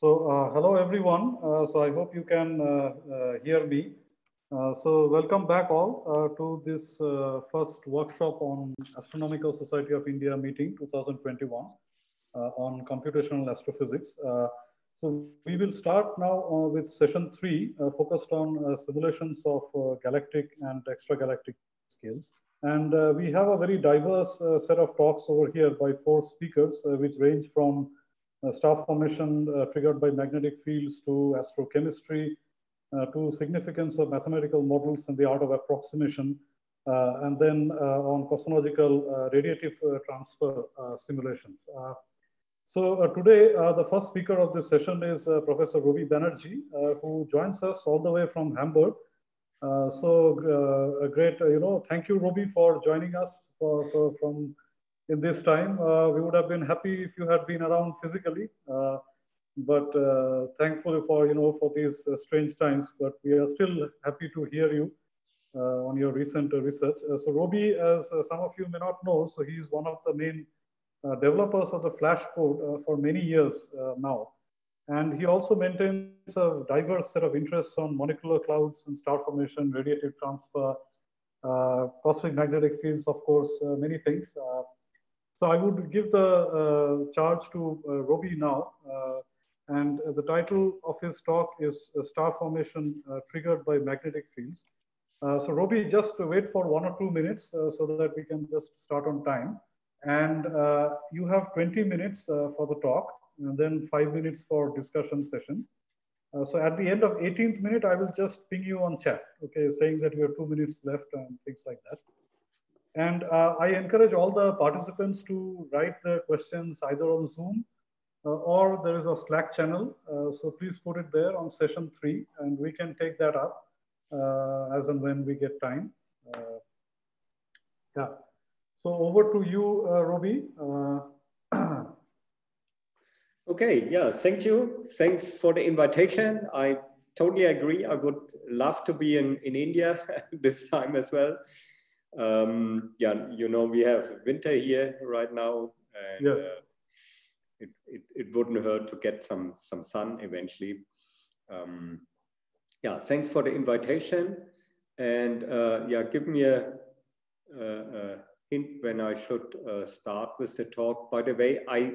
So uh, hello everyone. Uh, so I hope you can uh, uh hear me. Uh, so welcome back all uh, to this first workshop on Astronomical Society of India meeting 2021 on computational astrophysics. so we will start now with session three, focused on simulations of galactic and extragalactic scales. And we have a very diverse set of talks over here by four speakers, which range from star formation uh, triggered by magnetic fields to astrochemistry, uh, to significance of mathematical models and the art of approximation, and then on cosmological radiative transfer simulations. So uh, today, uh, the first speaker of this session is uh, Professor Robi Banerjee, who joins us all the way from Hamburg. so a great, you know, thank you, Robi, for joining us for, for, from in this time. Uh, we would have been happy if you had been around physically, uh, but uh, thankfully for you know for these strange times. But we are still happy to hear you on your recent research. so Robi, as some of you may not know, so he is one of the main developers of the Flash code for many years now. And he also maintains a diverse set of interests on molecular clouds and star formation, radiative transfer, uh, cosmic magnetic fields, of course, uh, many things. Uh, so I would give the uh, charge to uh, Robi now. Uh, and the title of his talk is Star Formation Triggered by Magnetic Fields. so Robi, just wait for one or two minutes so that we can just start on time. And you have 20 minutes for the talk and then five minutes for discussion session. Uh, so at the end of 18th minute, I will just ping you on chat, okay, saying that you have two minutes left and things like that. And uh, I encourage all the participants to write the questions either on Zoom uh, or there is a Slack channel. Uh, so please put it there on session three and we can take that up uh, as and when we get time. Uh, yeah. So over to you, uh, Robi. okay, yeah, thank you. Thanks for the invitation. I totally agree. I would love to be in, in India this time as well um, yeah, you know, we have winter here right now. And, yes. Uh, it, it, it wouldn't hurt to get some, some sun eventually. Um, yeah, thanks for the invitation. And uh, yeah, give me a, a, a, hint when I should uh, start with the talk. By the way, I,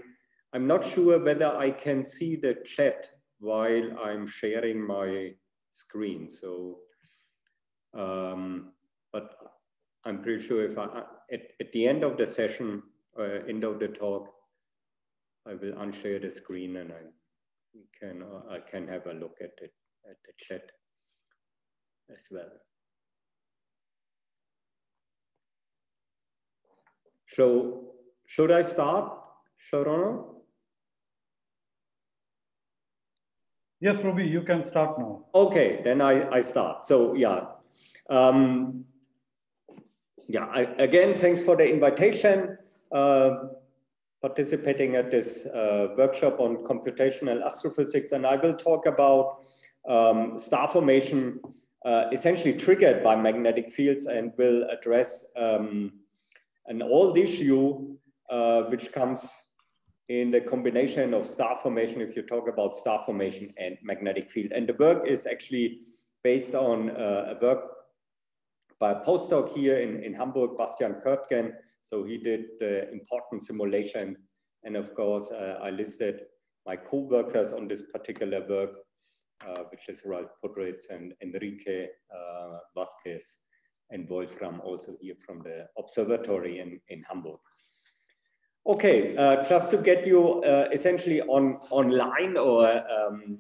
I'm not sure whether I can see the chat while I'm sharing my screen. So, um, but I'm pretty sure if I, at, at the end of the session, uh, end of the talk, I will unshare the screen and I can, uh, I can have a look at it, at the chat as well. So should I start, Sharon? Yes, Ruby, you can start now. Okay, then I, I start. So yeah, um, yeah, I, again, thanks for the invitation. Uh, participating at this uh, workshop on computational astrophysics, and I will talk about um, star formation uh, essentially triggered by magnetic fields and will address um, an old issue uh, which comes in the combination of star formation if you talk about star formation and magnetic field. And the work is actually based on uh, a work by a postdoc here in, in Hamburg, Bastian Koertgen. So he did the important simulation. And of course, uh, I listed my co-workers on this particular work, uh, which is Ralph Pudritz and Enrique uh, Vasquez and Wolfram also here from the observatory in, in Hamburg. Okay, uh, just to get you uh, essentially on online or um,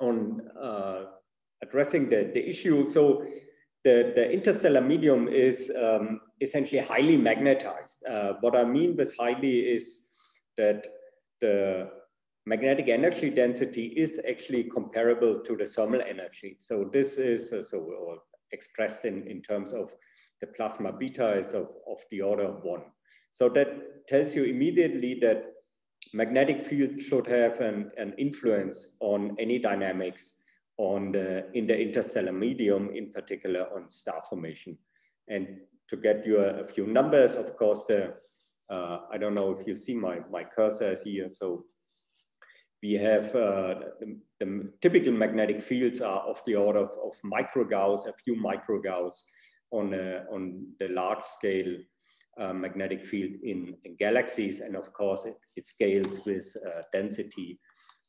on uh, addressing the, the issue. So the, the interstellar medium is um, essentially highly magnetized. Uh, what I mean with highly is that the magnetic energy density is actually comparable to the thermal energy. So this is uh, so expressed in, in terms of the plasma beta is of, of the order of one. So that tells you immediately that magnetic field should have an, an influence on any dynamics on the, in the interstellar medium, in particular on star formation. And to get you a, a few numbers, of course, the, uh, I don't know if you see my, my cursor here. So we have uh, the, the, typical magnetic fields are of the order of, of microgauss, a few microgauss on, a, on the large scale uh, magnetic field in, in, galaxies. And of course, it, it scales with uh, density,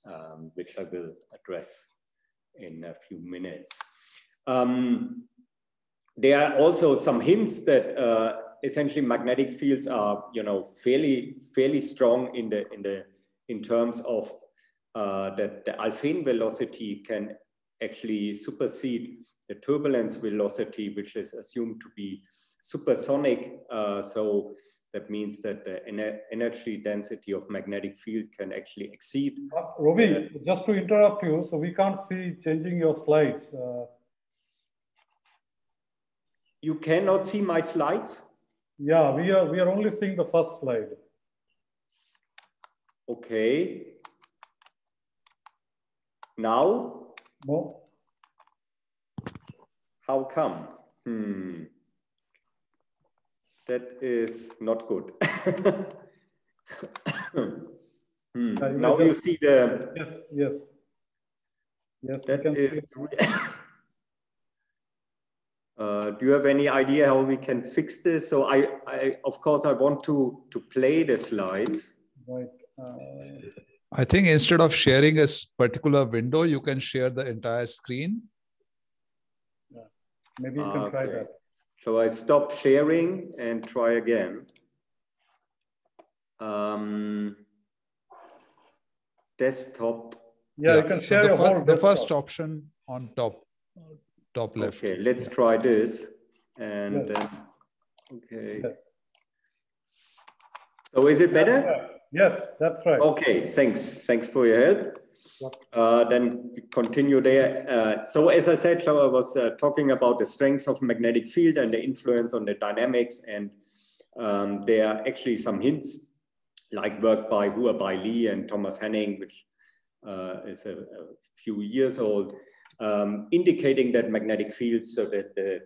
um, which I will address in a few minutes. Um, there are also some hints that uh, essentially magnetic fields are, you know, fairly fairly strong in the in the in terms of uh, that the Alfvén velocity can actually supersede the turbulence velocity, which is assumed to be supersonic. Uh, so that means that the ener energy density of magnetic field can actually exceed. Uh, just to interrupt you, so we can't see changing your slides. Uh, you cannot see my slides? Yeah, we are, we are only seeing the first slide. Okay. Now? No. How come? Hmm. That is not good. hmm. Now you see the. Yes, yes. Yes, that is. Uh, do you have any idea how we can fix this? So I, I of course, I want to to play the slides. Right. Uh, I think instead of sharing a particular window, you can share the entire screen. Yeah. Maybe you can okay. try that. So I stop sharing and try again. Um, desktop. Yeah, yeah, you can share so the, whole the first option on top top left. Okay, let's try this. And yes. okay. Yes. So is it better? Yes, that's right. Okay, thanks. Thanks for your help. Uh, then continue there. Uh, so as I said, I was uh, talking about the strengths of magnetic field and the influence on the dynamics. And um, there are actually some hints like work by Hua Bai Li and Thomas Henning, which uh, is a, a, few years old, um, indicating that magnetic fields so that the,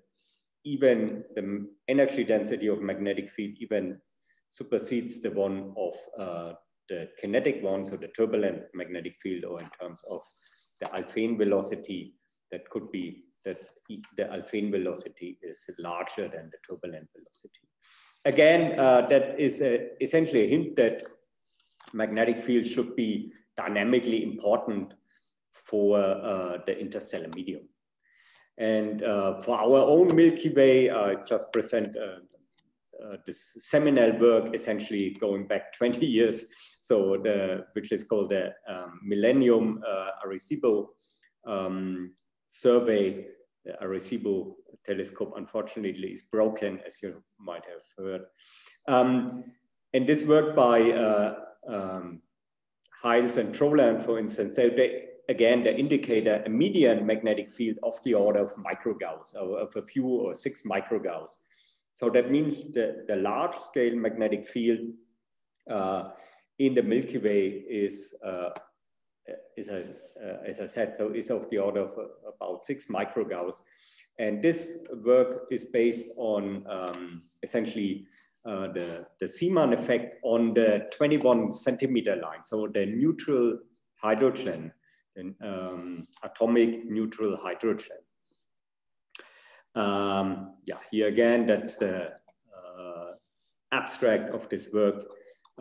even the energy density of magnetic field even supersedes the one of uh, the kinetic one, so the turbulent magnetic field, or in terms of the Alfvén velocity, that could be that the Alfvén velocity is larger than the turbulent velocity. Again, uh, that is a, essentially a hint that magnetic fields should be dynamically important for uh, the interstellar medium. And uh, for our own Milky Way, I just present uh, uh, this seminal work essentially going back 20 years, so the, which is called the um, Millennium uh, Arecibo um, survey. The Arecibo telescope unfortunately is broken, as you might have heard. Um, and this work by uh, um, and Troland, for instance, they, again, they indicate a median magnetic field of the order of microgauss, or of a few or six microgauss. So that means the, the large scale magnetic field uh, in the Milky Way is, uh, is a, uh, as I said, so is of the order of uh, about six microgauss. And this work is based on um, essentially uh, the, the Zeeman effect on the 21 centimeter line. So the neutral hydrogen um, atomic neutral hydrogen. Um, yeah, here again, that's the uh, abstract of this work,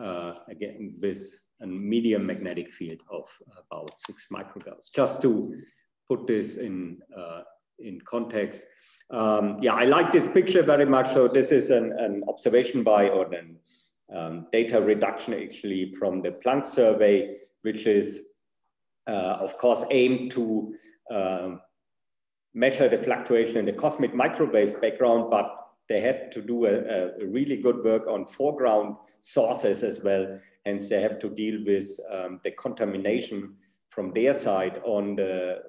uh, again, with a medium magnetic field of about six microgauss. Just to put this in, uh, in context, um, yeah, I like this picture very much. So this is an, an observation by or an um, data reduction actually from the Planck survey, which is uh, of course, aimed to um, measure the fluctuation in the cosmic microwave background, but they had to do a, a, really good work on foreground sources as well. Hence, they have to deal with um, the contamination from their side on the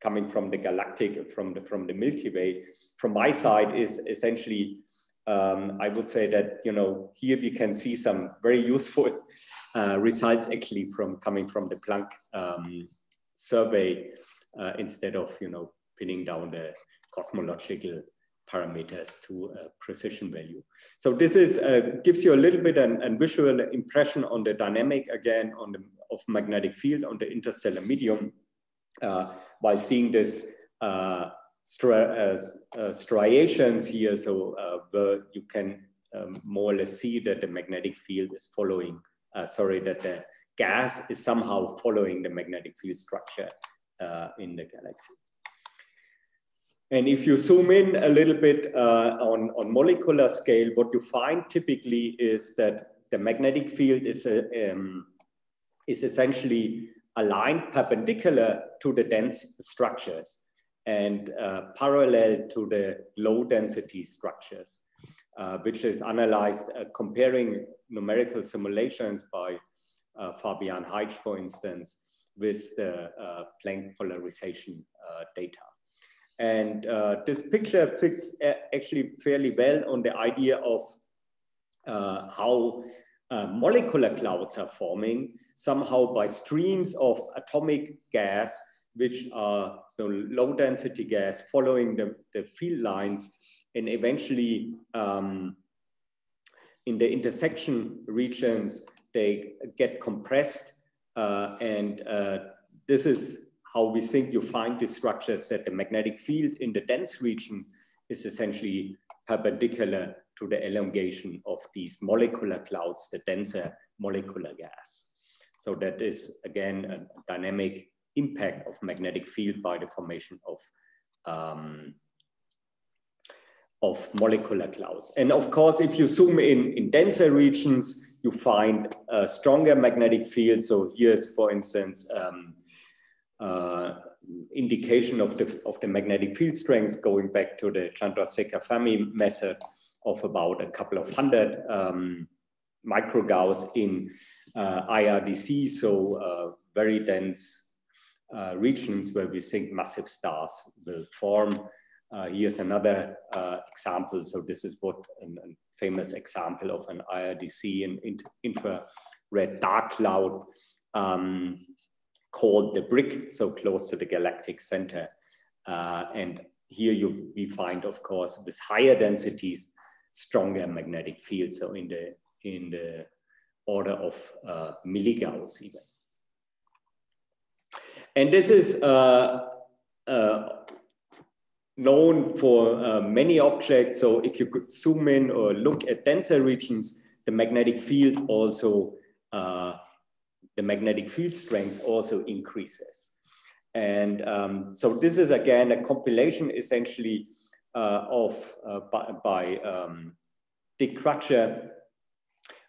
coming from the galactic, from the, from the Milky Way. From my side is essentially um, I would say that, you know, here we can see some very useful uh, results actually from coming from the Planck um, survey uh, instead of, you know, pinning down the cosmological parameters to a precision value. So this is uh, gives you a little bit an, an visual impression on the dynamic again on the of magnetic field on the interstellar medium uh, by seeing this uh, stri uh, striations here. So where you can um, more or less see that the magnetic field is following, sorry, that the gas is somehow following the magnetic field structure in the galaxy. And if you zoom in a little bit uh, on, on molecular scale, what you find typically is that the magnetic field is, a, um, is essentially aligned perpendicular to the dense structures and uh, parallel to the low density structures, uh, which is analyzed uh, comparing numerical simulations by uh, Fabian Heitsch, for instance, with the uh, Planck polarization data. And uh, this picture fits actually fairly well on the idea of uh, how uh, molecular clouds are forming somehow by streams of atomic gas, which are so low density gas following the, the field lines and eventually um, in the intersection regions, they get compressed uh, and uh, this is how we think you find these structures that the magnetic field in the dense region is essentially perpendicular to the elongation of these molecular clouds, the denser molecular gas. So that is, again, a dynamic impact of magnetic field by the formation of, um, of molecular clouds. And of course, if you zoom in in denser regions, you find a stronger magnetic field. So here's, for instance, um, indication of the, of the magnetic field strength going back to the Chandrasekhar-Fermi method of about a couple of hundred um, microgauss in uh, IRDC, so uh, very dense uh, regions where we think massive stars will form. Uh, here's another uh, example. So this is what a famous example of an IRDC, an in, infrared dark cloud. Um, called the brick, so close to the galactic center. Uh, and here you, we find, of course, with higher densities, stronger magnetic fields, so in the, in the order of uh, milligauss even. And this is uh, uh known for uh, many objects. So if you could zoom in or look at denser regions, the magnetic field also uh, the magnetic field strength also increases. And um, so this is again a compilation essentially uh, of uh, by, by um, Dick Crutcher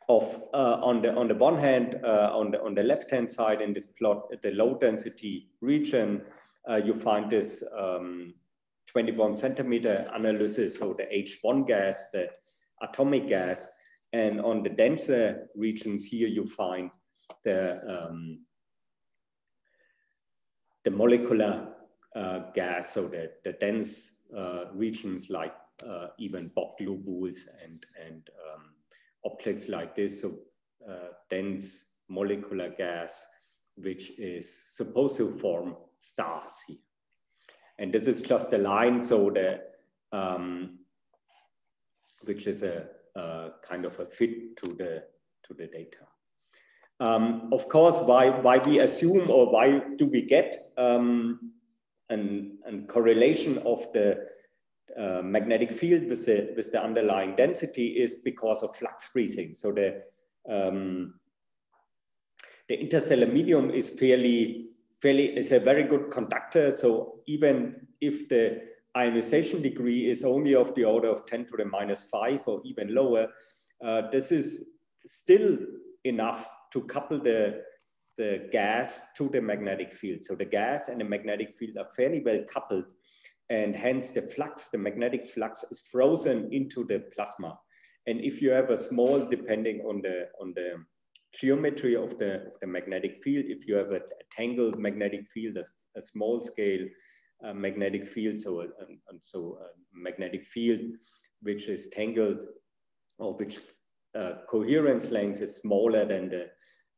of uh, on the on the one hand uh, on the on the left hand side in this plot the low density region uh, you find this um, 21 centimeter analysis so the H1 gas the atomic gas and on the denser regions here you find the, um, the molecular uh, gas, so the, the dense uh, regions like uh, even Bok globules and, and um, objects like this, so uh, dense molecular gas, which is supposed to form stars here. And this is just a line, so the, um, which is a, a kind of a fit to the, to the data. Um, of course, why, why we assume or why do we get um, an, an, correlation of the uh, magnetic field with the, with the underlying density is because of flux freezing. So the, um, the interstellar medium is fairly, fairly, is a very good conductor. So even if the ionization degree is only of the order of 10 to the minus five or even lower, uh, this is still enough to couple the, the gas to the magnetic field. So the gas and the magnetic field are fairly well coupled and hence the flux, the magnetic flux is frozen into the plasma. And if you have a small, depending on the, on the geometry of the, of the magnetic field, if you have a, a tangled magnetic field, a, a small scale uh, magnetic field, so, a, so a magnetic field which is tangled or which uh, coherence length is smaller than the,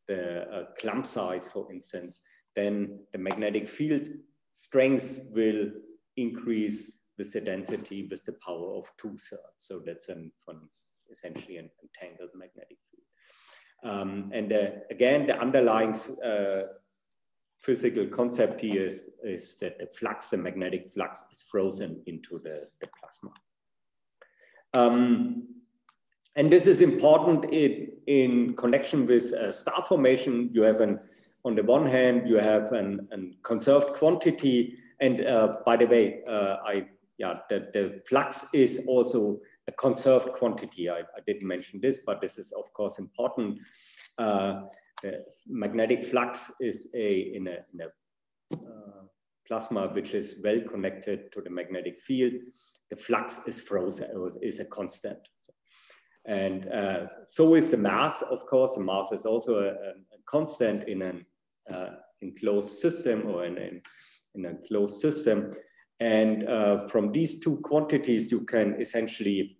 the uh, clump size, for instance, then the magnetic field strength will increase with the density with the power of two thirds. So that's an, essentially an entangled magnetic field. Um, and again, the underlying uh, physical concept here is, is that the flux, the magnetic flux is frozen into the, the plasma. Um, and this is important in, in connection with uh, star formation. You have an, on the one hand, you have an, an conserved quantity. And uh, by the way, uh, I, yeah, the, the flux is also a conserved quantity. I, I, didn't mention this, but this is of course important. Uh, the magnetic flux is a, in a, in a uh, plasma which is well connected to the magnetic field. The flux is frozen, is a constant. And uh, so is the mass, of course. The mass is also a, a constant in an uh, enclosed system or in, in, in a closed system. And uh, from these two quantities, you can essentially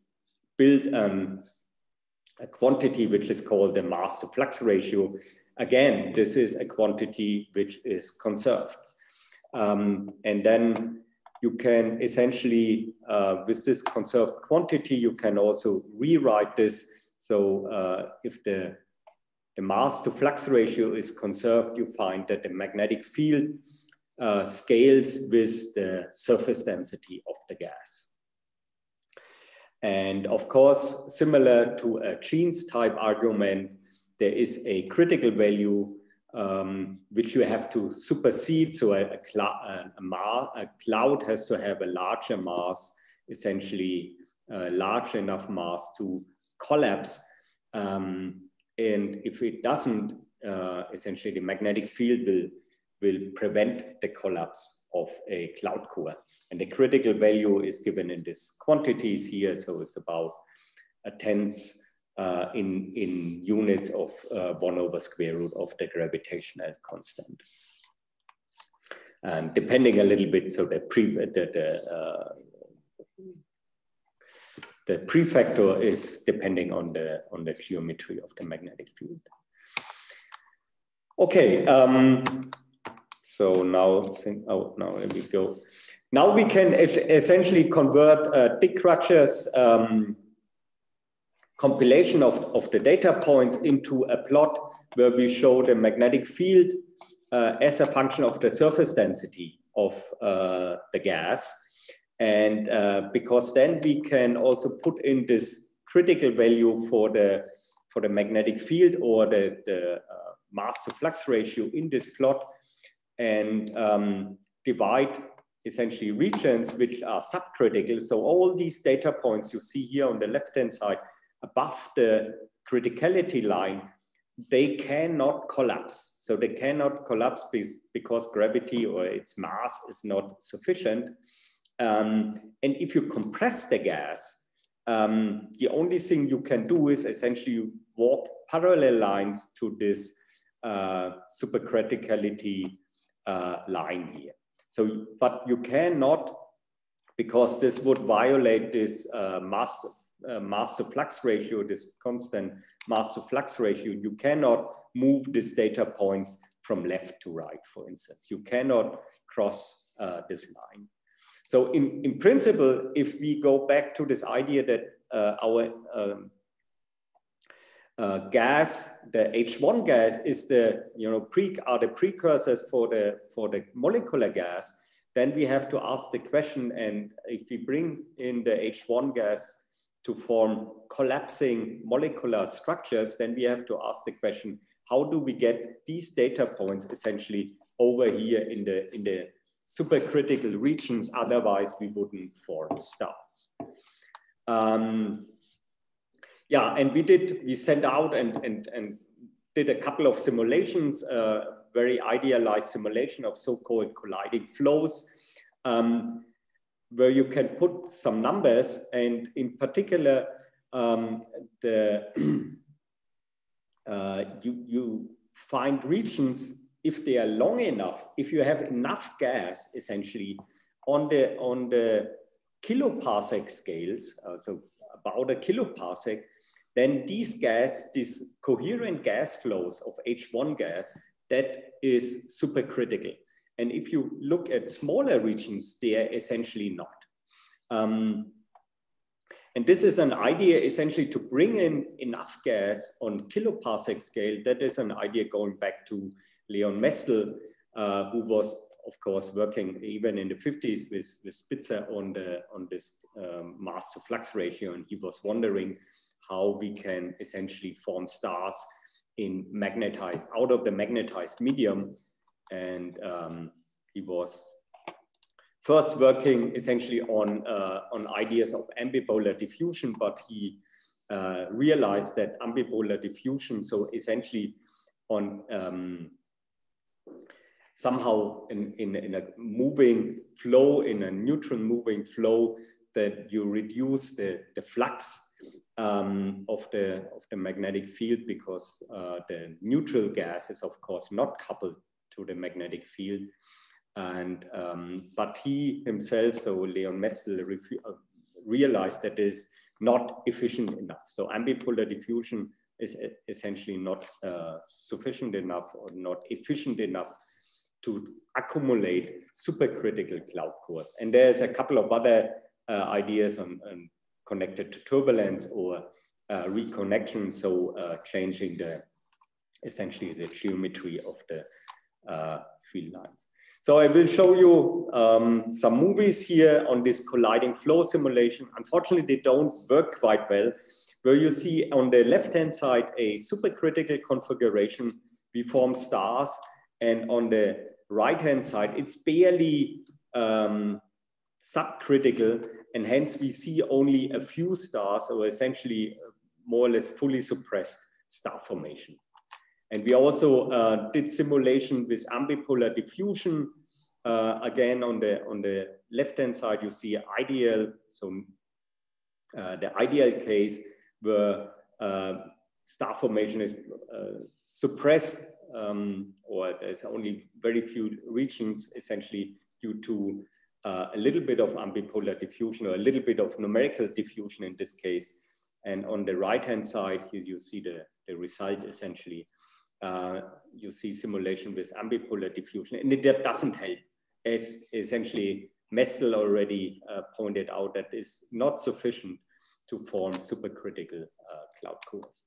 build um, a quantity which is called the mass to flux ratio. Again, this is a quantity which is conserved. Um, and then you can essentially, uh, with this conserved quantity, you can also rewrite this. So uh, if the, the mass to flux ratio is conserved, you find that the magnetic field uh, scales with the surface density of the gas. And of course, similar to a Jeans type argument, there is a critical value um, which you have to supersede. So a, a, cl a, a, cloud has to have a larger mass, essentially uh, large enough mass to collapse. Um, and if it doesn't, uh, essentially the magnetic field will, will prevent the collapse of a cloud core. And the critical value is given in these quantities here. So it's about a tenth uh, in, in units of uh, one over square root of the gravitational constant. And depending a little bit, so the, pre, the, the, uh, the prefactor is depending on the, on the geometry of the magnetic field. Okay, um, so now, oh, now let me go. Now we can essentially convert uh, Dick Rogers um, compilation of, of the data points into a plot where we show the magnetic field uh, as a function of the surface density of uh, the gas. And uh, because then we can also put in this critical value for the, for the magnetic field or the, the uh, mass to flux ratio in this plot and um, divide essentially regions which are subcritical. So all these data points you see here on the left-hand side above the criticality line, they cannot collapse. So they cannot collapse because gravity or its mass is not sufficient. Um, and if you compress the gas, um, the only thing you can do is essentially walk parallel lines to this uh, supercriticality uh, line here. So, but you cannot, because this would violate this uh, mass uh, mass to flux ratio, this constant mass to flux ratio, you cannot move these data points from left to right, for instance. You cannot cross uh, this line. So in, in principle, if we go back to this idea that uh, our um, uh, gas, the H1 gas is the, you know, pre are the precursors for the, for the molecular gas, then we have to ask the question, and if we bring in the H1 gas to form collapsing molecular structures, then we have to ask the question, how do we get these data points essentially over here in the, in the supercritical regions, otherwise we wouldn't form stars. Um, yeah, and we did, we sent out and, and, and did a couple of simulations, uh, very idealized simulation of so-called colliding flows. Um, where you can put some numbers and in particular, um, the, uh, you, you find regions if they are long enough, if you have enough gas essentially on the, on the kiloparsec scales, uh, so about a kiloparsec, then these gas, these coherent gas flows of H1 gas, that is supercritical. And if you look at smaller regions, they are essentially not. Um, And this is an idea essentially to bring in enough gas on kiloparsec scale. That is an idea going back to Leon Mestel, uh, who was, of course, working even in the 50s with, with Spitzer on, the, on this um, mass to flux ratio. And he was wondering how we can essentially form stars in magnetized, out of the magnetized medium. And um, he was first working essentially on, uh, on ideas of ambipolar diffusion, but he uh, realized that ambipolar diffusion, so essentially on um, somehow in, in, in, a moving flow, in a neutron moving flow, that you reduce the, the flux um, of, the, of the magnetic field because uh, the neutral gas is of course not coupled to the magnetic field. And, um, but he himself, so Leon Mestel, uh, realized that is not efficient enough. So ambipolar diffusion is essentially not uh, sufficient enough or not efficient enough to accumulate supercritical cloud cores. And there's a couple of other uh, ideas on, on, connected to turbulence or uh, reconnection, so uh, changing the essentially the geometry of the field lines. So I will show you um, some movies here on this colliding flow simulation. Unfortunately, they don't work quite well, where you see on the left-hand side a supercritical configuration. We form stars, and on the right-hand side, it's barely um, subcritical, and hence we see only a few stars, or essentially more or less fully suppressed star formation. And we also uh, did simulation with ambipolar diffusion. Uh, again, on the, on the left-hand side, you see ideal. So uh, the ideal case where uh, star formation is uh, suppressed um, or there's only very few regions essentially due to uh, a little bit of ambipolar diffusion or a little bit of numerical diffusion in this case. And on the right-hand side, here you see the, the result essentially uh, you see simulation with ambipolar diffusion, and it doesn't help, as essentially Mestel already uh, pointed out, that is not sufficient to form supercritical uh, cloud cores.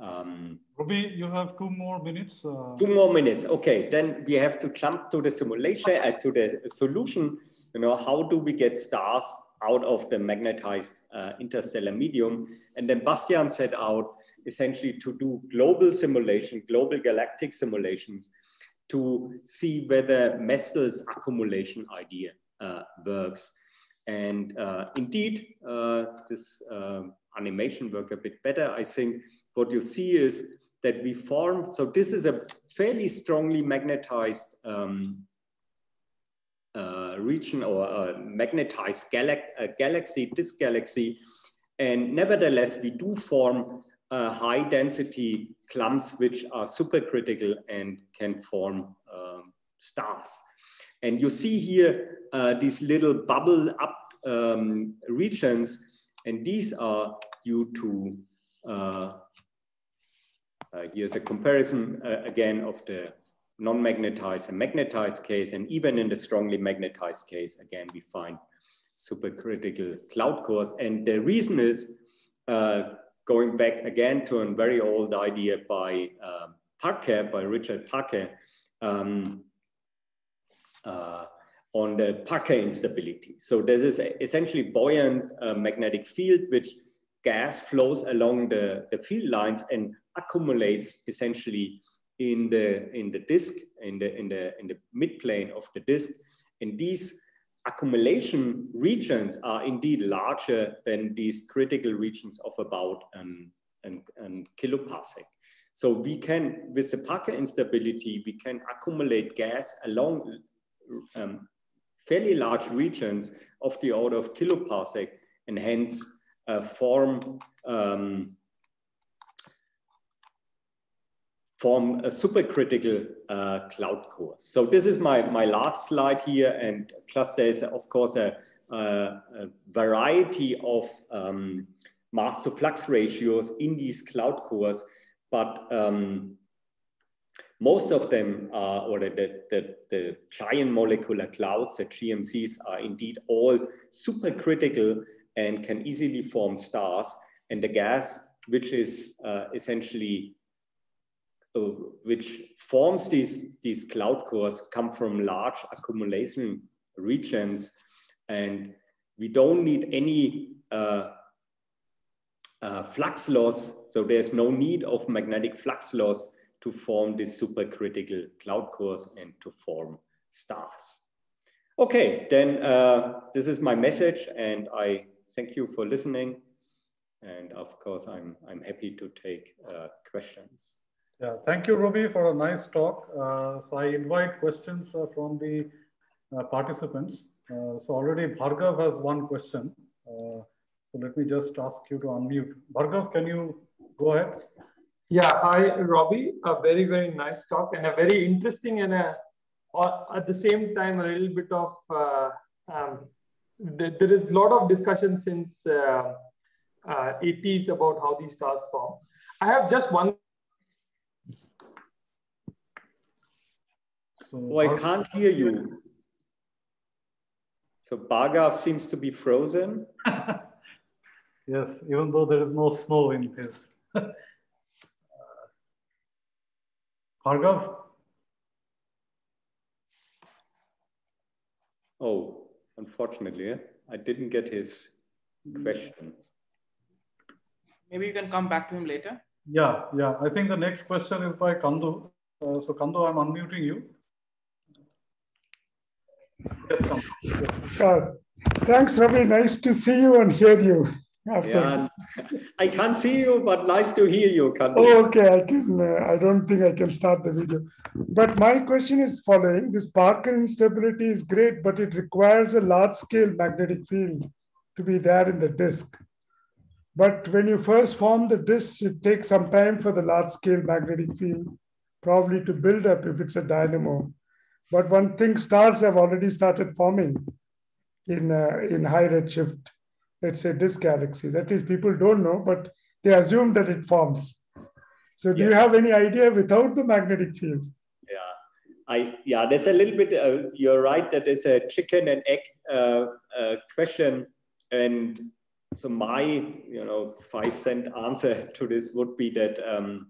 Um, Robbie, you have two more minutes. Uh... Two more minutes. Okay, then we have to jump to the simulation, uh, to the solution. You know, how do we get stars out of the magnetized uh, interstellar medium. And then Bastian set out essentially to do global simulation, global galactic simulations to see whether Mestel's accumulation idea uh, works. And uh, indeed, uh, this um, animation worked a bit better. I think what you see is that we form, so this is a fairly strongly magnetized um, region or a magnetized galax galaxy, disk galaxy. And nevertheless, we do form uh, high density clumps which are supercritical and can form um, stars. And you see here uh, these little bubble up um, regions, and these are due to, uh, uh here's a comparison uh, again of the non-magnetized and magnetized case, and even in the strongly magnetized case, again, we find supercritical cloud cores. And the reason is uh, going back again to a very old idea by uh, Parker, by Richard Parker, um, uh, on the Parker instability. So this is essentially buoyant uh, magnetic field, which gas flows along the, the field lines and accumulates essentially in the in the disk in the in the in the midplane of the disk. And these accumulation regions are indeed larger than these critical regions of about an, an, an kiloparsec. So we can with the Parker instability we can accumulate gas along um, fairly large regions of the order of kiloparsec and hence uh, form um, form a supercritical uh, cloud core. So this is my, my last slide here. And just there's, of course, a, a, a variety of um, mass to flux ratios in these cloud cores, but um, most of them are, or the, the, the, giant molecular clouds, the GMCs, are indeed all supercritical and can easily form stars. And the gas, which is uh, essentially which forms these, these cloud cores come from large accumulation regions and we don't need any uh, uh, flux loss. So there's no need of magnetic flux loss to form these supercritical cloud cores and to form stars. Okay, then uh, this is my message and I thank you for listening. And of course, I'm, I'm happy to take uh, questions. Yeah, thank you, Robbie, for a nice talk. Uh, so I invite questions uh, from the uh, participants. Uh, so already Bhargav has one question. Uh, so let me just ask you to unmute. Bhargav, can you go ahead? Yeah, hi, Robbie. A very, very nice talk and a very interesting and a, at the same time, a little bit of, uh, um, there is a lot of discussion since uh, uh, 80s about how these stars form. I have just one. So oh, I can't hear you. So Bhargav seems to be frozen. yes, even though there is no snow in his. Bhargav? Oh, unfortunately, I didn't get his question. Maybe you can come back to him later. Yeah, yeah. I think the next question is by Kandu. Uh, so Kandu, I'm unmuting you. Yes, thanks, Ravi. Nice to see you and hear you. After. Yeah, I can't see you, but nice to hear you. Oh, okay. I can. Uh, I don't think I can start the video. But my question is following: This Parker instability is great, but it requires a large-scale magnetic field to be there in the disk. But when you first form the disk, it takes some time for the large scale magnetic field probably to build up if it's a dynamo. But one thing stars have already started forming in, uh, in high redshift, let's say disk galaxies. At least people don't know, but they assume that it forms. So do yes. you have any idea without the magnetic field? Yeah, I yeah, that's a little bit. Uh, you're right that it's a chicken and egg uh, uh question, and so my you know five cent answer to this would be that um,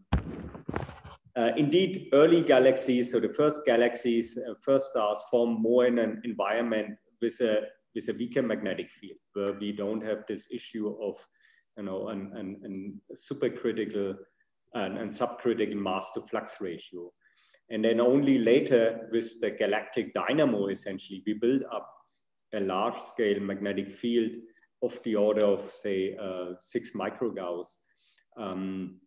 uh, indeed early galaxies so the first galaxies uh, first stars form more in an environment with a with a weaker magnetic field where we don't have this issue of you know an, an, an supercritical and, and subcritical mass to flux ratio and then only later with the galactic dynamo essentially we build up a large scale magnetic field of the order of, say, uh, six microgauss. Um,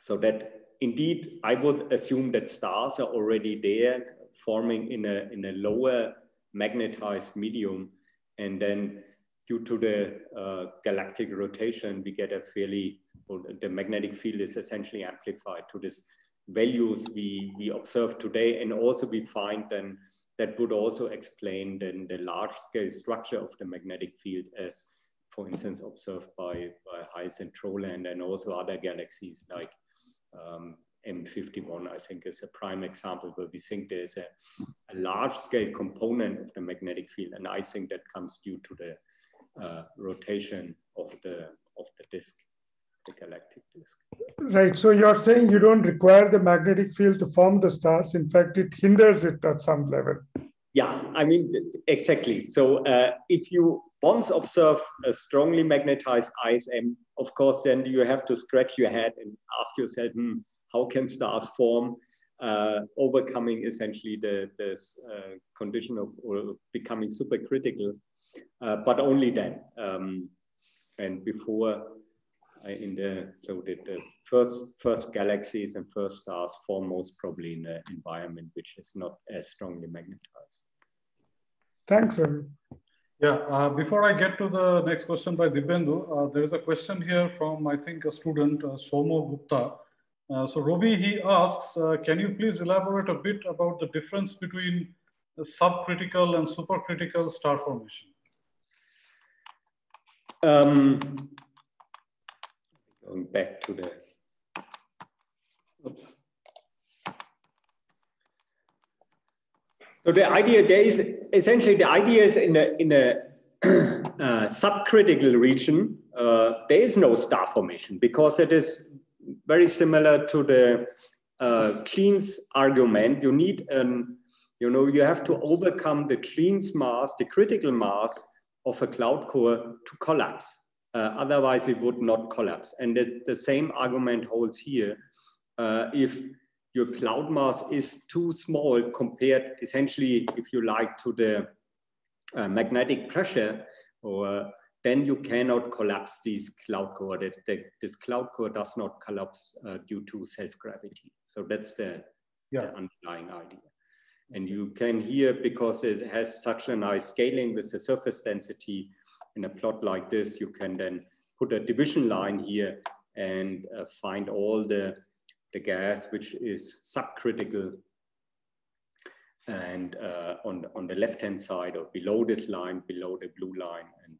so that indeed, I would assume that stars are already there forming in a, in a lower magnetized medium. And then due to the uh, galactic rotation, we get a fairly, well, the magnetic field is essentially amplified to this values we, we observe today. And also we find then that would also explain then the large scale structure of the magnetic field as, for instance, observed by, by HICE and and also other galaxies like um, M51, I think is a prime example where we think there's a, a, large scale component of the magnetic field. And I think that comes due to the uh, rotation of the, of the disk the galactic disk. Right. So you're saying you don't require the magnetic field to form the stars. In fact, it hinders it at some level. Yeah, I mean, exactly. So uh, if you once observe a strongly magnetized ISM, of course, then you have to scratch your head and ask yourself, hmm, how can stars form? Uh, overcoming essentially the this uh, condition of becoming supercritical, uh, but only then. Um, and before in the so the, the first first galaxies and first stars form most probably in an environment which is not as strongly magnetized. Thanks, Ravi. Yeah, uh, before I get to the next question by Dibyendu, uh, there is a question here from, I think, a student, uh, Somo Gupta. Uh, so Robi, he asks, uh, can you please elaborate a bit about the difference between subcritical and supercritical star formation? Um, going back to the so the idea there is essentially the idea is in a in a uh, subcritical region, uh, there is no star formation because it is very similar to the uh, argument. You need an, you know, you have to overcome the Jeans mass, the critical mass of a cloud core to collapse. Uh, otherwise, it would not collapse. And the, the same argument holds here. Uh, if your cloud mass is too small compared, essentially, if you like, to the uh, magnetic pressure, or then you cannot collapse these cloud core. That, that this cloud core does not collapse uh, due to self gravity. So that's the, yeah. the underlying idea. And you can hear because it has such a nice scaling with the surface density in a plot like this, you can then put a division line here and uh, find all the, the gas which is subcritical and uh, on, on the left-hand side or below this line, below the blue line, and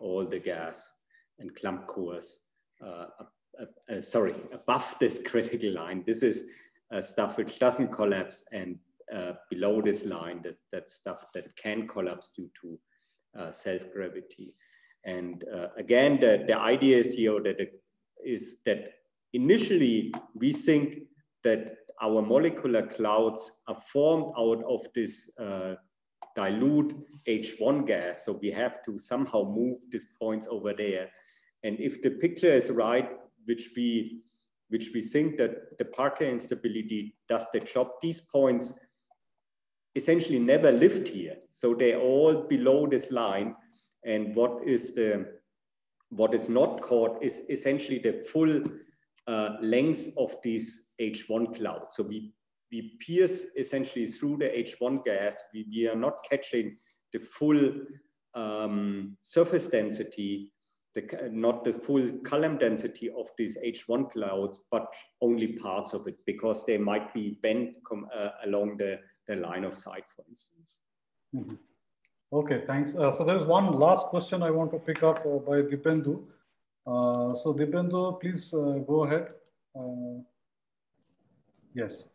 all the gas and clump cores, uh, uh, sorry, above this critical line. This is uh, stuff which doesn't collapse, and uh, below this line, that, that stuff that can collapse due to uh, self-gravity. And again, the, the idea is here that it is that initially we think that our molecular clouds are formed out of this uh, dilute H1 gas. So we have to somehow move these points over there. And if the picture is right, which we, which we think that the Parker instability does the job, these points essentially never lived here. So they're all below this line. And what is the, what is not caught is essentially the full uh, length of this H1 cloud. So we, we pierce essentially through the H1 gas. We, we are not catching the full um, surface density, the, not the full column density of these H1 clouds, but only parts of it because they might be bent uh, along the, the line of sight, for instance. Mm -hmm. Okay, thanks. Uh, so there's one last question I want to pick up uh, by Dipendu. Uh, so Dipendra, please uh, go ahead. Uh, yes.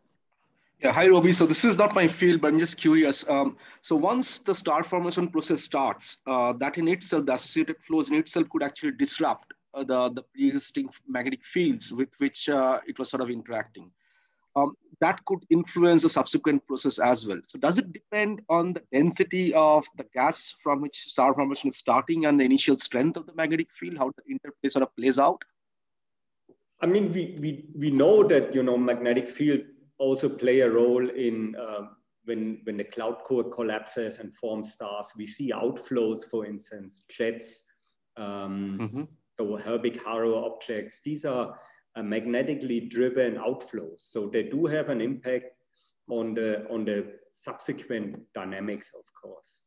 Yeah, hi Robi. So this is not my field, but I'm just curious. Um, so once the star formation process starts, uh, that in itself, the associated flows in itself could actually disrupt uh, the, the pre-existing magnetic fields with which it was sort of interacting um, that could influence the subsequent process as well. So does it depend on the density of the gas from which star formation is starting and the initial strength of the magnetic field, how the interplay sort of plays out? I mean, we, we, we know that, you know, magnetic field also play a role in uh, when, when the cloud core collapses and forms stars. We see outflows, for instance, jets, um, mm-hmm. so Herbig-Haro objects. These are magnetically driven outflows. So they do have an impact on the, on the subsequent dynamics, of course.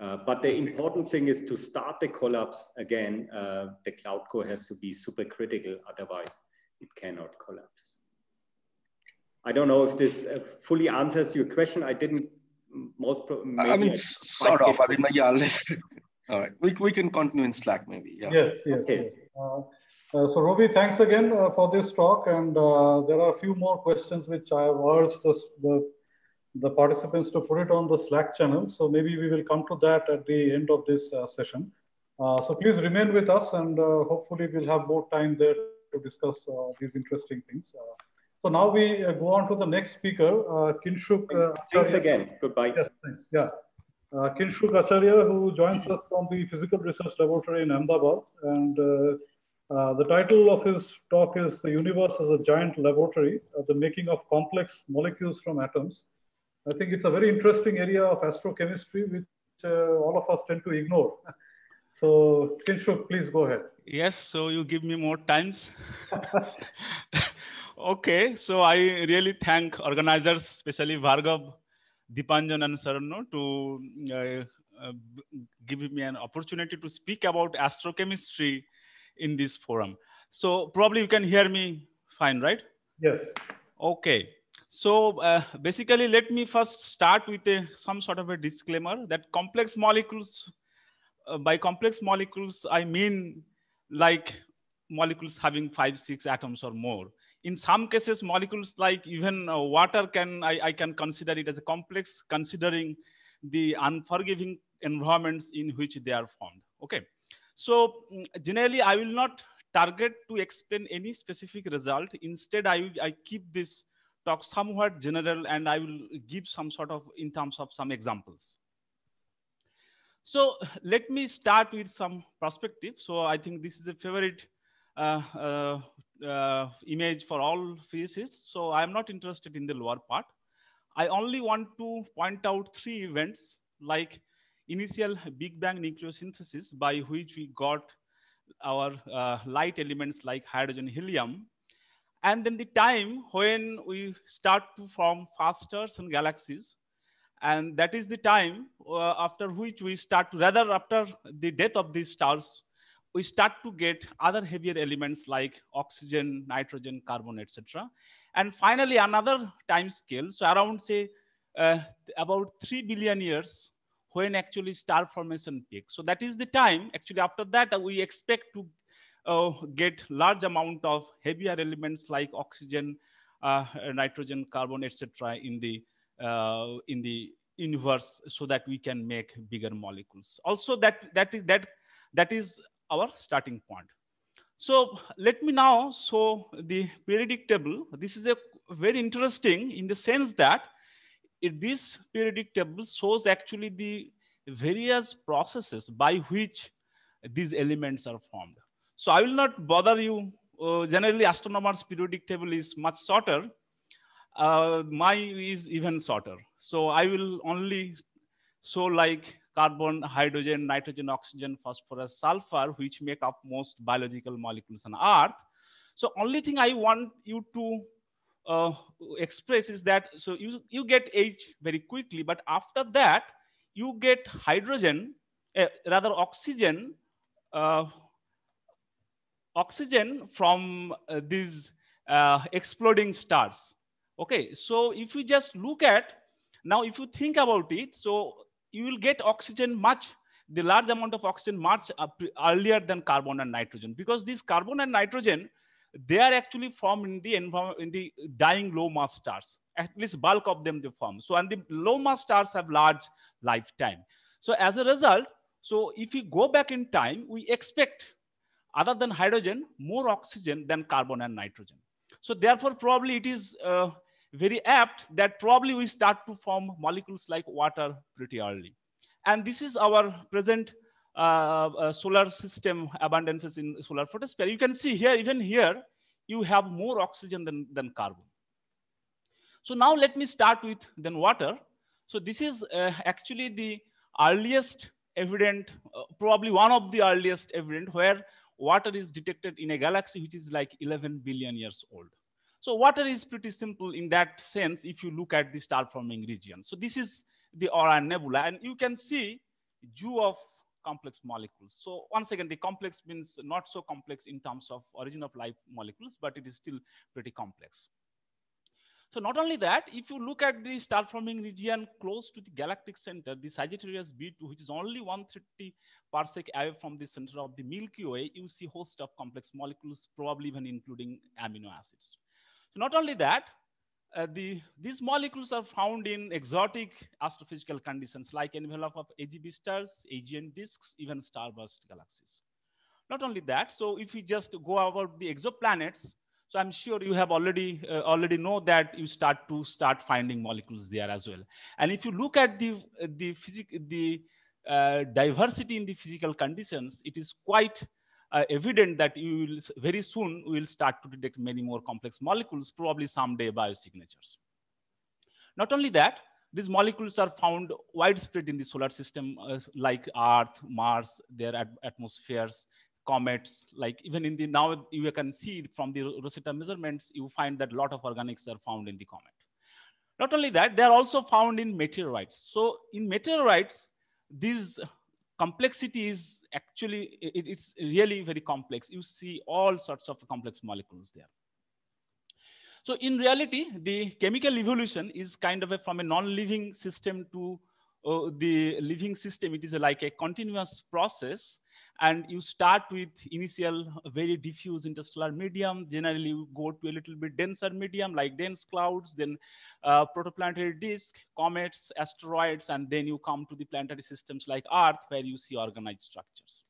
Uh, but the important thing is to start the collapse again, uh, the cloud core has to be supercritical, otherwise it cannot collapse. I don't know if this uh, fully answers your question. I didn't most. I mean, I sort of. I mean, yeah. All right, we, we can continue in Slack maybe. Yeah. Yes, yes. Okay. Yes. Uh, so Robi, thanks again uh, for this talk. And uh, there are a few more questions which I have urged this, the, the participants to put it on the Slack channel. So maybe we will come to that at the end of this uh, session. Uh, so please remain with us and uh, hopefully we'll have more time there to discuss these interesting things. so now we go on to the next speaker, Kinshuk. thanks again. Goodbye. Yes, thanks. Yeah. Uh, Kinshuk Acharya, who joins us from the Physical Research Laboratory in Ahmedabad. And uh, the title of his talk is The Universe as a Giant Laboratory, uh, the making of complex molecules from atoms. I think it's a very interesting area of astrochemistry, which uh, all of us tend to ignore. So, Kinshuk, please go ahead. Yes, so you give me more times. okay, so I really thank organizers, especially Bhargav, Dipanjan, and Sarno, to uh, uh, give me an opportunity to speak about astrochemistry in this forum. So probably you can hear me fine, right? Yes. Okay. So uh, basically, let me first start with a, some sort of a disclaimer that complex molecules, uh, by complex molecules, I mean like molecules having five, six atoms or more. In some cases, molecules like even uh, water can, I, I can consider it as a complex considering the unforgiving environments in which they are formed. Okay. So mm, generally, I will not target to explain any specific result. Instead, I, I keep this talk somewhat general and I will give some sort of in terms of some examples. So let me start with some perspective. So I think this is a favorite uh, uh, uh, image for all physicists. So I'm not interested in the lower part. I only want to point out three events like initial Big Bang nucleosynthesis by which we got our uh, light elements like hydrogen, helium. And then the time when we start to form fast stars and galaxies. And that is the time uh, after which we start, rather after the death of these stars, we start to get other heavier elements like oxygen, nitrogen, carbon, etc. And finally, another time scale, so around say uh, about 3 billion years when actually star formation peak. So that is the time, actually after that, uh, we expect to uh, get large amount of heavier elements like oxygen, uh, nitrogen, carbon, etc. in the uh, in the universe so that we can make bigger molecules. Also that, that, is, that, that is our starting point. So let me now show the periodic table. This is a very interesting in the sense that this periodic table shows actually the various processes by which these elements are formed. So I will not bother you. Uh, generally, astronomers' periodic table is much shorter. Uh, my is even shorter. So I will only show like carbon, hydrogen, nitrogen, oxygen, phosphorus, sulfur, which make up most biological molecules on Earth. So only thing I want you to uh, express is that, so you, you get H very quickly, but after that, you get hydrogen, uh, rather oxygen, uh, oxygen from uh, these uh, exploding stars. Okay, so if you just look at, now if you think about it, so you will get oxygen much, the large amount of oxygen much earlier than carbon and nitrogen because this carbon and nitrogen, they are actually formed in the in the dying low mass stars. At least bulk of them they form. So and the low mass stars have large lifetime. So as a result, so if we go back in time, we expect other than hydrogen, more oxygen than carbon and nitrogen. So therefore, probably it is uh, very apt that probably we start to form molecules like water pretty early. And this is our present uh, uh, solar system abundances in solar photosphere. You can see here, even here, you have more oxygen than, than carbon. So now let me start with then water. So this is uh, actually the earliest evident, uh, probably one of the earliest evident where water is detected in a galaxy which is like 11 billion years old. So water is pretty simple in that sense if you look at the star forming region. So this is the Orion Nebula and you can see zoo of complex molecules. So once again, the complex means not so complex in terms of origin of life molecules, but it is still pretty complex. So not only that, if you look at the star forming region close to the galactic center, the Sagittarius B2, which is only 130 parsec away from the center of the Milky Way, you see host of complex molecules, probably even including amino acids. So not only that, uh, the, these molecules are found in exotic astrophysical conditions like envelope of AGB stars, AGN disks, even starburst galaxies. Not only that, so if we just go about the exoplanets, so I'm sure you have already uh, already know that you start to start finding molecules there as well. And if you look at the the the uh, diversity in the physical conditions, it is quite uh, evident that you will very soon will start to detect many more complex molecules, probably someday biosignatures. Not only that, these molecules are found widespread in the solar system, uh, like Earth, Mars, their at atmospheres, comets, like even in the now you can see from the Rosetta measurements, you find that a lot of organics are found in the comet. Not only that, they are also found in meteorites. So in meteorites, these complexity is actually, it, it's really very complex. You see all sorts of complex molecules there. So in reality, the chemical evolution is kind of a, from a non-living system to uh, the living system, it is like a continuous process. And you start with initial very diffuse interstellar medium. Generally you go to a little bit denser medium like dense clouds then uh, protoplanetary disk comets asteroids and then you come to the planetary systems like earth where you see organized structures.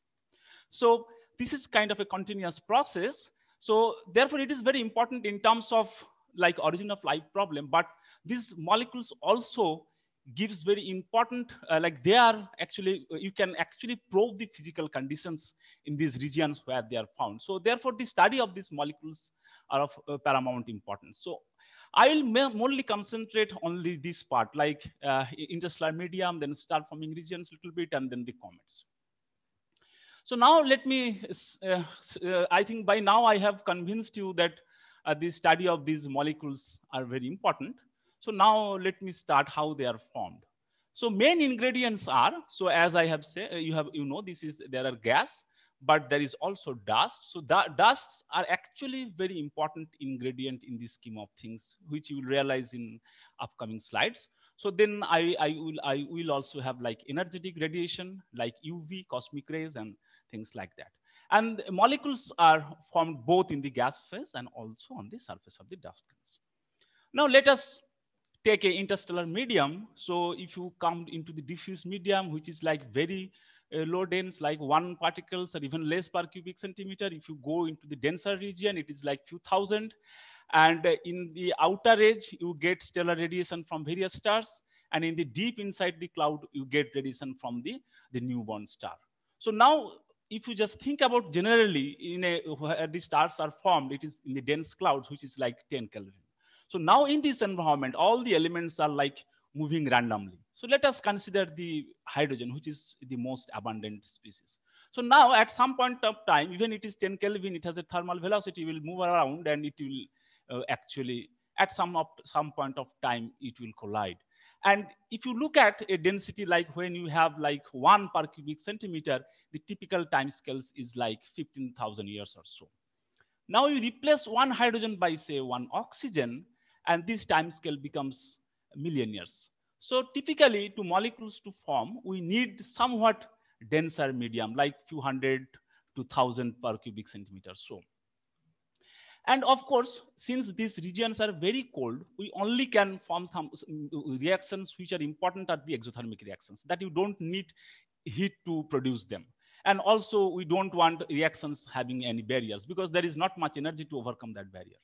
So this is kind of a continuous process. So therefore it is very important in terms of like origin of life problem. But these molecules also gives very important, uh, like they are actually, uh, you can actually probe the physical conditions in these regions where they are found. So therefore the study of these molecules are of uh, paramount importance. So I will mainly concentrate only this part, like uh, interstellar medium, then star forming regions a little bit, and then the comets. So now let me, uh, uh, I think by now I have convinced you that the study of these molecules are very important. So now let me start how they are formed. So main ingredients are, so as I have said, you have, you know, this is, there are gas, but there is also dust. So dusts are actually very important ingredient in the scheme of things, which you will realize in upcoming slides. So then I, I, will, I will also have like energetic radiation, like UV, cosmic rays, and things like that. And molecules are formed both in the gas phase and also on the surface of the dust grains. Now let us take a interstellar medium. So if you come into the diffuse medium, which is like very uh, low dense, like one particles or even less per cubic centimeter. If you go into the denser region, it is like few thousand. And uh, in the outer edge, you get stellar radiation from various stars. And in the deep inside the cloud, you get radiation from the, the newborn star. So now, if you just think about generally in a, where the stars are formed, it is in the dense clouds, which is like 10 Kelvin. So now in this environment, all the elements are like moving randomly. So let us consider the hydrogen, which is the most abundant species. So now at some point of time, even it is 10 Kelvin, it has a thermal velocity, it will move around and it will uh, actually, at some, of, some point of time, it will collide. And if you look at a density like when you have like one per cubic centimeter, the typical time scales is like 15,000 years or so. Now you replace one hydrogen by say one oxygen, and this time scale becomes million years. So typically to molecules to form, we need somewhat denser medium, like few hundred to thousand per cubic centimeter. So, and of course, since these regions are very cold, we only can form some mm, reactions which are important are the exothermic reactions that you don't need heat to produce them. And also we don't want reactions having any barriers because there is not much energy to overcome that barrier.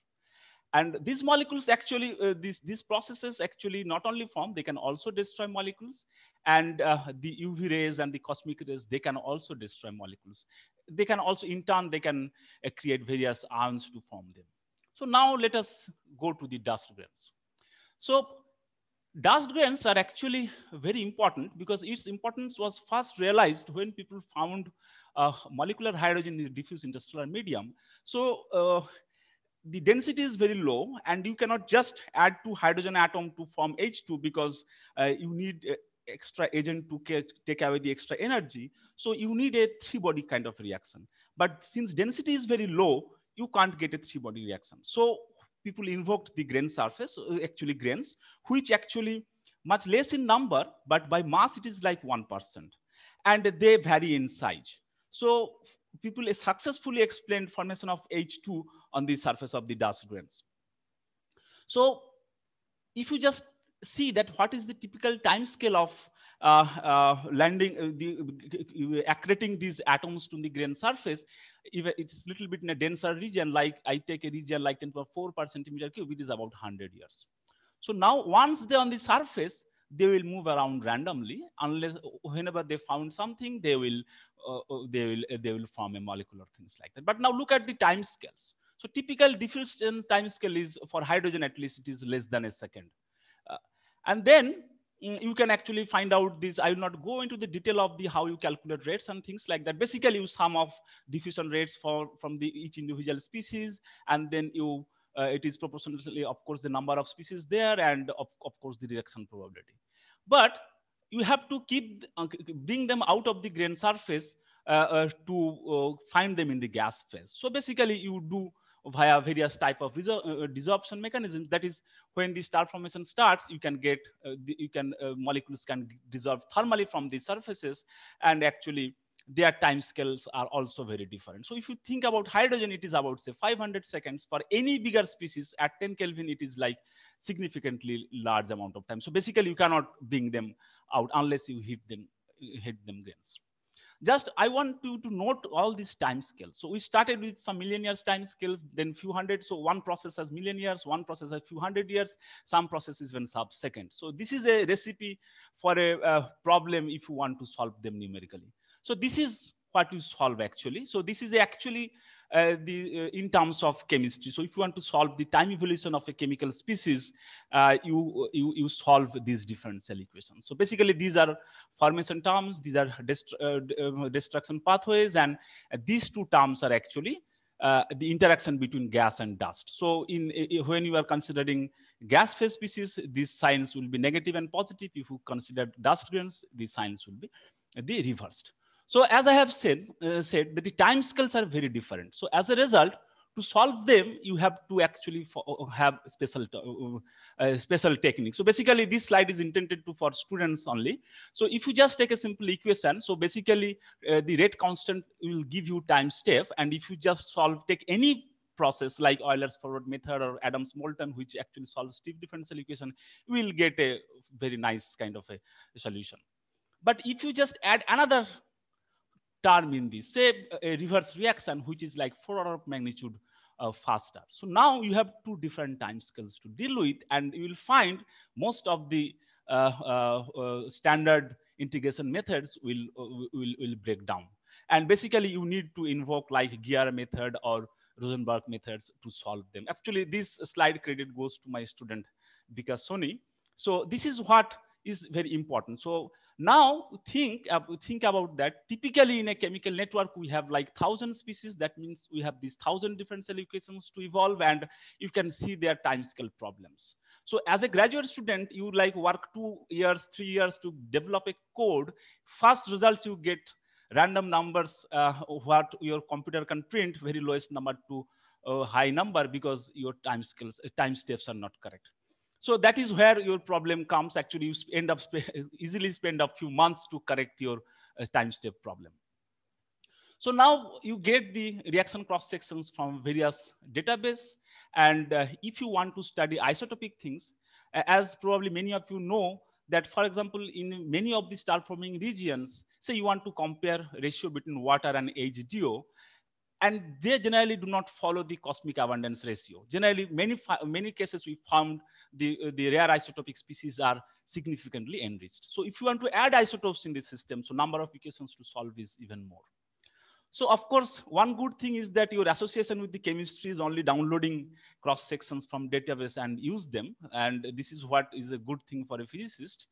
And these molecules actually, uh, these, these processes actually not only form, they can also destroy molecules. And uh, the UV rays and the cosmic rays, they can also destroy molecules. They can also, in turn, they can uh, create various ions to form them. So now let us go to the dust grains. So dust grains are actually very important because its importance was first realized when people found uh, molecular hydrogen in the diffuse interstellar medium. So uh, the density is very low and you cannot just add two hydrogen atom to form H2 because uh, you need uh, extra agent to take away the extra energy. So you need a three body kind of reaction. But since density is very low, you can't get a three body reaction. So people invoked the grain surface, uh, actually grains, which actually much less in number, but by mass it is like 1%. And they vary in size. So people successfully explained formation of H2 on the surface of the dust grains. So if you just see that what is the typical time scale of uh, uh, landing, uh, the, accreting these atoms to the grain surface, if it's a little bit in a denser region, like I take a region like 10 to 4 per centimeter cube, it is about 100 years. So now once they're on the surface, they will move around randomly unless whenever they found something, they will, uh, uh they will, uh, they will form a molecule or things like that. But now look at the time scales. So typical diffusion time scale is for hydrogen, at least it is less than a second. Uh, and then mm, you can actually find out this. I will not go into the detail of the how you calculate rates and things like that. Basically, you sum of diffusion rates for from the each individual species, and then you uh, it is proportionally, of course, the number of species there, and of, of course the reaction probability. But you have to keep uh, bring them out of the grain surface uh, uh, to uh, find them in the gas phase. So basically, you do via various type of uh, desorption mechanisms. That is, when the star formation starts, you can get, uh, the, you can, uh, molecules can dissolve thermally from the surfaces and actually their time scales are also very different. So if you think about hydrogen, it is about say 500 seconds. For any bigger species at 10 Kelvin, it is like significantly large amount of time. So basically you cannot bring them out unless you hit them, hit them grains. Just I want you to note all these time scales. So we started with some million years time scales, then few hundred. So one process has million years, one process has few hundred years, some processes even sub second. So this is a recipe for a, a problem if you want to solve them numerically. So this is what you solve actually. So this is actually uh, the uh, in terms of chemistry. So if you want to solve the time evolution of a chemical species, uh, you, you, you solve these differential equations. So basically these are formation terms, these are dest uh, uh, destruction pathways, and these two terms are actually uh, the interaction between gas and dust. So in, in, when you are considering gas phase species, these signs will be negative and positive. If you consider dust grains, these signs will be the reversed. So as I have said, uh, said that the time scales are very different. So as a result, to solve them, you have to actually uh, have special uh, uh, special techniques. So basically, this slide is intended to for students only. So if you just take a simple equation, so basically uh, the rate constant will give you time step, and if you just solve take any process like Euler's forward method or Adams-Moulton, which actually solves stiff differential equation, you will get a very nice kind of a solution. But if you just add another term in this, say a reverse reaction, which is like four order of magnitude uh, faster. So now you have two different time scales to deal with, and you will find most of the uh, uh, uh standard integration methods will, uh, will, will break down. And basically you need to invoke like Gear method or Rosenbrock methods to solve them. Actually, this slide credit goes to my student Vikas Soni. So this is what is very important. So now think, uh, think about that. Typically in a chemical network, we have like thousand species. That means we have these thousand differential equations to evolve and you can see their time scale problems. So as a graduate student, you like work two years, three years to develop a code. First results you get random numbers, uh, what your computer can print, very lowest number to a high number because your time scales, uh, time steps are not correct. So that is where your problem comes. Actually, you end up sp easily spend a few months to correct your uh, time step problem. So now you get the reaction cross sections from various database. And uh, if you want to study isotopic things, as probably many of you know, that for example, in many of the star forming regions, say you want to compare ratio between water and HDO, and they generally do not follow the cosmic abundance ratio. Generally, many, many cases we found the, the rare isotopic species are significantly enriched. So if you want to add isotopes in the system, so number of equations to solve is even more. So of course, one good thing is that your association with the chemistry is only downloading cross sections from database and use them. And this is what is a good thing for a physicist.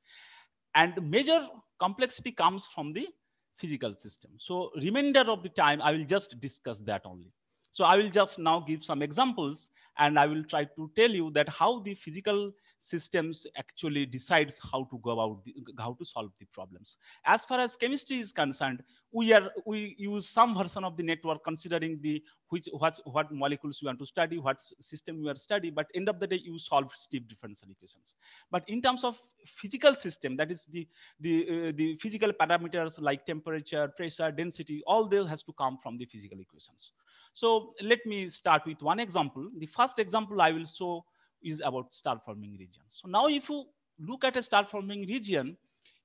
And major complexity comes from the physical system. So remainder of the time, I will just discuss that only. So I will just now give some examples and I will try to tell you that how the physical systems actually decides how to go about the, how to solve the problems. As far as chemistry is concerned, we are we use some version of the network considering the which what what molecules you want to study, what system you are study, but end of the day you solve stiff differential equations. But in terms of physical system, that is the the uh, the physical parameters like temperature, pressure, density, all those has to come from the physical equations. So let me start with one example. The first example I will show is about star forming regions. So now if you look at a star forming region,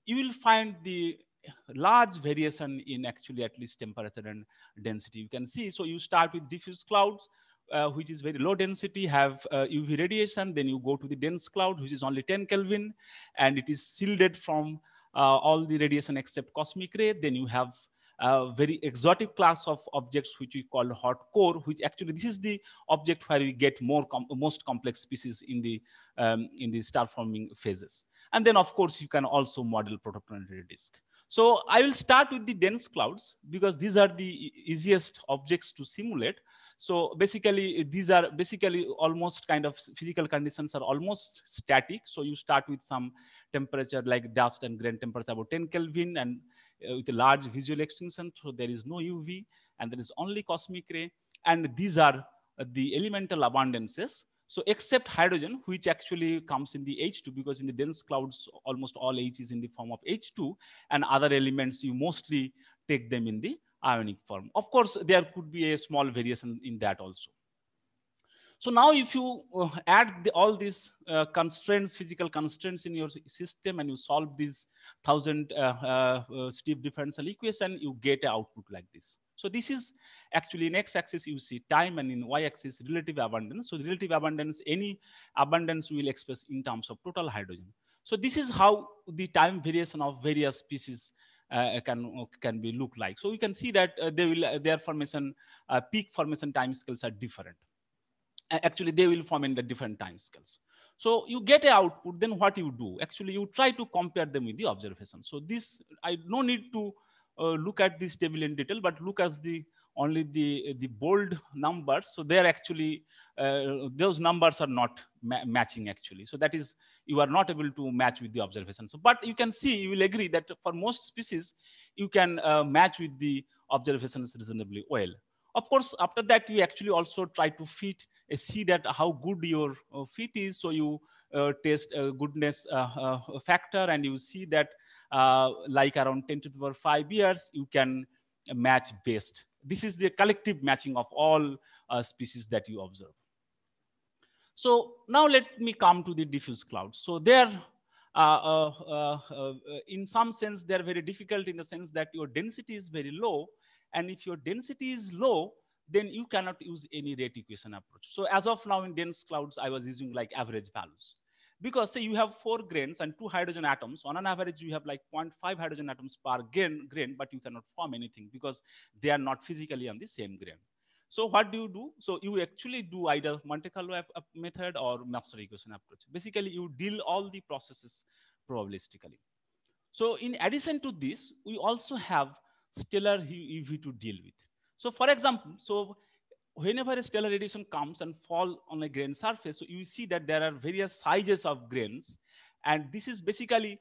you will find the large variation in actually at least temperature and density. You can see, so you start with diffuse clouds, uh, which is very low density, have uh, UV radiation, then you go to the dense cloud, which is only 10 Kelvin, and it is shielded from uh, all the radiation except cosmic ray. Then you have a very exotic class of objects which we call hot core, which actually this is the object where we get more com most complex species in the um, in the star forming phases. And then of course you can also model protoplanetary disk. So I will start with the dense clouds because these are the easiest objects to simulate. So basically these are basically almost kind of physical conditions are almost static. So you start with some temperature like dust and grain temperature about 10 Kelvin and Uh, with a large visual extinction. So there is no UV and there is only cosmic ray. And these are uh, the elemental abundances. So except hydrogen, which actually comes in the H2, because in the dense clouds, almost all H is in the form of H2, and other elements, you mostly take them in the ionic form. Of course, there could be a small variation in that also. So now if you uh, add the, all these uh, constraints, physical constraints in your system and you solve these thousand uh, uh, uh steep differential equation, you get an output like this. So this is actually in x-axis you see time and in y-axis relative abundance. So relative abundance, any abundance will express in terms of total hydrogen. So this is how the time variation of various species uh, can can be look like. So you can see that uh, they will their formation peak formation time scales are different actually they will form in the different time scales. So you get a output, then what you do? Actually, you try to compare them with the observation. So this, I no need to uh, look at this table in detail, but look at the only the the bold numbers. So they're actually uh, those numbers are not ma matching actually. So that is you are not able to match with the observation. So but you can see you will agree that for most species you can uh, match with the observations reasonably well. Of course, after that you actually also try to fit see that how good your uh, fit is. So you uh, test a goodness factor and you see that like around 10 to the power 5 years, you can match best. This is the collective matching of all species that you observe. So now let me come to the diffuse clouds. So there, uh, uh, uh, in some sense, they're very difficult in the sense that your density is very low. And if your density is low, then you cannot use any rate equation approach. So as of now in dense clouds, I was using like average values. Because say you have four grains and two hydrogen atoms, on an average you have like 0.5 hydrogen atoms per grain, grain, but you cannot form anything because they are not physically on the same grain. So what do you do? So you actually do either Monte Carlo method or master equation approach. Basically, you deal all the processes probabilistically. So in addition to this, we also have stellar UV to deal with. So for example, so whenever a stellar radiation comes and fall on a grain surface, so you see that there are various sizes of grains. And this is basically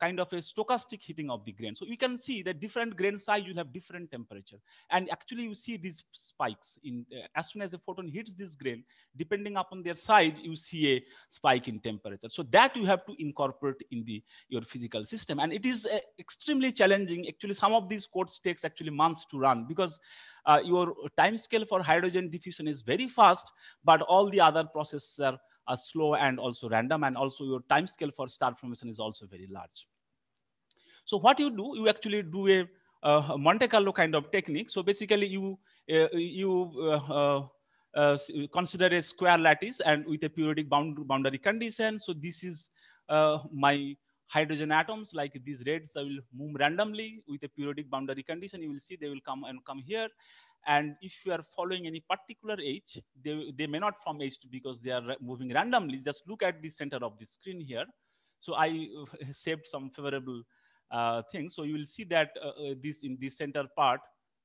kind of a stochastic heating of the grain. So you can see that different grain size will have different temperature. And actually you see these spikes in uh, as soon as a photon hits this grain, depending upon their size, you see a spike in temperature. So that you have to incorporate in the your physical system. And it is uh, extremely challenging. Actually, some of these codes takes actually months to run because uh, your time scale for hydrogen diffusion is very fast, but all the other processes are are slow and also random and also your time scale for star formation is also very large. So what you do, you actually do a, uh, Monte Carlo kind of technique. So basically you, uh, you uh, uh, consider a square lattice and with a periodic bound boundary condition. So this is uh, my hydrogen atoms like these reds I will move randomly with a periodic boundary condition. You will see they will come and come here. And if you are following any particular H, they, they may not form H because they are moving randomly. Just look at the center of the screen here. So I uh, saved some favorable uh, things. So you will see that uh, uh this in the center part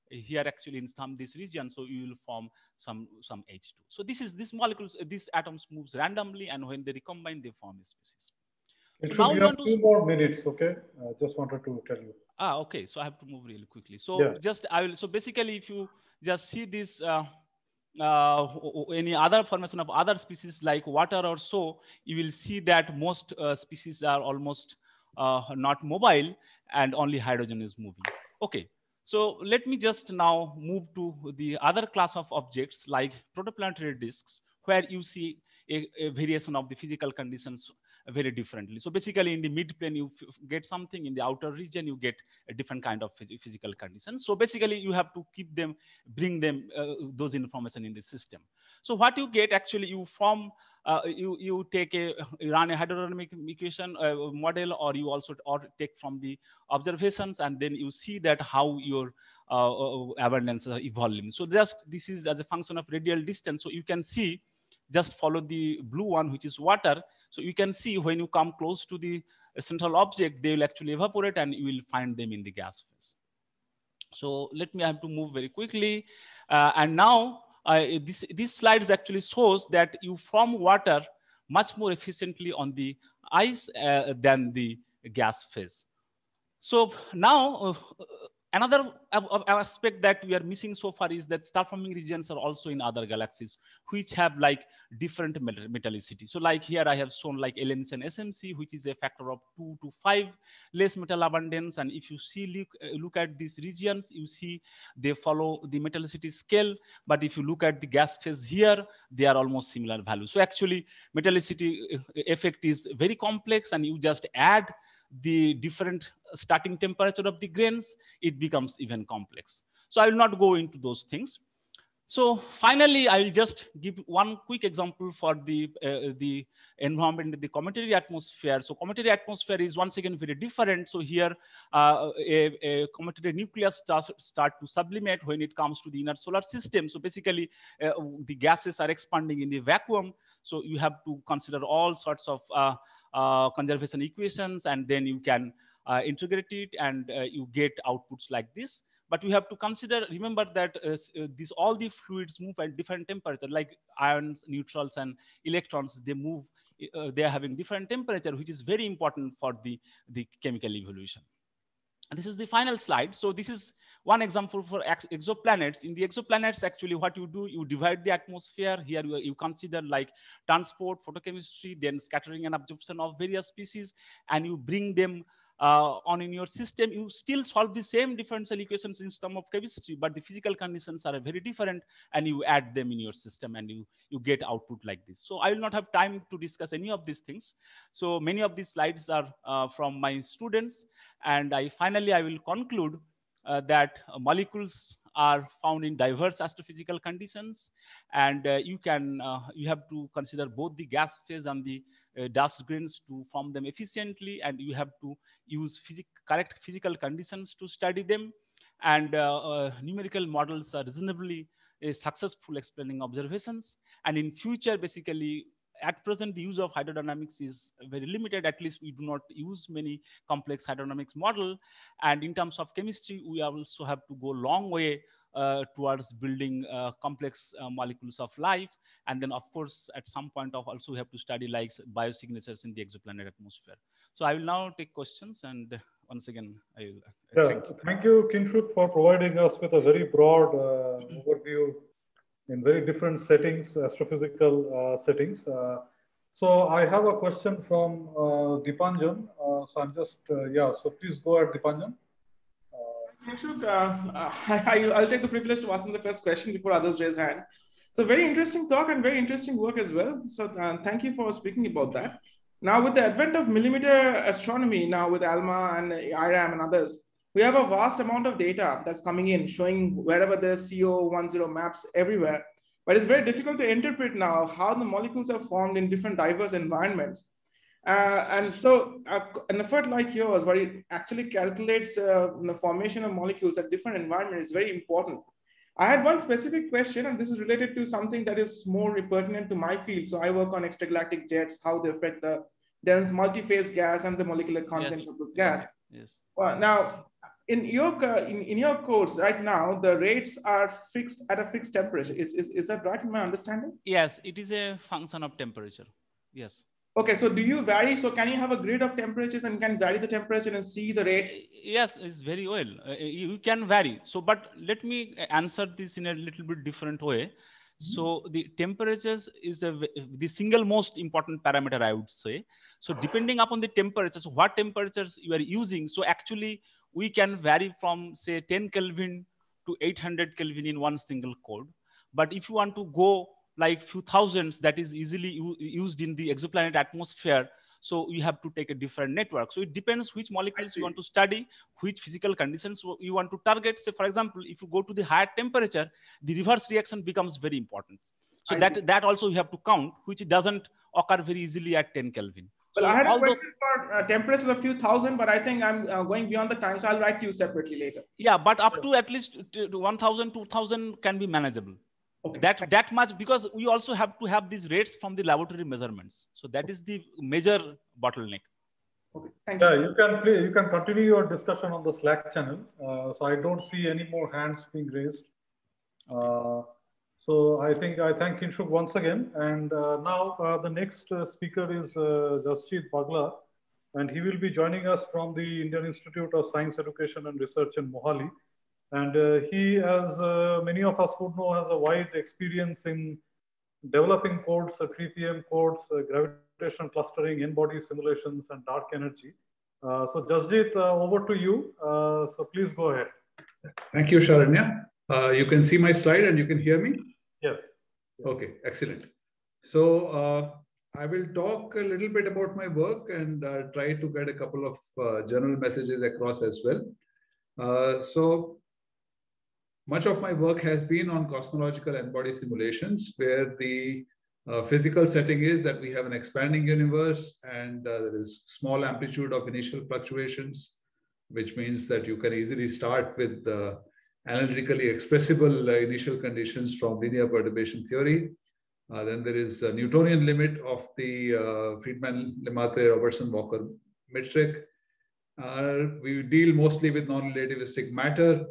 here actually in some this region. So you will form some, some H2. So this is this molecules, uh, these atoms moves randomly and when they recombine, they form a species. It so should be few more minutes, okay? I just wanted to tell you. Ah, okay. So I have to move really quickly. So yeah. just I will. So basically, if you just see this, uh, uh, any other formation of other species like water or so, you will see that most uh, species are almost uh, not mobile and only hydrogen is moving. Okay. So let me just now move to the other class of objects like protoplanetary disks, where you see a, a variation of the physical conditions very differently. So basically in the mid plane, you get something in the outer region, you get a different kind of physical condition. So basically you have to keep them, bring them, uh, those information in the system. So what you get actually, you form, uh, you, you take a, you run a hydrodynamic equation uh, model or you also or take from the observations and then you see that how your uh, uh, abundance are evolving. So just this is as a function of radial distance. So you can see just follow the blue one, which is water. So you can see when you come close to the central object, they will actually evaporate and you will find them in the gas phase. So let me have to move very quickly. Uh, and now uh, this, this slide actually shows that you form water much more efficiently on the ice uh, than the gas phase. So now, uh, another aspect that we are missing so far is that star forming regions are also in other galaxies which have like different metallicity. So like here i have shown like LMC and SMC which is a factor of two to five less metal abundance. And if you see look, uh, look at these regions you see they follow the metallicity scale. But if you look at the gas phase here they are almost similar values so actually metallicity uh, effect is very complex. And you just add the different starting temperature of the grains, it becomes even complex. So I will not go into those things. So finally, I will just give one quick example for the, uh, the environment, the cometary atmosphere. So cometary atmosphere is once again very different. So here, uh, a, a, cometary nucleus starts start to sublimate when it comes to the inner solar system. So basically, uh, the gases are expanding in the vacuum. So you have to consider all sorts of uh, conservation equations, and then you can uh, integrate it and uh, you get outputs like this. But we have to consider, remember that these all the fluids move at different temperature, like ions, neutrals, and electrons, they move uh, they are having different temperature, which is very important for the, the chemical evolution. And this is the final slide. So this is one example for exoplanets. In the exoplanets, actually what you do, you divide the atmosphere. Here you, you consider like transport, photochemistry, then scattering and absorption of various species, and you bring them uh, on in your system, you still solve the same differential equations in terms of chemistry, but the physical conditions are very different and you add them in your system and you, you get output like this. So I will not have time to discuss any of these things. So many of these slides are uh, from my students. And I finally, I will conclude uh, that molecules are found in diverse astrophysical conditions and uh, you can uh, you have to consider both the gas phase and the uh, dust grains to form them efficiently and you have to use physic correct physical conditions to study them. And uh, uh, numerical models are reasonably successful explaining observations. And in future basically at present the use of hydrodynamics is very limited. At least we do not use many complex hydrodynamics model. And in terms of chemistry we also have to go long way uh, towards building uh, complex uh, molecules of life and then, of course, at some point of also we have to study like biosignatures in the exoplanet atmosphere. So I will now take questions. And once again, I will. Yeah, thank you, thank you Kinshuk, for providing us with a very broad uh, overview in very different settings, astrophysical uh, settings. Uh, so I have a question from uh, Dipanjan. Uh, so I'm just, uh, yeah, so please go ahead, Dipanjan. Kinshuk, I, I'll take the privilege to ask the first question before others raise hand. So very interesting talk and very interesting work as well. So uh, thank you for speaking about that. Now with the advent of millimeter astronomy, now with ALMA and IRAM and others, we have a vast amount of data that's coming in showing wherever there's CO10 maps everywhere. But it's very difficult to interpret now how the molecules are formed in different diverse environments. Uh, and so uh, an effort like yours, where it actually calculates uh, the formation of molecules at different environments is very important. I had one specific question, and this is related to something that is more pertinent to my field. So I work on extragalactic jets, how they affect the dense multi-phase gas and the molecular content yes. of this gas. Yes. Well, uh, now, in your in, in your codes right now, the rates are fixed at a fixed temperature. Is, is, is that right in my understanding? Yes, it is a function of temperature. Yes. Okay, so do you vary? So can you have a grid of temperatures and can vary the temperature and see the rates? Yes, it's very well. Uh, you can vary. So, but let me answer this in a little bit different way. So the temperatures is a, the single most important parameter, I would say. So depending upon the temperatures, what temperatures you are using. So actually we can vary from say 10 Kelvin to 800 Kelvin in one single code. But if you want to go like few thousands that is easily used in the exoplanet atmosphere so you have to take a different network so it depends which molecules you want to study which physical conditions you want to target say for example if you go to the higher temperature the reverse reaction becomes very important so I that see. that also you have to count which doesn't occur very easily at 10 kelvin well, so I had a question those... for uh, temperatures of a few thousand, but I think I'm uh, going beyond the time, so I'll write to you separately later. Yeah, but up to at least 1,000, 2,000 can be manageable. Okay. That that much because we also have to have these rates from the laboratory measurements. So that is the major bottleneck. Okay. Thank yeah, you. you can play, you can continue your discussion on the Slack channel. Uh, so I don't see any more hands being raised. Uh, so I think I thank Kinshuk once again. And uh, now uh, the next uh, speaker is uh, Jasjeet Bagla. and he will be joining us from the Indian Institute of Science Education and Research in Mohali. And uh, he, as uh, many of us would know, has a wide experience in developing codes, uh, TreePM codes, uh, gravitational clustering, N-body simulations, and dark energy. Uh, so Jasjeet, uh, over to you. so please go ahead. Thank you, Sharanya. you can see my slide and you can hear me? Yes. Okay, excellent. So I will talk a little bit about my work and uh, try to get a couple of uh, general messages across as well. Uh, so much of my work has been on cosmological n-body simulations where the uh, physical setting is that we have an expanding universe and uh, there is small amplitude of initial fluctuations, which means that you can easily start with analytically expressible uh, initial conditions from linear perturbation theory uh, then there is a Newtonian limit of the uh, Friedmann-Lemaitre-Robertson-Walker metric. Uh, we deal mostly with non-relativistic matter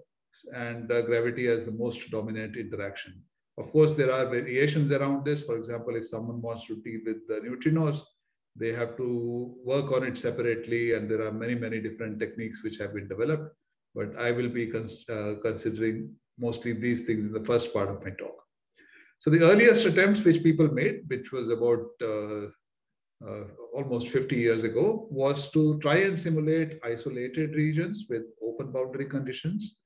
and uh, gravity as the most dominant interaction. Of course, there are variations around this. For example, if someone wants to deal with the neutrinos, they have to work on it separately, and there are many, many different techniques which have been developed. But I will be uh, considering mostly these things in the first part of my talk. So the earliest attempts which people made, which was about uh, uh, almost 50 years ago, was to try and simulate isolated regions with open boundary conditions,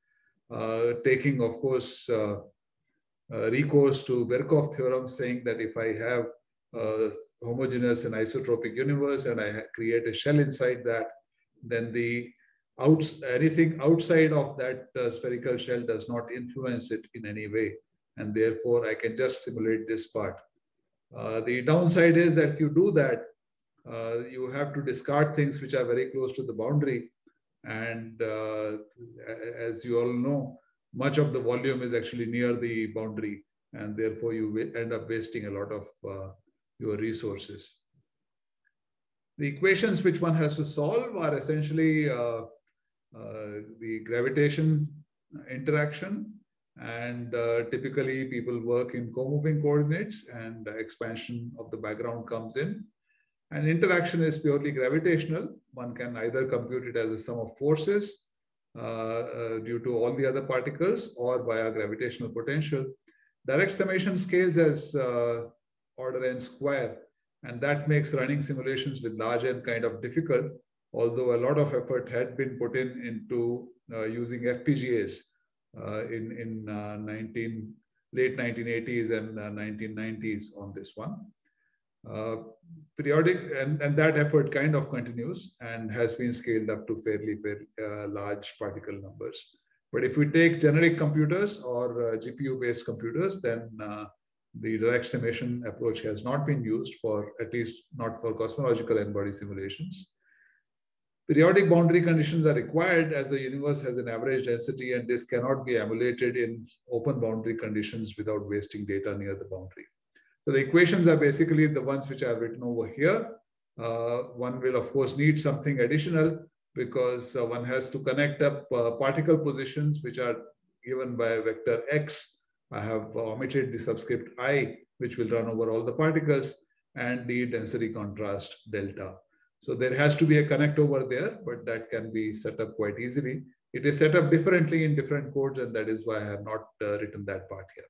taking, of course, uh, uh, recourse to Birkhoff theorem, saying that if I have a homogeneous and isotropic universe and I create a shell inside that, then the outs anything outside of that uh, spherical shell does not influence it in any way and therefore I can just simulate this part. Uh, the downside is that if you do that, uh, you have to discard things which are very close to the boundary. And uh, as you all know, much of the volume is actually near the boundary, and therefore you end up wasting a lot of uh, your resources. The equations which one has to solve are essentially uh, uh, the gravitation interaction and uh, typically people work in co-moving coordinates and the expansion of the background comes in. And interaction is purely gravitational. One can either compute it as a sum of forces uh, uh, due to all the other particles or via gravitational potential. Direct summation scales as uh, order n square. And that makes running simulations with large n kind of difficult, although a lot of effort had been put in into uh, using FPGAs uh, in, in uh, 19, late 1980s and 1990s uh, on this one. Uh, periodic and, and that effort kind of continues and has been scaled up to fairly, uh, large particle numbers. But if we take generic computers or uh, GPU based computers, then the direct summation approach has not been used for at least not for cosmological n-body simulations. Periodic boundary conditions are required as the universe has an average density and this cannot be emulated in open boundary conditions without wasting data near the boundary. So the equations are basically the ones which I've written over here. Uh, one will of course need something additional because uh, one has to connect up uh, particle positions which are given by vector x. I have omitted the subscript i which will run over all the particles and the density contrast delta. So there has to be a connect over there, but that can be set up quite easily. It is set up differently in different codes, and that is why I have not uh, written that part here.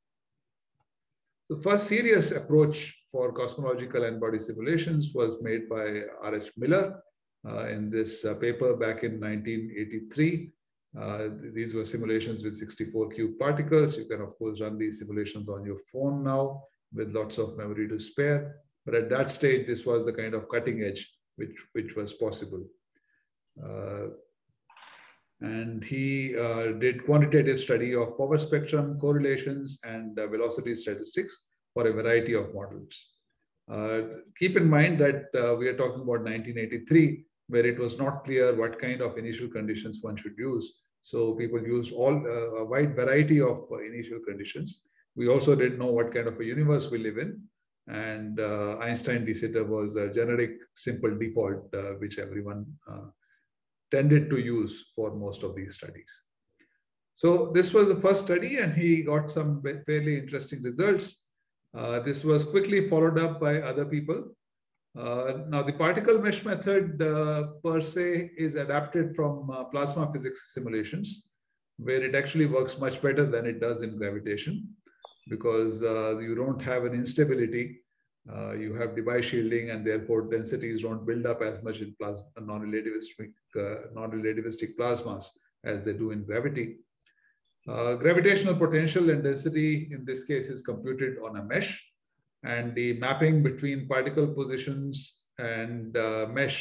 The first serious approach for cosmological n-body simulations was made by R.H. Miller uh, in this uh, paper back in 1983. Uh, these were simulations with 64 cube particles. You can, of course, run these simulations on your phone now with lots of memory to spare. But at that stage, this was the kind of cutting edge which, which was possible. Uh, and he uh, did quantitative study of power spectrum correlations and uh, velocity statistics for a variety of models. Uh, keep in mind that uh, we are talking about 1983, where it was not clear what kind of initial conditions one should use. So people used all uh, a wide variety of initial conditions. We also didn't know what kind of a universe we live in. And uh, Einstein de Sitter was a generic simple default, uh, which everyone uh, tended to use for most of these studies. So this was the first study and he got some fairly interesting results. Uh, this was quickly followed up by other people. Uh, now, the particle mesh method uh, per se is adapted from uh, plasma physics simulations, where it actually works much better than it does in gravitation because uh, you don't have an instability. Uh, you have Debye shielding and therefore densities don't build up as much in plasma, non-relativistic, uh, non-relativistic plasmas as they do in gravity. gravitational potential and density in this case is computed on a mesh and the mapping between particle positions and uh, mesh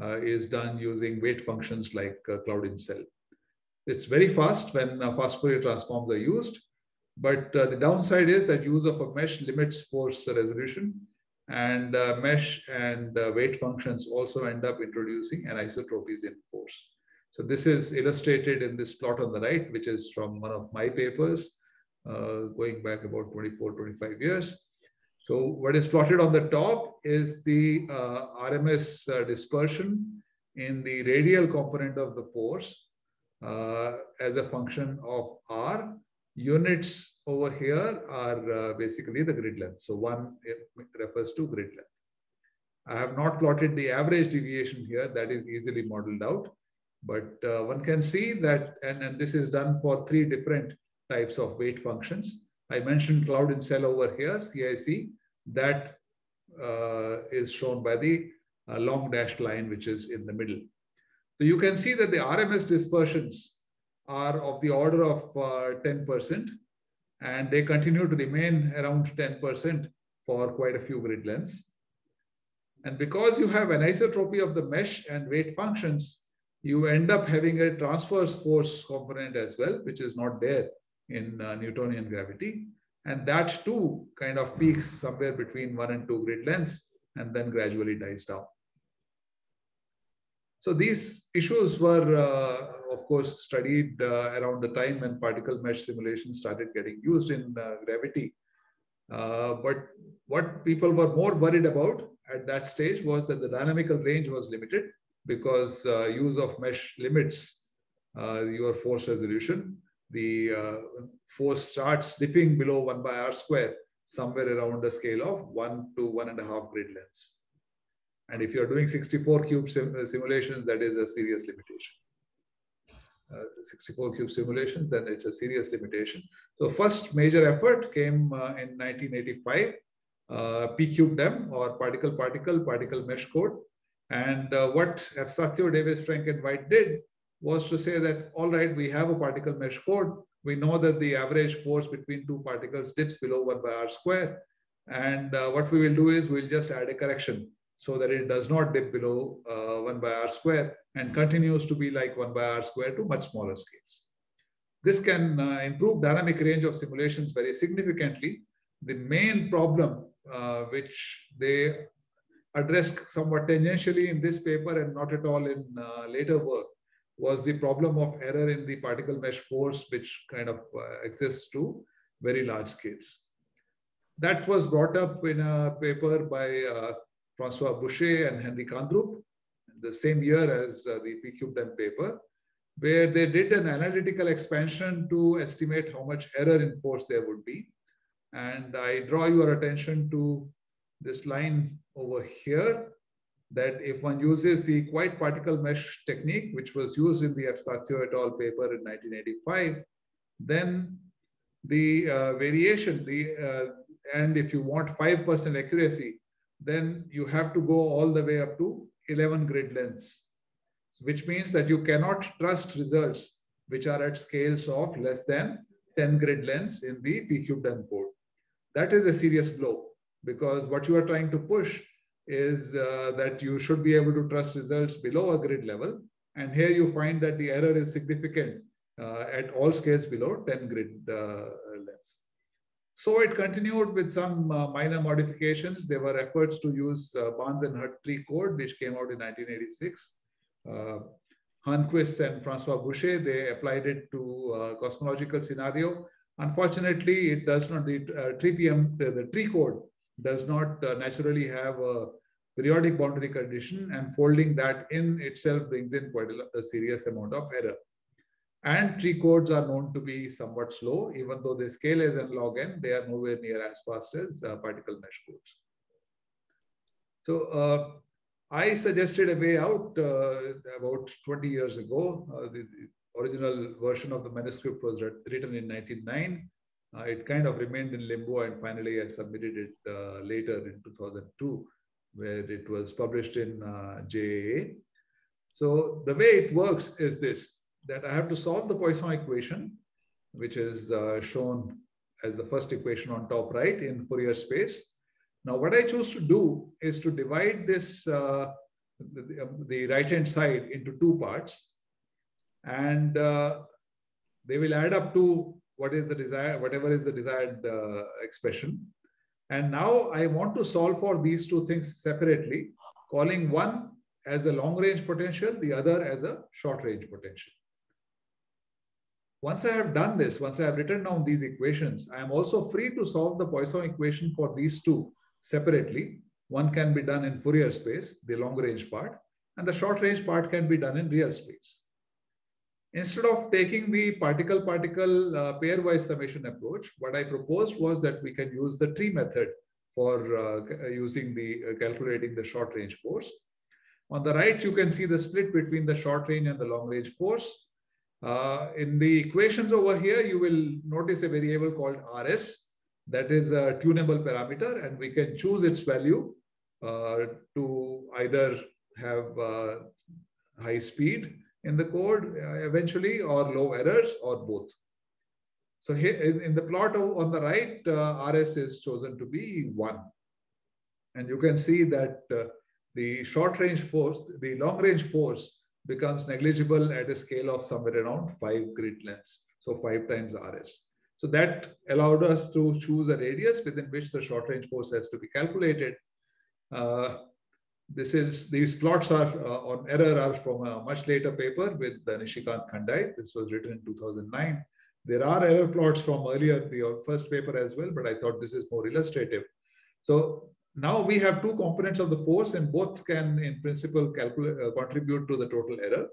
uh, is done using weight functions like uh, Cloud-in-Cell. It's very fast when uh, fast Fourier transforms are used, but uh, the downside is that use of a mesh limits force resolution and uh, mesh and weight functions also end up introducing anisotropies in force. So this is illustrated in this plot on the right, which is from one of my papers going back about 24, 25 years. So what is plotted on the top is the uh, RMS uh, dispersion in the radial component of the force uh, as a function of R. Units over here are uh, basically the grid length. So one refers to grid length. I have not plotted the average deviation here. That is easily modeled out. But uh, one can see that, and, and this is done for three different types of weight functions. I mentioned Cloud-in-Cell over here, CIC, that uh, is shown by the uh, long dashed line, which is in the middle. So you can see that the RMS dispersions are of the order of 10%, uh, and they continue to remain around 10% for quite a few grid lengths. And because you have anisotropy of the mesh and weight functions, you end up having a transverse force component as well, which is not there in uh, Newtonian gravity. And that too kind of peaks somewhere between one and two grid lengths and then gradually dies down. So these issues were, uh, of course, studied uh, around the time when particle mesh simulations started getting used in uh, gravity. Uh, but what people were more worried about at that stage was that the dynamical range was limited because use of mesh limits your force resolution the force starts dipping below 1 by r square somewhere around a scale of 1 to 1.5 grid lengths. And if you're doing 64 cube sim simulations, that is a serious limitation. Uh, 64 cube simulations, then it's a serious limitation. So first major effort came uh, in 1985, uh, P-cubed-M or particle-particle particle mesh code. And uh, what Efstathiou, Davis, Frenk, and White did was to say that, all right, we have a particle mesh code. We know that the average force between two particles dips below 1 by r square. And uh, what we will do is we'll just add a correction so that it does not dip below uh, 1 by r square and continues to be like 1 by r square to much smaller scales. This can uh, improve dynamic range of simulations very significantly. The main problem uh, which they addressed somewhat tangentially in this paper and not at all in uh, later work was the problem of error in the particle mesh force, which kind of uh, exists to very large scales. That was brought up in a paper by uh, Francois Bouchet and Henry Kandrup, the same year as uh, the P-cubed-M paper, where they did an analytical expansion to estimate how much error in force there would be. And I draw your attention to this line over here, that if one uses the quiet particle mesh technique, which was used in the Efstathiou et al. paper in 1985, then the uh, variation, the uh, and if you want 5% accuracy, then you have to go all the way up to 11 grid lengths, which means that you cannot trust results which are at scales of less than 10 grid lengths in the P-cubed-M code. That is a serious blow because what you are trying to push is uh, that you should be able to trust results below a grid level. And here you find that the error is significant uh, at all scales below 10 grid uh. So it continued with some uh, minor modifications. There were efforts to use uh, Barnes and tree code, which came out in 1986. Uh, Hernquist and Francois Bouchet, they applied it to cosmological scenario. Unfortunately, it does not, the uh, TreePM, the, the tree code does not uh, naturally have a periodic boundary condition and folding that in itself brings in quite a, a, serious amount of error. And tree codes are known to be somewhat slow, even though they scale as n log n, they are nowhere near as fast as uh, particle mesh codes. So uh, I suggested a way out uh, about 20 years ago. Uh, the, the, original version of the manuscript was written in 1909. Uh, it kind of remained in limbo and finally I submitted it uh, later in 2002 where it was published in JAA. So the way it works is this, that I have to solve the Poisson equation, which is shown as the first equation on top right in Fourier space. Now, what I choose to do is to divide this, uh, the, um, the right-hand side into two parts. And uh, they will add up to what is the desired, whatever is the desired uh, expression. And now I want to solve for these two things separately, calling one as a long range potential, the other as a short range potential. Once I have done this, once I have written down these equations, I am also free to solve the Poisson equation for these two separately. One can be done in Fourier space, the long range part, and the short range part can be done in real space. Instead of taking the particle-particle uh, pairwise summation approach, what I proposed was that we can use the tree method for uh, using the uh, calculating the short range force. On the right, you can see the split between the short range and the long range force. Uh, in the equations over here, you will notice a variable called RS. That is a tunable parameter, and we can choose its value uh, to either have uh, high speed in the code uh, eventually, or low errors, or both. So here in, the plot on the right, uh, RS is chosen to be 1. And you can see that uh, the short range force, the long range force becomes negligible at a scale of somewhere around five grid lengths. So five times RS. So that allowed us to choose a radius within which the short range force has to be calculated. Uh, this is these plots are uh, on error are from a much later paper with uh, Nishikant Khandai. This was written in 2009. There are error plots from earlier, the first paper as well, but I thought this is more illustrative. So now we have two components of the force and both can in principle uh, contribute to the total error.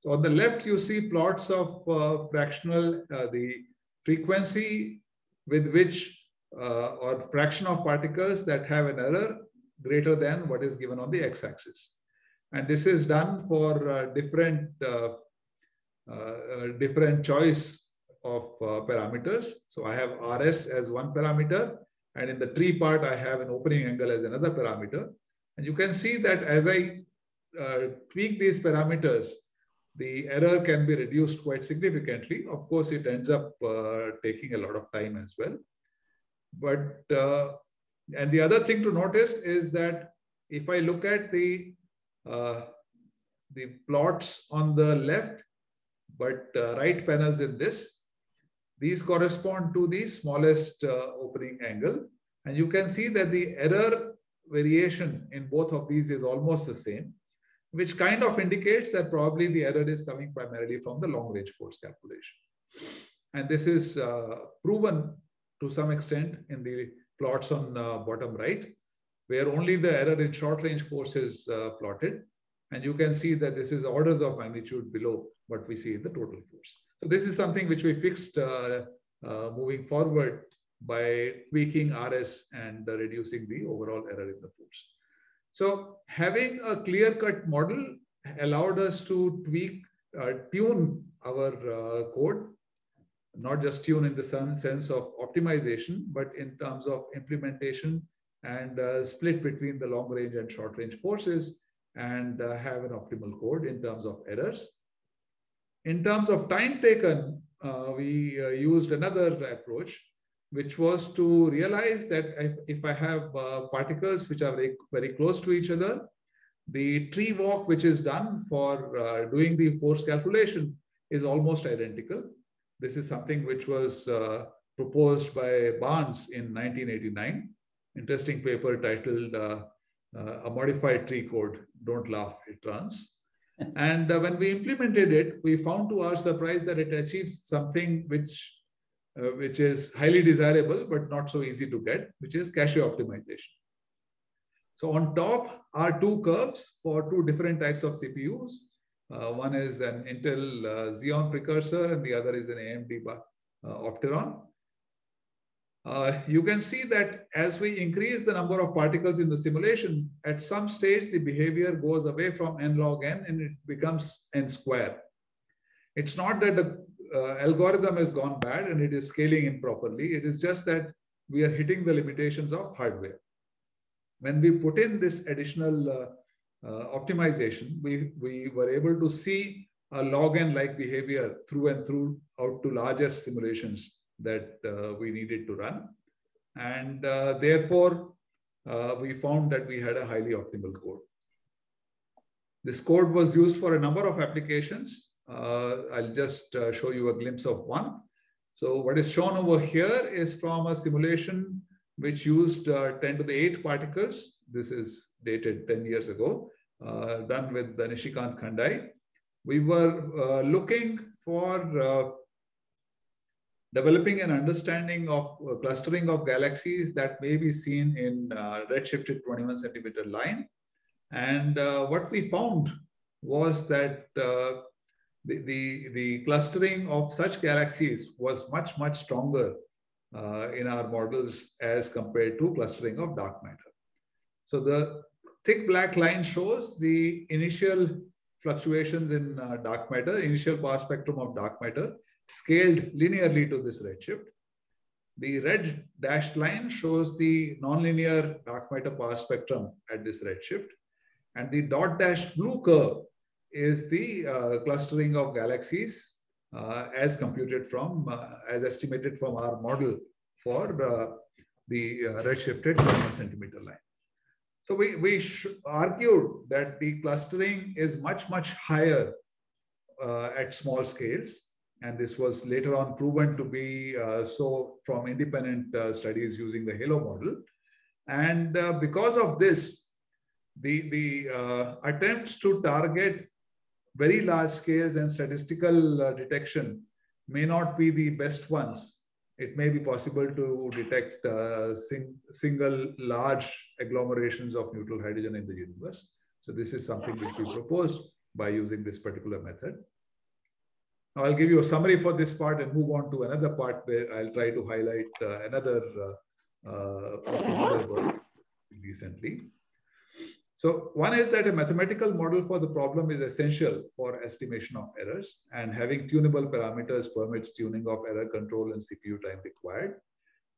So on the left, you see plots of uh, fractional, uh, the frequency with which uh, or fraction of particles that have an error greater than what is given on the x-axis. And this is done for uh, different, uh, different choice of parameters. So I have RS as one parameter and in the tree part, I have an opening angle as another parameter. And you can see that as I uh, tweak these parameters, the error can be reduced quite significantly. Of course, it ends up uh, taking a lot of time as well. But, uh, and the other thing to notice is that if I look at the, uh, the plots on the left, but uh, right panels in this, these correspond to the smallest uh, opening angle. And you can see that the error variation in both of these is almost the same, which kind of indicates that probably the error is coming primarily from the long range force calculation. And this is uh, proven to some extent in the plots on uh, bottom right, where only the error in short range force is uh, plotted. And you can see that this is orders of magnitude below what we see in the total force. So this is something which we fixed uh, uh, moving forward by tweaking RS and uh, reducing the overall error in the force. So having a clear-cut model allowed us to tweak, uh, tune our uh, code, not just tune in the sense of optimization, but in terms of implementation and uh, split between the long range and short range forces and have an optimal code in terms of errors. In terms of time taken, uh, we uh, used another approach, which was to realize that if, if I have uh, particles which are very, very close to each other, the tree walk which is done for uh, doing the force calculation is almost identical. This is something which was uh, proposed by Barnes in 1989. Interesting paper titled uh, A Modified Tree Code, Don't Laugh, It Runs and uh, when we implemented it, we found to our surprise that it achieves something which, uh, which is highly desirable, but not so easy to get, which is cache optimization. So on top are two curves for two different types of CPUs. Uh, one is an Intel uh, Xeon precursor and the other is an AMD uh, Opteron. Uh, you can see that as we increase the number of particles in the simulation, at some stage the behavior goes away from n log n and it becomes n square. It's not that the uh, algorithm has gone bad and it is scaling improperly. It is just that we are hitting the limitations of hardware. When we put in this additional uh, uh, optimization, we, we were able to see a log n like behavior through and through out to largest simulations that uh, we needed to run. And uh, therefore, uh, we found that we had a highly optimal code. This code was used for a number of applications. I'll just show you a glimpse of one. So what is shown over here is from a simulation which used uh, 10 to the 8 particles. This is dated 10 years ago, uh, done with the Nishikant Khandai. We were uh, looking for developing an understanding of uh, clustering of galaxies that may be seen in uh, redshifted 21 centimeter line. And uh, what we found was that uh, the, the, the, clustering of such galaxies was much, much stronger uh, in our models as compared to clustering of dark matter. So the thick black line shows the initial fluctuations in uh, dark matter, initial power spectrum of dark matter scaled linearly to this redshift. The red dashed line shows the nonlinear dark matter power spectrum at this redshift. And the dot dashed blue curve is the uh, clustering of galaxies uh, as computed from, uh, as estimated from our model for uh, the uh, redshifted 21 centimeter line. So we, we argued that the clustering is much, much higher uh, at small scales and this was later on proven to be uh, so from independent uh, studies using the HALO model. And uh, because of this, the, the uh, attempts to target very large scales and statistical uh, detection may not be the best ones. It may be possible to detect uh, sing, single large agglomerations of neutral hydrogen in the universe. So this is something which we proposed by using this particular method. Now I'll give you a summary for this part and move on to another part where I'll try to highlight uh, another uh, uh, work recently. So one is that a mathematical model for the problem is essential for estimation of errors and having tunable parameters permits tuning of error control and CPU time required.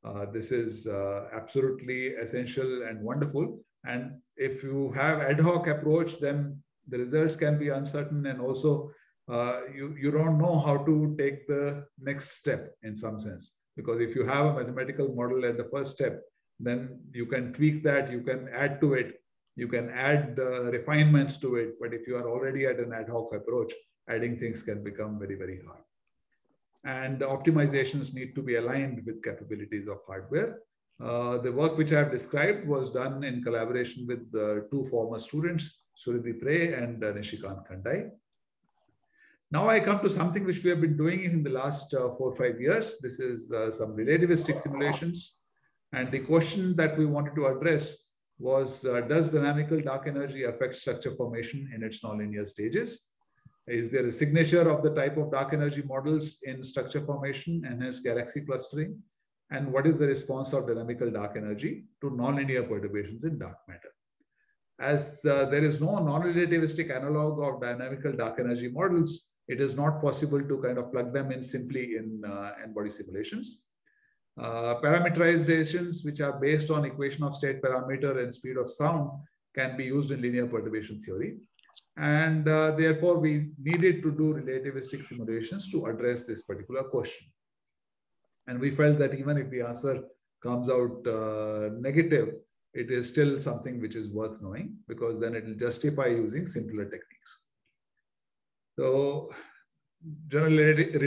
Uh, this is uh, absolutely essential and wonderful. And if you have ad hoc approach, then the results can be uncertain and also uh, you, you don't know how to take the next step in some sense. Because if you have a mathematical model at the first step, then you can tweak that, you can add to it, you can add uh, refinements to it. But if you are already at an ad hoc approach, adding things can become very, very hard. And optimizations need to be aligned with capabilities of hardware. Uh, the work which I have described was done in collaboration with the two former students, Suryadeep Ray and uh, Nishikant Khandai. Now I come to something which we have been doing in the last uh, four or five years. This is uh, some relativistic simulations. And the question that we wanted to address was, uh, does dynamical dark energy affect structure formation in its nonlinear stages? Is there a signature of the type of dark energy models in structure formation and hence galaxy clustering? And what is the response of dynamical dark energy to nonlinear perturbations in dark matter? As uh, there is no non-relativistic analog of dynamical dark energy models, it is not possible to kind of plug them in simply in uh, n-body simulations. Uh, parameterizations, which are based on equation of state parameter and speed of sound, can be used in linear perturbation theory. And uh, therefore, we needed to do relativistic simulations to address this particular question. And we felt that even if the answer comes out uh, negative, it is still something which is worth knowing because then it will justify using simpler techniques. So general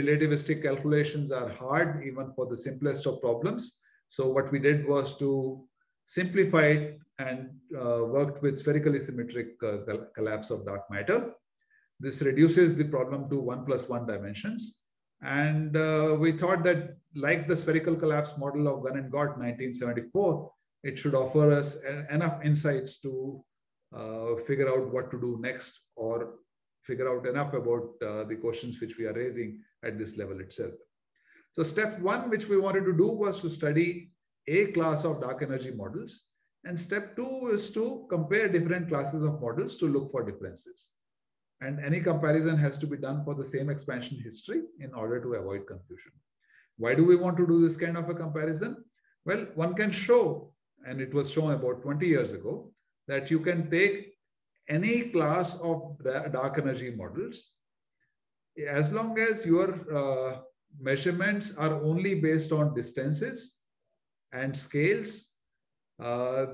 relativistic calculations are hard even for the simplest of problems. So what we did was to simplify it and uh, worked with spherically symmetric uh, collapse of dark matter. This reduces the problem to one plus one dimensions. And uh, we thought that like the spherical collapse model of Gunn and Gott 1974, it should offer us enough insights to uh, figure out what to do next or figure out enough about uh, the questions which we are raising at this level itself. So step one, which we wanted to do was to study a class of dark energy models. And step two is to compare different classes of models to look for differences. And any comparison has to be done for the same expansion history in order to avoid confusion. Why do we want to do this kind of a comparison? Well, one can show, and it was shown about 20 years ago, that you can take any class of dark energy models as long as your uh, measurements are only based on distances and scales, uh,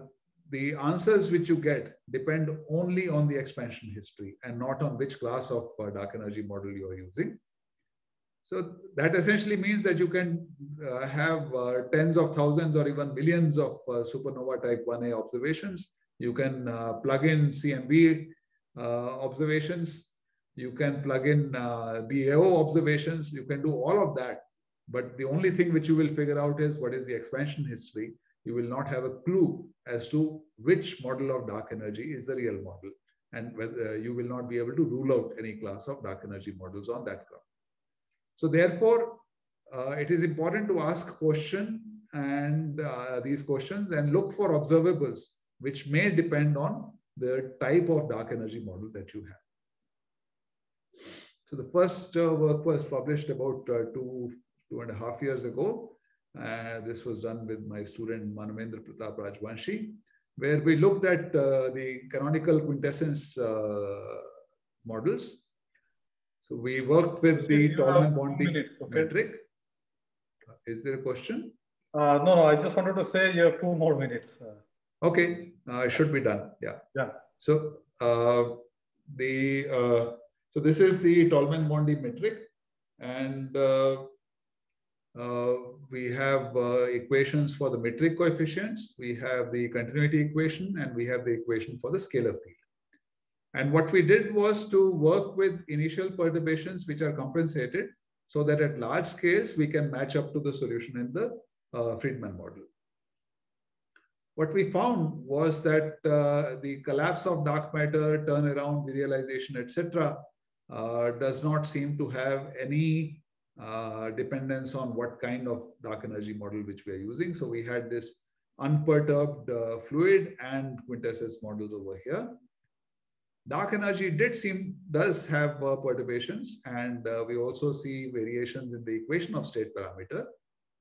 the answers which you get depend only on the expansion history and not on which class of uh, dark energy model you are using. So that essentially means that you can uh, have uh, tens of thousands or even millions of uh, supernova type 1a observations. You can uh, plug in CMB observations you can plug in uh, BAO observations, you can do all of that. But the only thing which you will figure out is what is the expansion history. You will not have a clue as to which model of dark energy is the real model. And whether you will not be able to rule out any class of dark energy models on that ground. So therefore, uh, it is important to ask question and uh, these questions and look for observables which may depend on the type of dark energy model that you have. So the first uh, work was published about uh, two, two and a half years ago. Uh, this was done with my student Manvendra Pratap Rajvanshi, where we looked at uh, the canonical quintessence uh, models. So we worked with the Tolman-Bondi okay. metric. Is there a question? Uh, no, no, I just wanted to say you have two more minutes. Okay, it should be done. Yeah. Yeah. So the so this is the Tolman-Bondi metric. And uh, uh, we have uh, equations for the metric coefficients. We have the continuity equation and we have the equation for the scalar field. And what we did was to work with initial perturbations which are compensated so that at large scales, we can match up to the solution in the uh, Friedmann model. What we found was that uh, the collapse of dark matter, turnaround, virialization, etc., uh, does not seem to have any uh, dependence on what kind of dark energy model which we are using. So we had this unperturbed fluid and quintessence models over here. Dark energy did seem, does have uh, perturbations and uh, we also see variations in the equation of state parameter.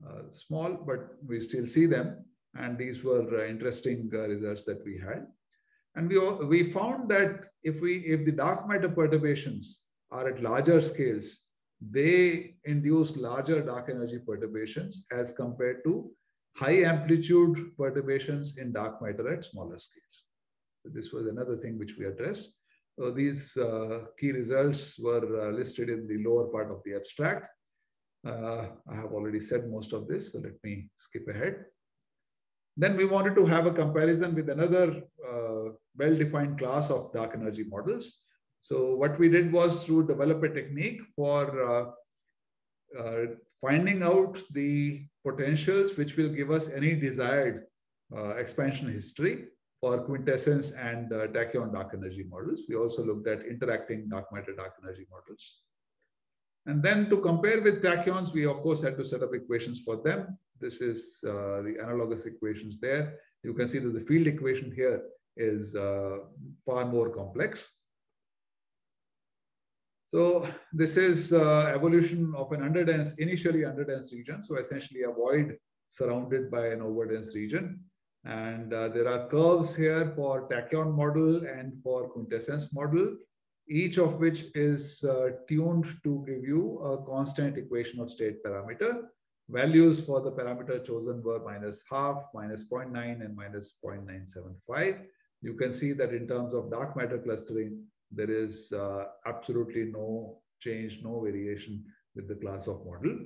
Uh, small, but we still see them. And these were interesting results that we had. And we, we found that if, we, if the dark matter perturbations are at larger scales, they induce larger dark energy perturbations as compared to high amplitude perturbations in dark matter at smaller scales. So this was another thing which we addressed. So these uh, key results were uh, listed in the lower part of the abstract. Uh, I have already said most of this, so let me skip ahead. Then we wanted to have a comparison with another uh, well-defined class of dark energy models. So what we did was to develop a technique for uh, uh, finding out the potentials which will give us any desired uh, expansion history for quintessence and uh, tachyon dark energy models. We also looked at interacting dark matter dark energy models. And then to compare with tachyons, we of course had to set up equations for them. This is uh, the analogous equations there. You can see that the field equation here is uh, far more complex. So this is uh, evolution of an underdense, initially underdense region. So essentially a void surrounded by an overdense region. And uh, there are curves here for tachyon model and for quintessence model, each of which is uh, tuned to give you a constant equation of state parameter. Values for the parameter chosen were minus half, minus 0.9, and minus 0.975. You can see that in terms of dark matter clustering, there is uh, absolutely no change, no variation with the class of model.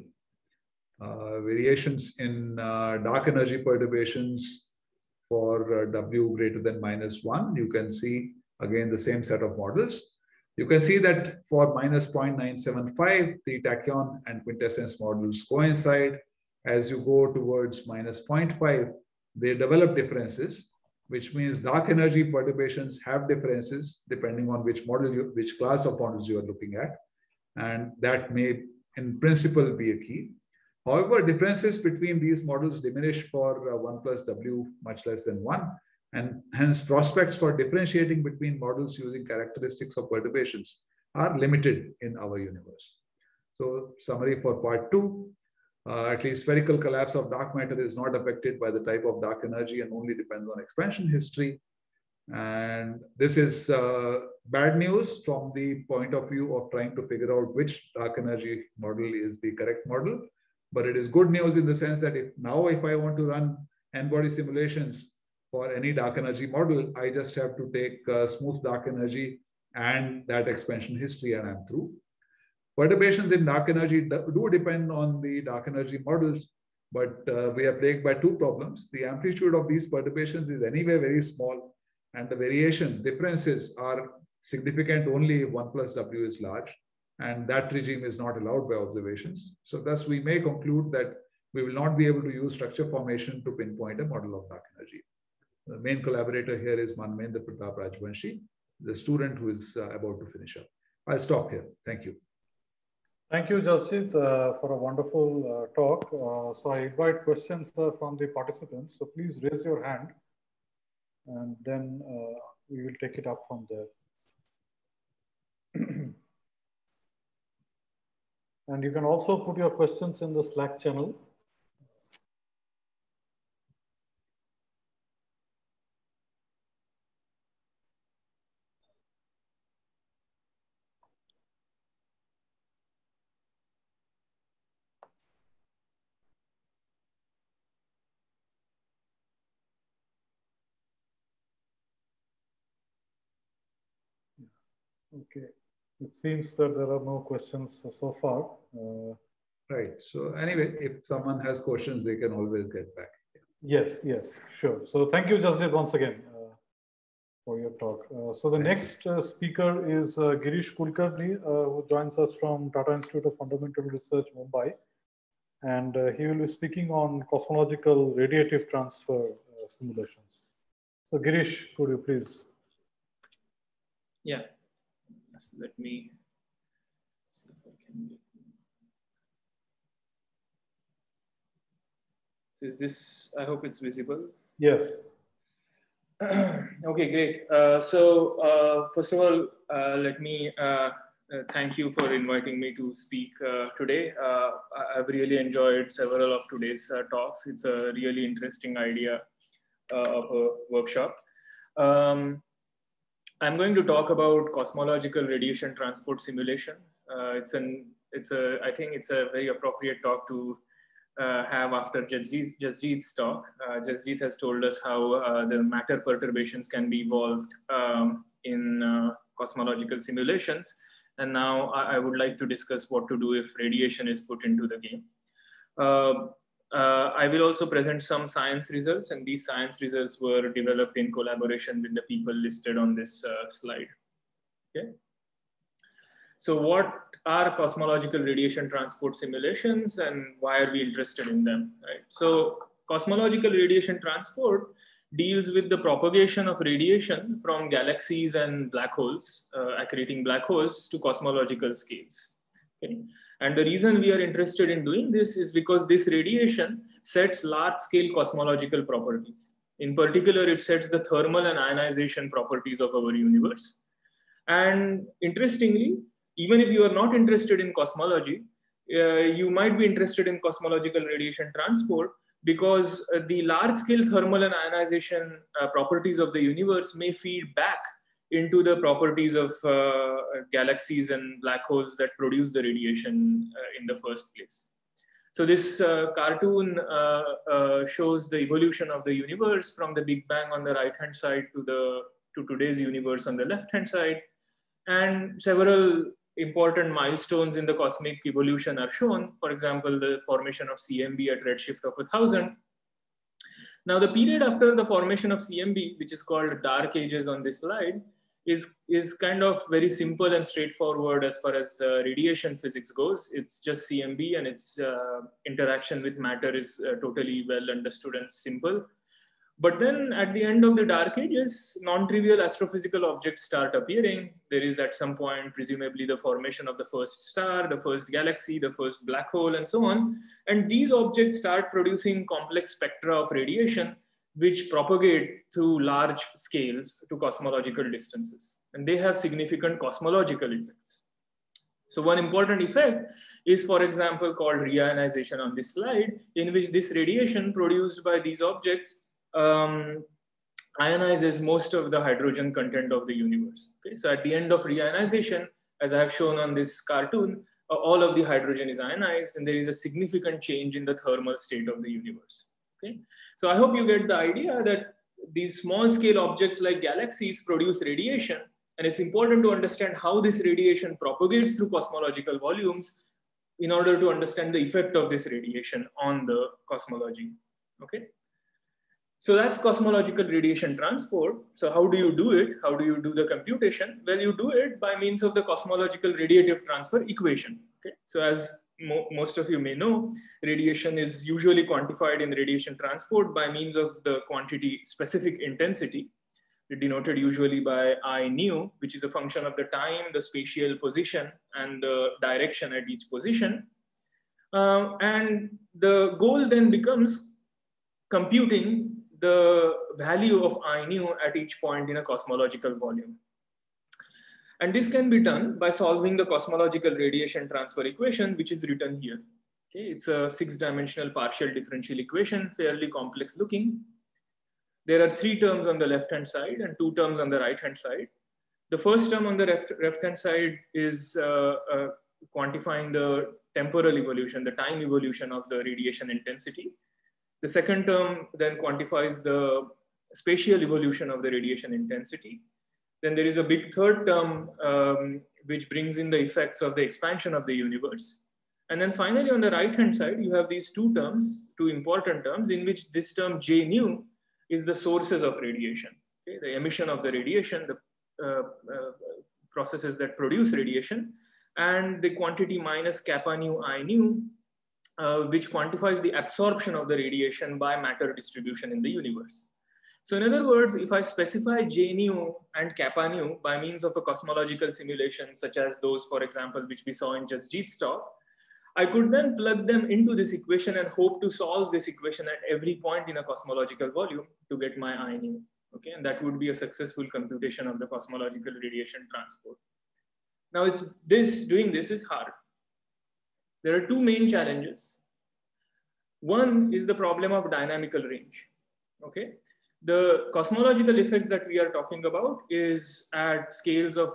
Uh, variations in uh, dark energy perturbations for uh, W greater than minus one, you can see again the same set of models. You can see that for minus 0.975, the tachyon and quintessence models coincide. As you go towards minus 0.5, they develop differences, which means dark energy perturbations have differences depending on which model, you, which class of models you are looking at. And that may, in principle, be a key. However, differences between these models diminish for uh, 1 plus W much less than 1, and hence prospects for differentiating between models using characteristics of perturbations are limited in our universe. So summary for part 2, uh, at least spherical collapse of dark matter is not affected by the type of dark energy and only depends on expansion history. And this is uh, bad news from the point of view of trying to figure out which dark energy model is the correct model. But it is good news in the sense that if now if I want to run n-body simulations for any dark energy model, I just have to take uh, smooth dark energy and that expansion history and I'm through. Perturbations in dark energy do depend on the dark energy models, but uh, we are plagued by two problems. The amplitude of these perturbations is anyway very small, and the variation differences are significant only if 1 plus W is large, and that regime is not allowed by observations. So thus we may conclude that we will not be able to use structure formation to pinpoint a model of dark energy. The main collaborator here is Manvendra Pratap Rajvanshi, the student who is uh, about to finish up. I'll stop here. Thank you. Thank you, Jasjeet, uh, for a wonderful uh, talk. Uh, so I invite questions uh, from the participants. So please raise your hand and then uh, we will take it up from there. and you can also put your questions in the Slack channel. Okay. It seems that there are no questions so far. Uh, right. So anyway, if someone has questions, they can always get back. Yes, yes, sure. So thank you, Jasjeet, once again uh, for your talk. Uh, so the thank next uh, speaker is uh, Girish Kulkarni, uh, who joins us from Tata Institute of Fundamental Research, Mumbai. And he will be speaking on cosmological radiative transfer simulations. So Girish, could you please? Yeah, so let me see if I can get. So is this, I hope it's visible. Yes. okay, great. Uh, so uh, first of all, uh, let me uh, uh, thank you for inviting me to speak uh, today. I've really enjoyed several of today's talks. It's a really interesting idea of a workshop. Um, I'm going to talk about cosmological radiation transport simulation. Uh, it's an, it's a, I think it's a very appropriate talk to uh, have after Jasjeet, Jasjeet's talk. Uh, Jasjeet has told us how uh, the matter perturbations can be evolved um, in uh, cosmological simulations. And now I, I, would like to discuss what to do if radiation is put into the game. Uh, I will also present some science results and these science results were developed in collaboration with the people listed on this uh, slide. Okay. So what are cosmological radiation transport simulations and why are we interested in them, right? So cosmological radiation transport deals with the propagation of radiation from galaxies and black holes, uh, accreting black holes to cosmological scales. Okay. And the reason we are interested in doing this is because this radiation sets large scale cosmological properties. In particular, it sets the thermal and ionization properties of our universe. And interestingly, even if you are not interested in cosmology, uh, you might be interested in cosmological radiation transport because uh, the large scale thermal and ionization uh, properties of the universe may feed back into the properties of uh, galaxies and black holes that produce the radiation uh, in the first place. So this uh, cartoon uh, uh, shows the evolution of the universe from the Big Bang on the right hand side to the to today's universe on the left hand side, and several important milestones in the cosmic evolution are shown. For example, the formation of CMB at redshift of thousand. Now, the period after the formation of CMB, which is called dark ages on this slide, is is kind of very simple and straightforward as far as uh, radiation physics goes. It's just CMB and its uh, interaction with matter is uh, totally well understood and simple. But then at the end of the dark ages, non-trivial astrophysical objects start appearing. There is at some point, presumably the formation of the first star, the first galaxy, the first black hole, and so on. And these objects start producing complex spectra of radiation, which propagate through large scales to cosmological distances. And they have significant cosmological effects. So one important effect is, for example, called reionization on this slide, in which this radiation produced by these objects um, ionizes most of the hydrogen content of the universe. Okay, so at the end of reionization, as I have shown on this cartoon, uh, all of the hydrogen is ionized and there is a significant change in the thermal state of the universe. Okay, so I hope you get the idea that these small scale objects like galaxies produce radiation and it's important to understand how this radiation propagates through cosmological volumes in order to understand the effect of this radiation on the cosmology. Okay. So that's cosmological radiation transport. So how do you do it? How do you do the computation? Well, you do it by means of the cosmological radiative transfer equation. Okay. So as mo most of you may know, radiation is usually quantified in radiation transport by means of the quantity specific intensity, denoted usually by I nu, which is a function of the time, the spatial position, and the direction at each position. Uh, and the goal then becomes computing the value of I nu at each point in a cosmological volume. And this can be done by solving the cosmological radiation transfer equation, which is written here. Okay, it's a six dimensional partial differential equation, fairly complex looking. There are three terms on the left-hand side and two terms on the right-hand side. The first term on the left-hand side is uh, uh, quantifying the temporal evolution, the time evolution of the radiation intensity. The second term then quantifies the spatial evolution of the radiation intensity. Then there is a big third term um, which brings in the effects of the expansion of the universe. And then finally on the right hand side, you have these two terms, two important terms in which this term J nu is the sources of radiation. Okay? The emission of the radiation, the uh, uh, processes that produce radiation, and the quantity minus kappa nu I nu uh, which quantifies the absorption of the radiation by matter distribution in the universe. So in other words, if I specify J nu and kappa nu by means of a cosmological simulation, such as those, for example, which we saw in just Jasjeet's talk, I could then plug them into this equation and hope to solve this equation at every point in a cosmological volume to get my I nu. Okay, and that would be a successful computation of the cosmological radiation transport. Now it's this, doing this is hard there are two main challenges. One is the problem of dynamical range. Okay, the cosmological effects that we are talking about is at scales of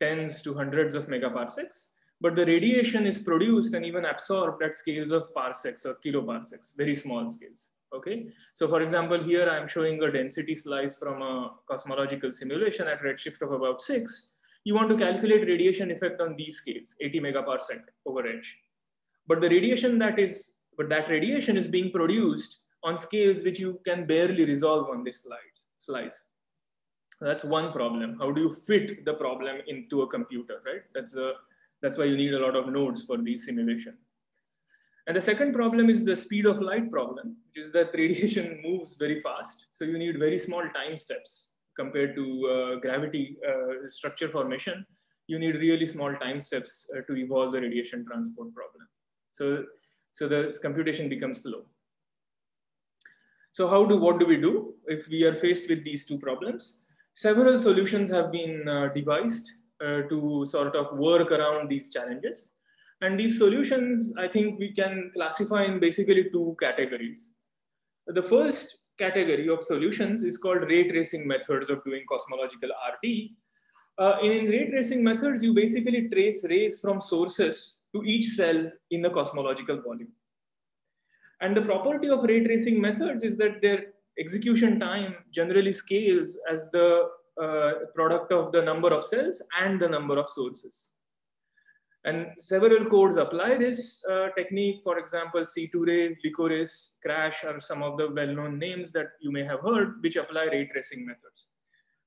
tens to hundreds of megaparsecs, but the radiation is produced and even absorbed at scales of parsecs or kiloparsecs, very small scales. Okay, so for example, here I'm showing a density slice from a cosmological simulation at redshift of about six, you want to calculate radiation effect on these scales, 80 megaparsec over edge. But the radiation that is, but that radiation is being produced on scales which you can barely resolve on this slice. That's one problem. How do you fit the problem into a computer, right? That's, a, that's why you need a lot of nodes for these simulation. And the second problem is the speed of light problem, which is that radiation moves very fast. So you need very small time steps compared to uh, gravity uh, structure formation, you need really small time steps uh, to evolve the radiation transport problem. So, so the computation becomes slow. So how do, what do we do if we are faced with these two problems? Several solutions have been uh, devised uh, to sort of work around these challenges. And these solutions, I think we can classify in basically two categories. The first category of solutions is called ray tracing methods of doing cosmological RT. Uh, in ray tracing methods, you basically trace rays from sources to each cell in the cosmological volume. And the property of ray tracing methods is that their execution time generally scales as the uh, product of the number of cells and the number of sources. And several codes apply this uh, technique. For example, C2Ray, Licorice, Crash are some of the well-known names that you may have heard, which apply ray tracing methods.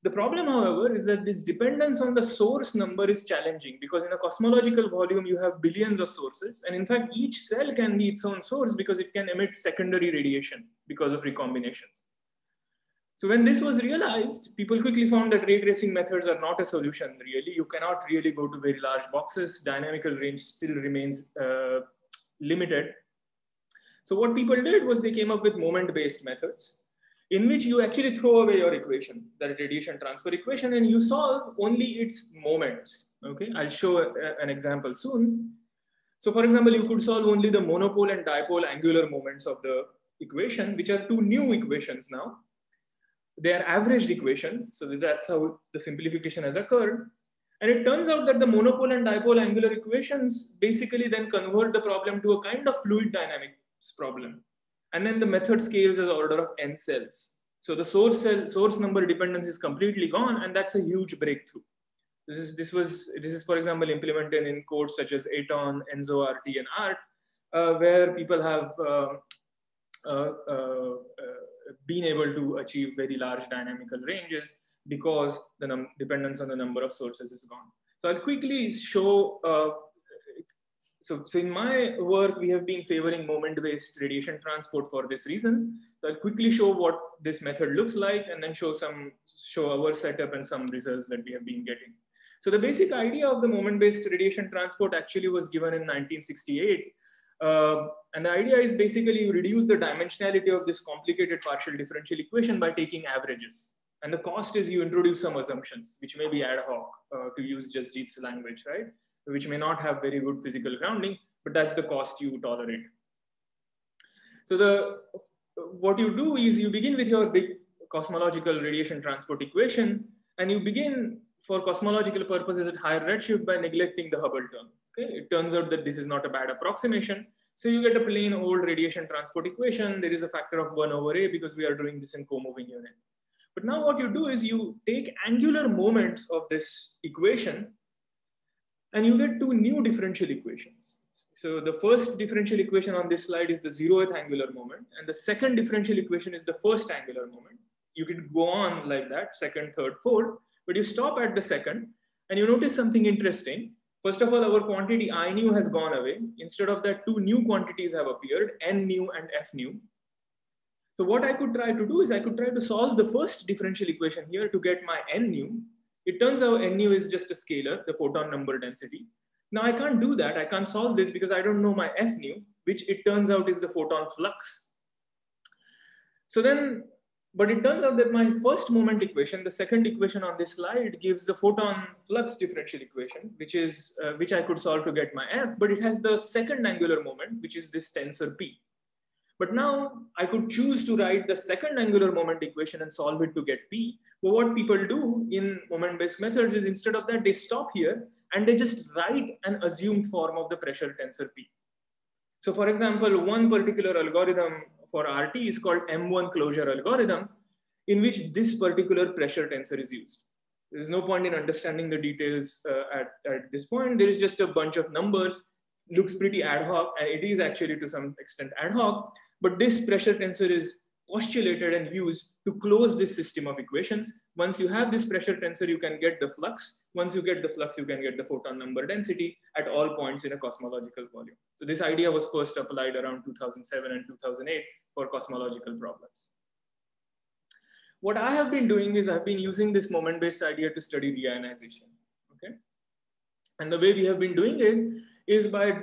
The problem, however, is that this dependence on the source number is challenging because in a cosmological volume, you have billions of sources. And in fact, each cell can be its own source because it can emit secondary radiation because of recombinations. So when this was realized, people quickly found that ray tracing methods are not a solution really. You cannot really go to very large boxes. Dynamical range still remains uh, limited. So what people did was they came up with moment-based methods in which you actually throw away your equation, that radiation transfer equation, and you solve only its moments. Okay, I'll show a, an example soon. So for example, you could solve only the monopole and dipole angular moments of the equation, which are two new equations now they are averaged equation. So that's how the simplification has occurred. And it turns out that the monopole and dipole angular equations basically then convert the problem to a kind of fluid dynamics problem. And then the method scales as order of n cells. So the source cell, source number dependence is completely gone, and that's a huge breakthrough. This is this was this is for example implemented in codes such as Aton, Enzo, RT, and ART, uh, where people have uh, uh, uh been able to achieve very large dynamical ranges because the dependence on the number of sources is gone. So I'll quickly show, uh, so, so in my work, we have been favoring moment-based radiation transport for this reason. So I'll quickly show what this method looks like and then show some, show our setup and some results that we have been getting. So the basic idea of the moment-based radiation transport actually was given in 1968 uh, and the idea is basically you reduce the dimensionality of this complicated partial differential equation by taking averages. And the cost is you introduce some assumptions, which may be ad hoc uh, to use Jasjeet's language, right? Which may not have very good physical grounding, but that's the cost you tolerate. So the what you do is you begin with your big cosmological radiation transport equation, and you begin for cosmological purposes at higher redshift by neglecting the Hubble term. Okay, it turns out that this is not a bad approximation. So you get a plain old radiation transport equation. There is a factor of one over A because we are doing this in co-moving unit. But now what you do is you take angular moments of this equation and you get two new differential equations. So the first differential equation on this slide is the zeroth angular moment. And the second differential equation is the first angular moment. You could go on like that, second, third, fourth, but you stop at the second and you notice something interesting. First of all, our quantity I nu has gone away. Instead of that, two new quantities have appeared, N nu and F nu. So what I could try to do is I could try to solve the first differential equation here to get my N nu. It turns out nu is just a scalar, the photon number density. Now I can't do that. I can't solve this because I don't know my F nu, which it turns out is the photon flux. So then but it turns out that my first moment equation, the second equation on this slide, gives the photon flux differential equation, which is uh, which I could solve to get my f. But it has the second angular moment, which is this tensor p. But now I could choose to write the second angular moment equation and solve it to get p. But what people do in moment-based methods is instead of that, they stop here and they just write an assumed form of the pressure tensor p. So for example, one particular algorithm for RT is called M1 closure algorithm, in which this particular pressure tensor is used. There's no point in understanding the details uh, at, at this point. There is just a bunch of numbers, looks pretty ad hoc, and it is actually to some extent ad hoc, but this pressure tensor is postulated and used to close this system of equations. Once you have this pressure tensor, you can get the flux. Once you get the flux, you can get the photon number density at all points in a cosmological volume. So this idea was first applied around 2007 and 2008 for cosmological problems. What I have been doing is I've been using this moment-based idea to study reionization, okay? And the way we have been doing it is by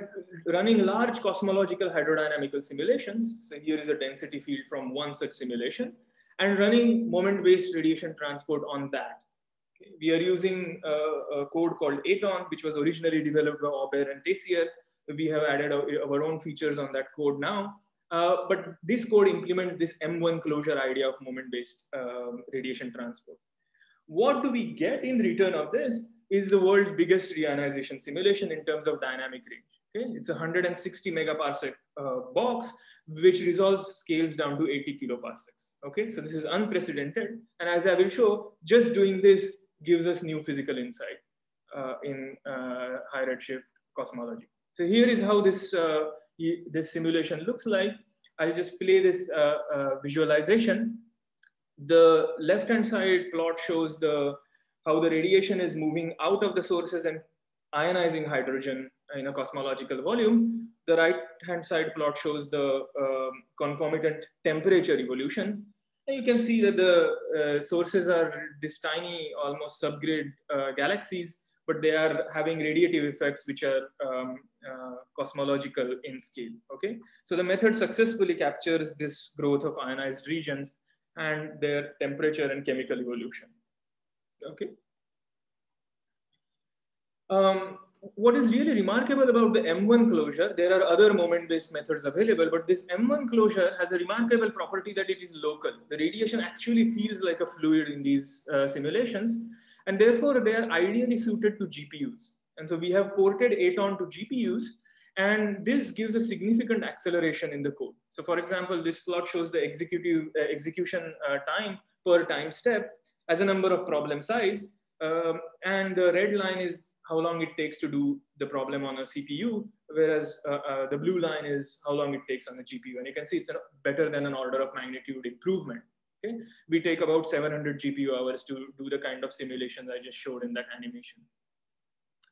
running large cosmological hydrodynamical simulations. So here is a density field from one such simulation and running moment-based radiation transport on that. Okay. We are using a, code called Aton, which was originally developed by Aubert and Teyssier. We have added our, our own features on that code now. Uh, but this code implements this M1 closure idea of moment-based um, radiation transport. What do we get in return of this is the world's biggest reionization simulation in terms of dynamic range. Okay? It's a 160 megaparsec uh, box, which resolves scales down to 80 kiloparsecs. Okay, so this is unprecedented. And as I will show, just doing this gives us new physical insight uh, in uh, high redshift cosmology. So here is how this uh, this simulation looks like. I'll just play this uh, uh, visualization. The left-hand side plot shows the how the radiation is moving out of the sources and ionizing hydrogen in a cosmological volume. The right-hand side plot shows the um, concomitant temperature evolution. And you can see that the uh, sources are this tiny, almost subgrid uh, galaxies, but they are having radiative effects which are um, uh, cosmological in scale, okay? So the method successfully captures this growth of ionized regions and their temperature and chemical evolution, okay? Um, what is really remarkable about the M1 closure, there are other moment-based methods available, but this M1 closure has a remarkable property that it is local. The radiation actually feels like a fluid in these uh, simulations, and therefore they are ideally suited to GPUs. And so we have ported Aton to GPUs, and this gives a significant acceleration in the code. So for example, this plot shows the executive uh, execution uh, time per time step as a number of problem size. Um, and the red line is how long it takes to do the problem on a CPU, whereas uh, uh, the blue line is how long it takes on a GPU. And you can see it's a, better than an order of magnitude improvement. Okay? We take about 700 GPU hours to do the kind of simulations I just showed in that animation.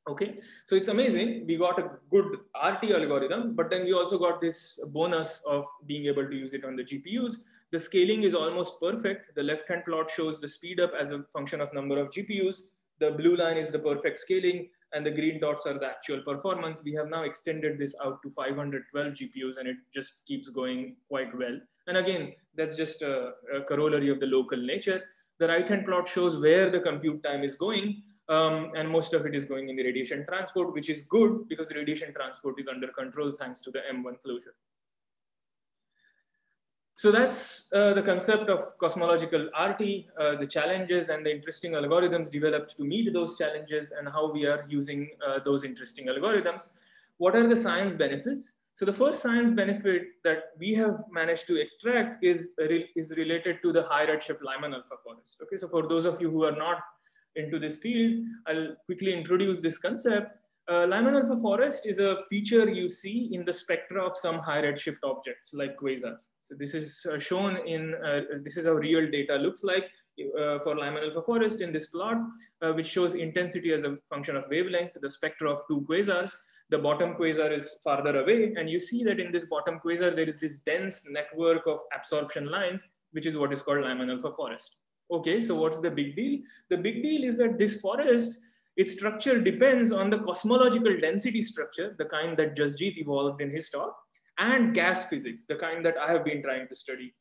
Okay, so it's amazing. We got a good RT algorithm, but then we also got this bonus of being able to use it on the GPUs. The scaling is almost perfect. The left-hand plot shows the speed up as a function of number of GPUs. The blue line is the perfect scaling and the green dots are the actual performance. We have now extended this out to 512 GPUs and it just keeps going quite well. And again, that's just a, a corollary of the local nature. The right-hand plot shows where the compute time is going. Um, and most of it is going in the radiation transport, which is good because radiation transport is under control thanks to the M1 closure. So that's uh, the concept of cosmological RT, uh, the challenges and the interesting algorithms developed to meet those challenges and how we are using uh, those interesting algorithms. What are the science benefits? So the first science benefit that we have managed to extract is, is related to the high redshift Lyman alpha forest. Okay, so for those of you who are not into this field, I'll quickly introduce this concept. Uh, Lyman alpha forest is a feature you see in the spectra of some high redshift objects like quasars. So this is uh, shown in, uh, this is how real data looks like uh, for Lyman alpha forest in this plot, uh, which shows intensity as a function of wavelength, the spectra of two quasars. The bottom quasar is farther away. And you see that in this bottom quasar, there is this dense network of absorption lines, which is what is called Lyman alpha forest. Okay, so what's the big deal? The big deal is that this forest its structure depends on the cosmological density structure, the kind that Jasjeet evolved in his talk, and gas physics, the kind that I have been trying to study.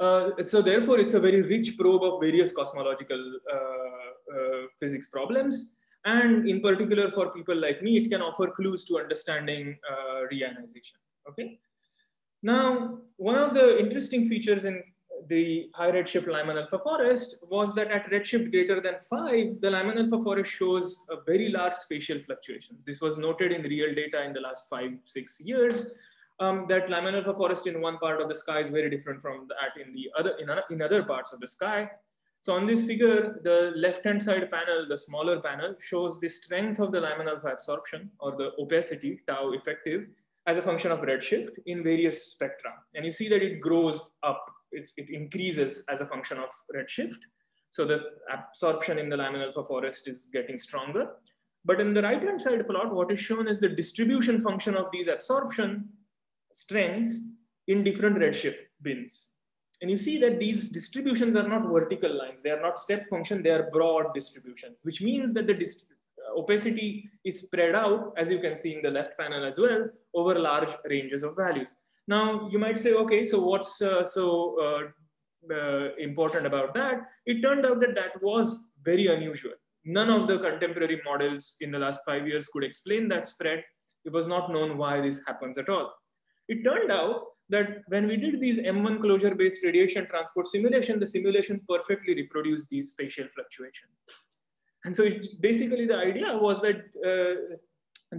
Uh, so therefore, it's a very rich probe of various cosmological uh, uh, physics problems. And in particular, for people like me, it can offer clues to understanding uh, reionization. Okay. Now, one of the interesting features in the high redshift Lyman alpha forest was that at redshift greater than five, the Lyman alpha forest shows a very large spatial fluctuations. This was noted in real data in the last five, six years. Um, that Lyman alpha forest in one part of the sky is very different from that in the other in, in other parts of the sky. So on this figure, the left-hand side panel, the smaller panel, shows the strength of the Lyman alpha absorption or the opacity, tau effective, as a function of redshift in various spectra. And you see that it grows up it increases as a function of redshift. So the absorption in the Lyman alpha forest is getting stronger. But in the right-hand side plot, what is shown is the distribution function of these absorption strengths in different redshift bins. And you see that these distributions are not vertical lines. They are not step function. They are broad distribution, which means that the uh, opacity is spread out, as you can see in the left panel as well, over large ranges of values. Now you might say, okay, so what's uh, so uh, uh, important about that? It turned out that that was very unusual. None of the contemporary models in the last five years could explain that spread. It was not known why this happens at all. It turned out that when we did these M1 closure based radiation transport simulation, the simulation perfectly reproduced these spatial fluctuations. And so it, basically the idea was that uh,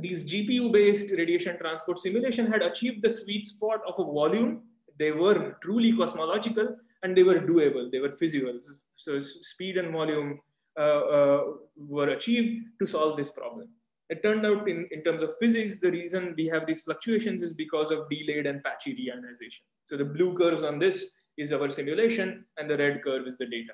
these GPU-based radiation transport simulation had achieved the sweet spot of a volume. They were truly cosmological and they were doable. They were feasible. So speed and volume uh, uh, were achieved to solve this problem. It turned out in, in terms of physics, the reason we have these fluctuations is because of delayed and patchy reionization. So the blue curves on this is our simulation and the red curve is the data.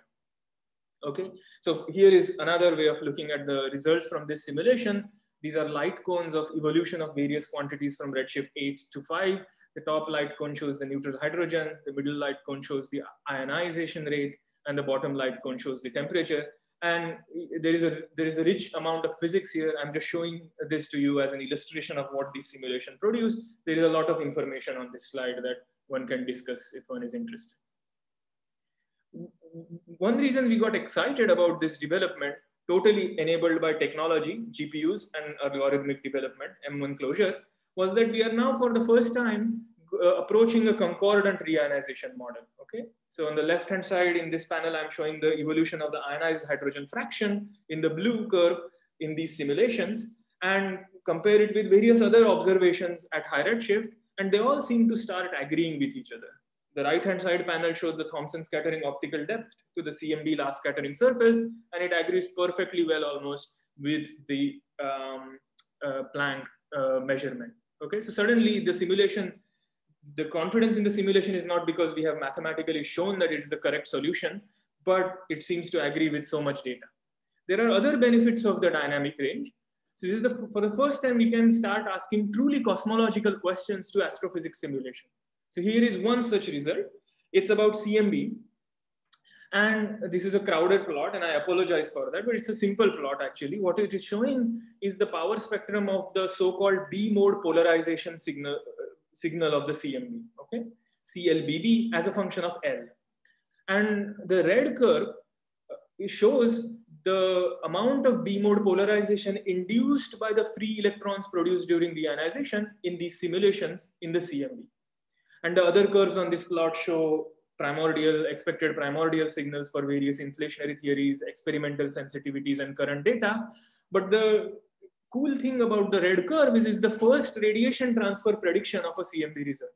Okay, so here is another way of looking at the results from this simulation. These are light cones of evolution of various quantities from redshift 8 to 5. The top light cone shows the neutral hydrogen, the middle light cone shows the ionization rate, and the bottom light cone shows the temperature. And there is a there is a rich amount of physics here. I'm just showing this to you as an illustration of what these simulation produce. There is a lot of information on this slide that one can discuss if one is interested. One reason we got excited about this development, totally enabled by technology, GPUs and algorithmic development, M1 closure, was that we are now for the first time uh, approaching a concordant reionization model. Okay, so on the left hand side in this panel, I'm showing the evolution of the ionized hydrogen fraction in the blue curve in these simulations and compare it with various other observations at high redshift, and they all seem to start agreeing with each other. The right hand side panel shows the Thomson scattering optical depth to the CMB last scattering surface, and it agrees perfectly well almost with the um, uh, Planck uh, measurement. Okay, so suddenly the simulation the confidence in the simulation is not because we have mathematically shown that it's the correct solution, but it seems to agree with so much data. There are other benefits of the dynamic range. So this is the, for the first time we can start asking truly cosmological questions to astrophysics simulation. So here is one such result. It's about CMB. And this is a crowded plot, and I apologize for that, but it's a simple plot actually. What it is showing is the power spectrum of the so-called B mode polarization signal, signal of the CMB, okay? CLBB as a function of L. And the red curve uh, shows the amount of B mode polarization induced by the free electrons produced during reionization in these simulations in the CMB. And the other curves on this plot show primordial, expected primordial signals for various inflationary theories, experimental sensitivities, and current data. But the cool thing about the red curve is it's the first radiation transfer prediction of a CMB result.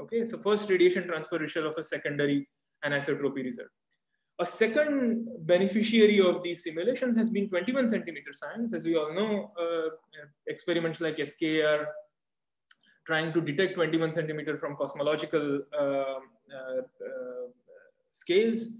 Okay, so first radiation transfer result of a secondary anisotropy result. A second beneficiary of these simulations has been 21 centimeter science. As we all know, uh, experiments like SKA trying to detect 21 centimeter from cosmological uh, uh, uh, scales.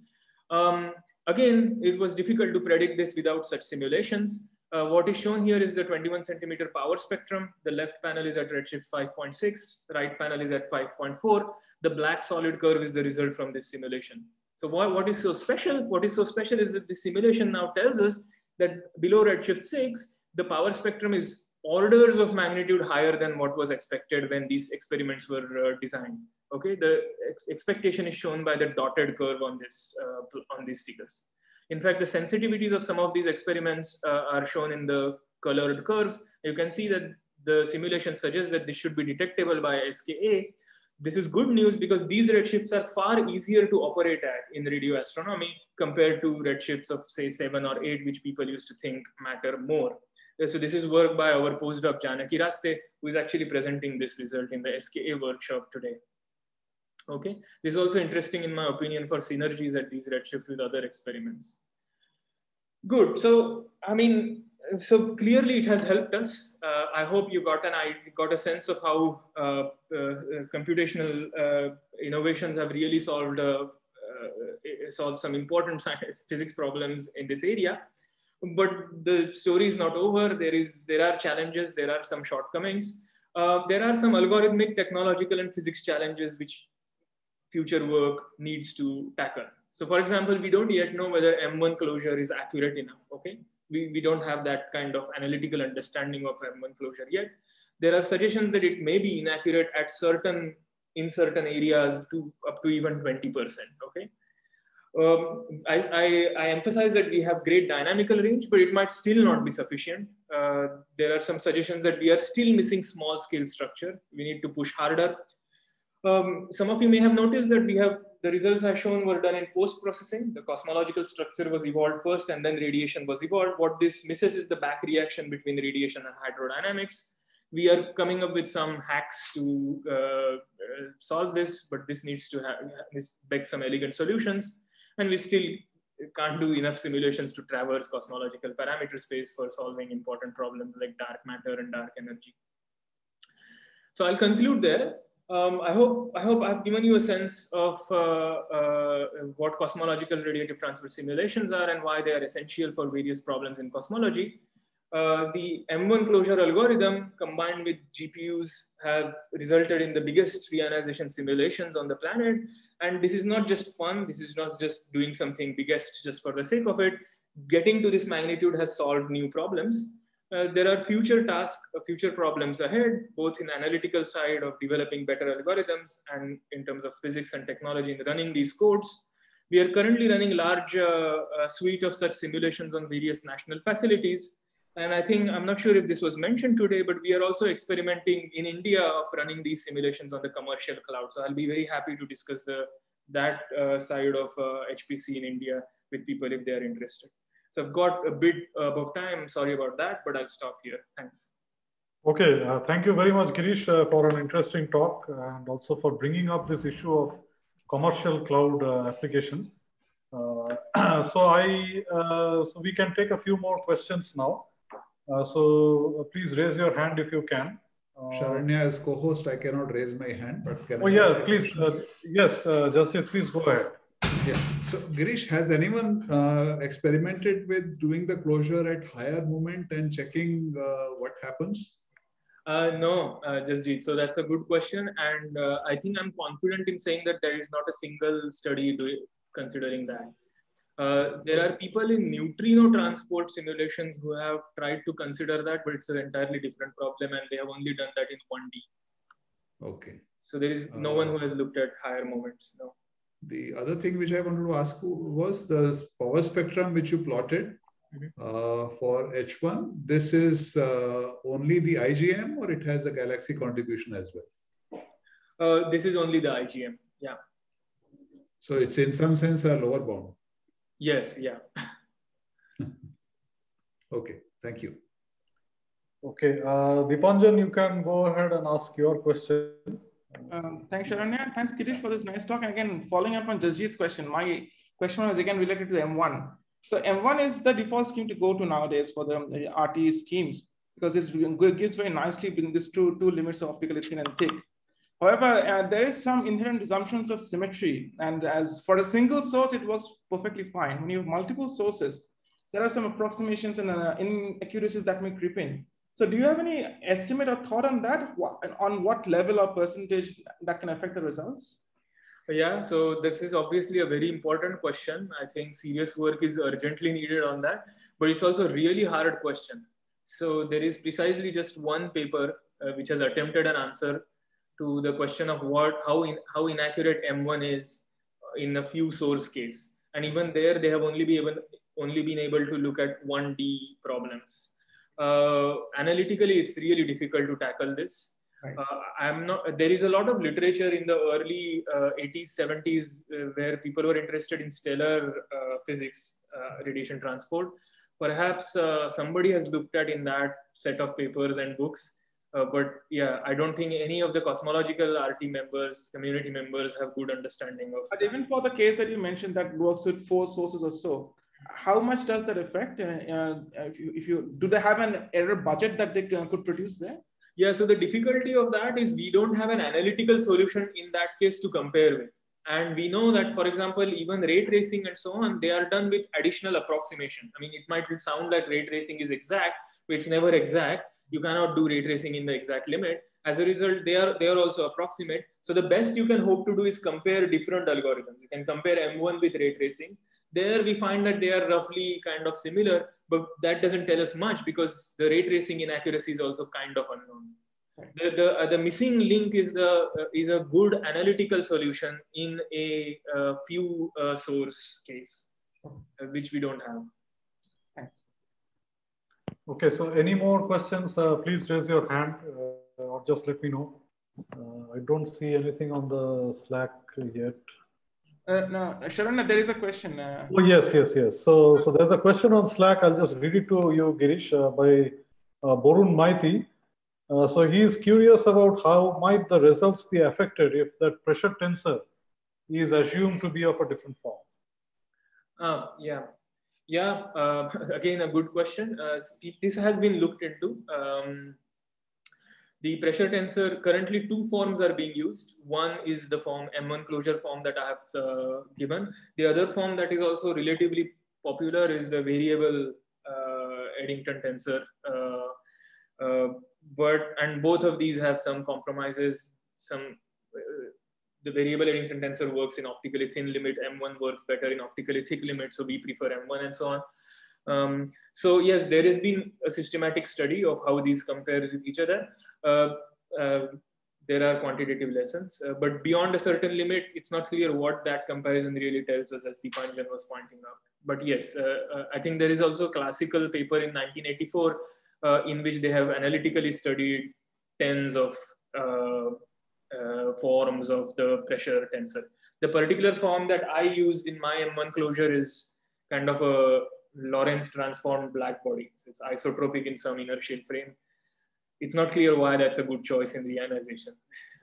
Um, again, it was difficult to predict this without such simulations. Uh, what is shown here is the 21 centimeter power spectrum. The left panel is at redshift 5.6, right panel is at 5.4. The black solid curve is the result from this simulation. So what, what is so special? What is so special is that the simulation now tells us that below redshift 6, the power spectrum is orders of magnitude higher than what was expected when these experiments were uh, designed. Okay, the ex expectation is shown by the dotted curve on this uh, on these figures. In fact, the sensitivities of some of these experiments uh, are shown in the colored curves. You can see that the simulation suggests that this should be detectable by SKA. This is good news because these redshifts are far easier to operate at in radio astronomy compared to redshifts of say seven or eight, which people used to think matter more. So this is work by our postdoc Janaki Raste, who is actually presenting this result in the SKA workshop today. Okay, this is also interesting in my opinion for synergies at these redshift with other experiments. Good, so I mean, so clearly it has helped us. Uh, I hope you got an I got a sense of how uh, uh, computational uh, innovations have really solved uh, uh, solved some important science, physics problems in this area. But the story is not over. There is there are challenges. There are some shortcomings. Uh, there are some algorithmic, technological, and physics challenges which future work needs to tackle. So for example, we don't yet know whether M1 closure is accurate enough, okay? We, we don't have that kind of analytical understanding of M1 closure yet. There are suggestions that it may be inaccurate at certain, in certain areas to up to even 20%, okay? Um, I, I, I, emphasize that we have great dynamical range, but it might still not be sufficient. Uh, there are some suggestions that we are still missing small scale structure. We need to push harder. Um, some of you may have noticed that we have the results I shown were done in post processing. The cosmological structure was evolved first and then radiation was evolved. What this misses is the back reaction between radiation and hydrodynamics. We are coming up with some hacks to uh, uh, solve this, but this needs to have this begs some elegant solutions. And we still can't do enough simulations to traverse cosmological parameter space for solving important problems like dark matter and dark energy. So I'll conclude there um, I hope I hope I've given you a sense of uh, uh, what cosmological radiative transfer simulations are and why they are essential for various problems in cosmology. Uh, the M1 closure algorithm combined with GPUs have resulted in the biggest reionization simulations on the planet. And this is not just fun. This is not just doing something biggest just for the sake of it. Getting to this magnitude has solved new problems. Uh, there are future tasks, uh, future problems ahead, both in analytical side of developing better algorithms and in terms of physics and technology in running these codes. We are currently running large uh, suite of such simulations on various national facilities. And I think, I'm not sure if this was mentioned today, but we are also experimenting in India of running these simulations on the commercial cloud. So I'll be very happy to discuss that uh, side of uh, HPC in India with people if they're interested. So I've got a bit above time. Sorry about that, but I'll stop here. Thanks. Okay, uh, thank you very much, Girish, uh, for an interesting talk and also for bringing up this issue of commercial cloud uh, application. Uh, so I, so we can take a few more questions now. Uh, so uh, please raise your hand if you can. Uh, Sharanya, as co-host, I cannot raise my hand, but can oh I yeah, please. yes, Jasjeet, please go ahead. Yeah. So Girish, has anyone uh, experimented with doing the closure at higher moment and checking uh, what happens? Uh, no, uh, Jasjeet. So that's a good question. And I think I'm confident in saying that there is not a single study considering that. Uh, there are people in neutrino transport simulations who have tried to consider that, but it's an entirely different problem, and they have only done that in 1D. Okay. So there is no uh, one who has looked at higher moments. No. The other thing which I wanted to ask was the power spectrum which you plotted mm -hmm. uh, for H1. This is uh, only the IGM, or it has the galaxy contribution as well. Uh, this is only the IGM. Yeah. So it's in some sense a lower bound. Yes, yeah. okay, thank you. Okay, uh, Dipanjan, you can go ahead and ask your question. Um, thanks, Sharanya. Thanks, Girish, for this nice talk. And again, following up on Jasjeet's question, my question was again related to M1. So M1 is the default scheme to go to nowadays for the RT schemes because it gives very nicely between these two, two limits of optical thin and thick. However, uh, there is some inherent assumptions of symmetry. And as for a single source, it works perfectly fine. When you have multiple sources, there are some approximations and uh, inaccuracies that may creep in. So do you have any estimate or thought on that? On what level or percentage that can affect the results? Yeah, so this is obviously a very important question. I think serious work is urgently needed on that, but it's also a really hard question. So there is precisely just one paper uh, which has attempted an answer to the question of what how in, how inaccurate M1 is in a few source case. And even there, they have only been able only been able to look at 1D problems. Uh, analytically, it's really difficult to tackle this. Right. Uh, I'm not. There is a lot of literature in the early uh, 80s, 70s, uh, where people were interested in stellar uh, physics, uh, radiation transport. Perhaps somebody has looked at in that set of papers and books uh, but yeah, I don't think any of the cosmological RT members, community members have good understanding of. But even for the case that you mentioned that works with four sources or so, how much does that affect? Uh, uh if, you, if you do they have an error budget that they could produce there? Yeah, so the difficulty of that is we don't have an analytical solution in that case to compare with. And we know that, for example, even ray tracing and so on, they are done with additional approximation. I mean, it might sound like ray tracing is exact, but it's never exact you cannot do ray tracing in the exact limit. As a result, they are, they are also approximate. So the best you can hope to do is compare different algorithms. You can compare M1 with ray tracing. There we find that they are roughly kind of similar, but that doesn't tell us much because the ray tracing inaccuracy is also kind of unknown. The, the, uh, the missing link is, the, uh, is a good analytical solution in a uh, few uh, source case, uh, which we don't have. Thanks. Okay, so any more questions, uh, please raise your hand uh, or just let me know. Uh, I don't see anything on the Slack yet. Uh, no, Sharon, there is a question. Uh. Oh, yes, yes, yes. So, so there's a question on Slack. I'll just read it to you, Girish, uh, by Borun Maiti. so he is curious about how might the results be affected if that pressure tensor is assumed to be of a different form. Uh, yeah, yeah, uh, again, a good question. Uh, this has been looked into. Um, the pressure tensor, currently two forms are being used. One is the form M1 closure form that I have uh, given. The other form that is also relatively popular is the variable uh, Eddington tensor. but and both of these have some compromises. Some the variable Eddington tensor works in optically thin limit. M1 works better in optically thick limit. So we prefer M1 and so on. Um, so yes, there has been a systematic study of how these compares with each other. Uh, uh, there are quantitative lessons, uh, but beyond a certain limit, it's not clear what that comparison really tells us, as Dipanjan was pointing out. But yes, uh, uh, I think there is also a classical paper in 1984 uh, in which they have analytically studied tens of forms of the pressure tensor. The particular form that I used in my M1 closure is kind of a Lorentz transformed black body. So it's isotropic in some inertial frame. It's not clear why that's a good choice in reionization.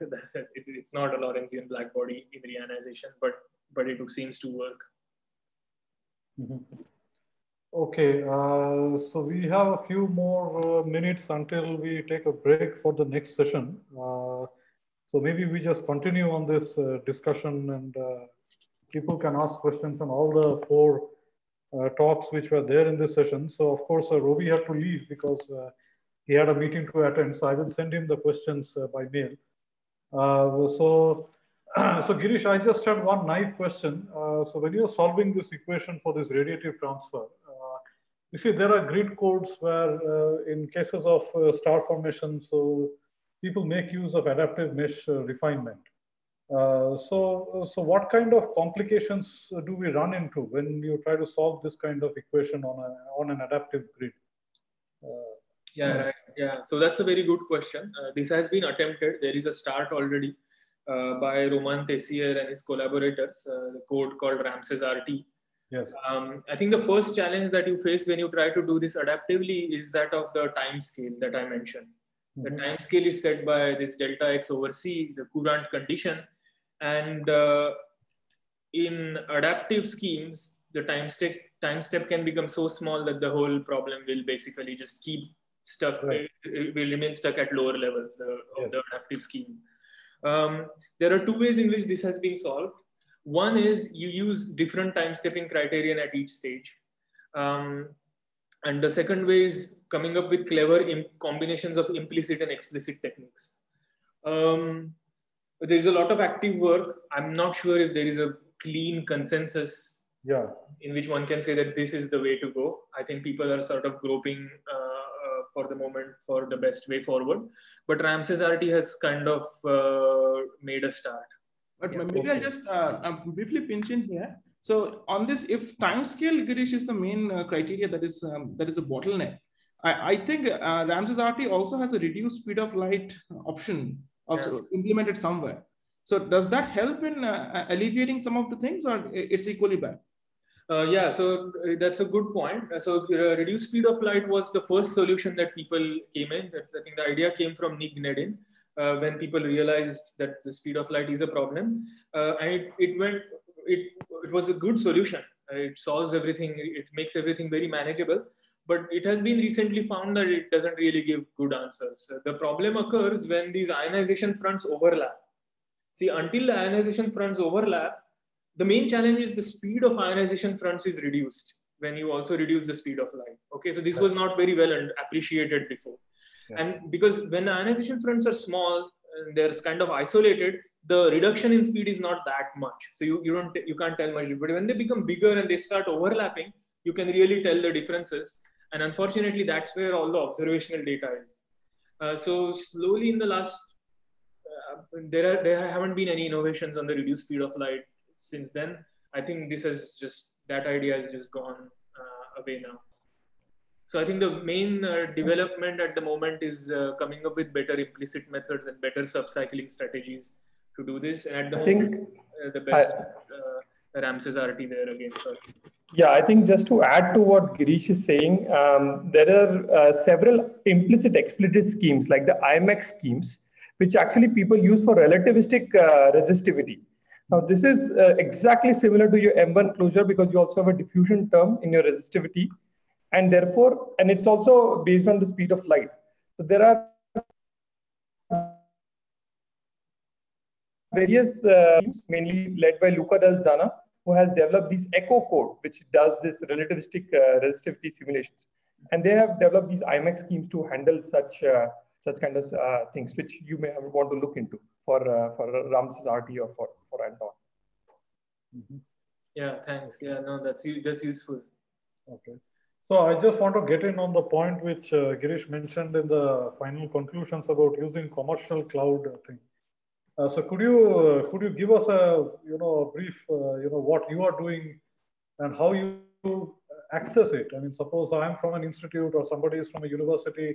it's, it's not a Lorentzian black body in reionization, but, but it seems to work. Mm -hmm. Okay, uh, so we have a few more uh, minutes until we take a break for the next session. Uh, so maybe we just continue on this uh, discussion and uh, people can ask questions on all the four uh, talks which were there in this session. So of course, uh, Robi had to leave because uh, he had a meeting to attend. So I will send him the questions by mail. so, so Girish, I just had one naive question. so when you're solving this equation for this radiative transfer, you see there are grid codes where in cases of star formation, so people make use of adaptive mesh refinement. Uh, so, so what kind of complications do we run into when you try to solve this kind of equation on, a, on an adaptive grid? Uh, yeah, right. Yeah, so that's a very good question. Uh, this has been attempted. There is a start already uh, by Romain Teyssier and his collaborators, uh, the code called Ramses RT. Yes. Um, I think the first challenge that you face when you try to do this adaptively is that of the time scale that I mentioned. The time scale is set by this delta x over c, the Courant condition, and uh, in adaptive schemes, the time step, time step can become so small that the whole problem will basically just keep stuck, right. it will remain stuck at lower levels uh, of yes. the adaptive scheme. Um, there are two ways in which this has been solved. One is you use different time stepping criterion at each stage. Um, and the second way is coming up with clever combinations of implicit and explicit techniques. Um, there's a lot of active work. I'm not sure if there is a clean consensus yeah. in which one can say that this is the way to go. I think people are sort of groping uh, uh, for the moment for the best way forward. But Ramses RT has kind of uh, made a start. But yeah. maybe I'll just uh, briefly pinch in here. So on this, if time scale Girish is the main uh, criteria that is um, that is a bottleneck, I, I think uh, Ramses RT also has a reduced speed of light option also yeah. implemented somewhere. So does that help in uh, alleviating some of the things or it's equally bad? Uh, yeah, so uh, that's a good point. Uh, so uh, reduced speed of light was the first solution that people came in. I think the idea came from Nick Gnedin uh, when people realized that the speed of light is a problem. and it, it went, it, it was a good solution. it solves everything. It makes everything very manageable but it has been recently found that it doesn't really give good answers. The problem occurs when these ionization fronts overlap. See, until the ionization fronts overlap, the main challenge is the speed of ionization fronts is reduced when you also reduce the speed of light. Okay, so this was not very well appreciated before. Yeah. And because when the ionization fronts are small, they're kind of isolated, the reduction in speed is not that much. So you, you don't you can't tell much. But when they become bigger and they start overlapping, you can really tell the differences. And unfortunately, that's where all the observational data is. Uh, so slowly in the last, uh, there are there haven't been any innovations on the reduced speed of light since then. I think this has just that idea has just gone uh, away now. So I think the main uh, development at the moment is uh, coming up with better implicit methods and better subcycling strategies to do this. And at the I moment, think, uh, the best I, Ramses RT there again. Sorry. Yeah, I think just to add to what Girish is saying, um, there are uh, several implicit explicit schemes like the IMEX schemes, which actually people use for relativistic uh, resistivity. Now, this is uh, exactly similar to your M1 closure because you also have a diffusion term in your resistivity. And therefore, and it's also based on the speed of light. So there are various uh, mainly led by Luca Del Zanna, who has developed this echo code, which does this relativistic uh, resistivity simulations. and they have developed these IMEX schemes to handle such uh, such kind of uh, things, which you may want to look into for uh, for Ramses RT or for for Aton. Mm -hmm. Yeah, thanks. Yeah, no, that's that's useful. Okay. So I just want to get in on the point which uh, Girish mentioned in the final conclusions about using commercial cloud thing. Uh, so could you uh, could you give us a you know brief uh, you know what you are doing and how you access it? I mean, suppose I'm from an institute or somebody is from a university,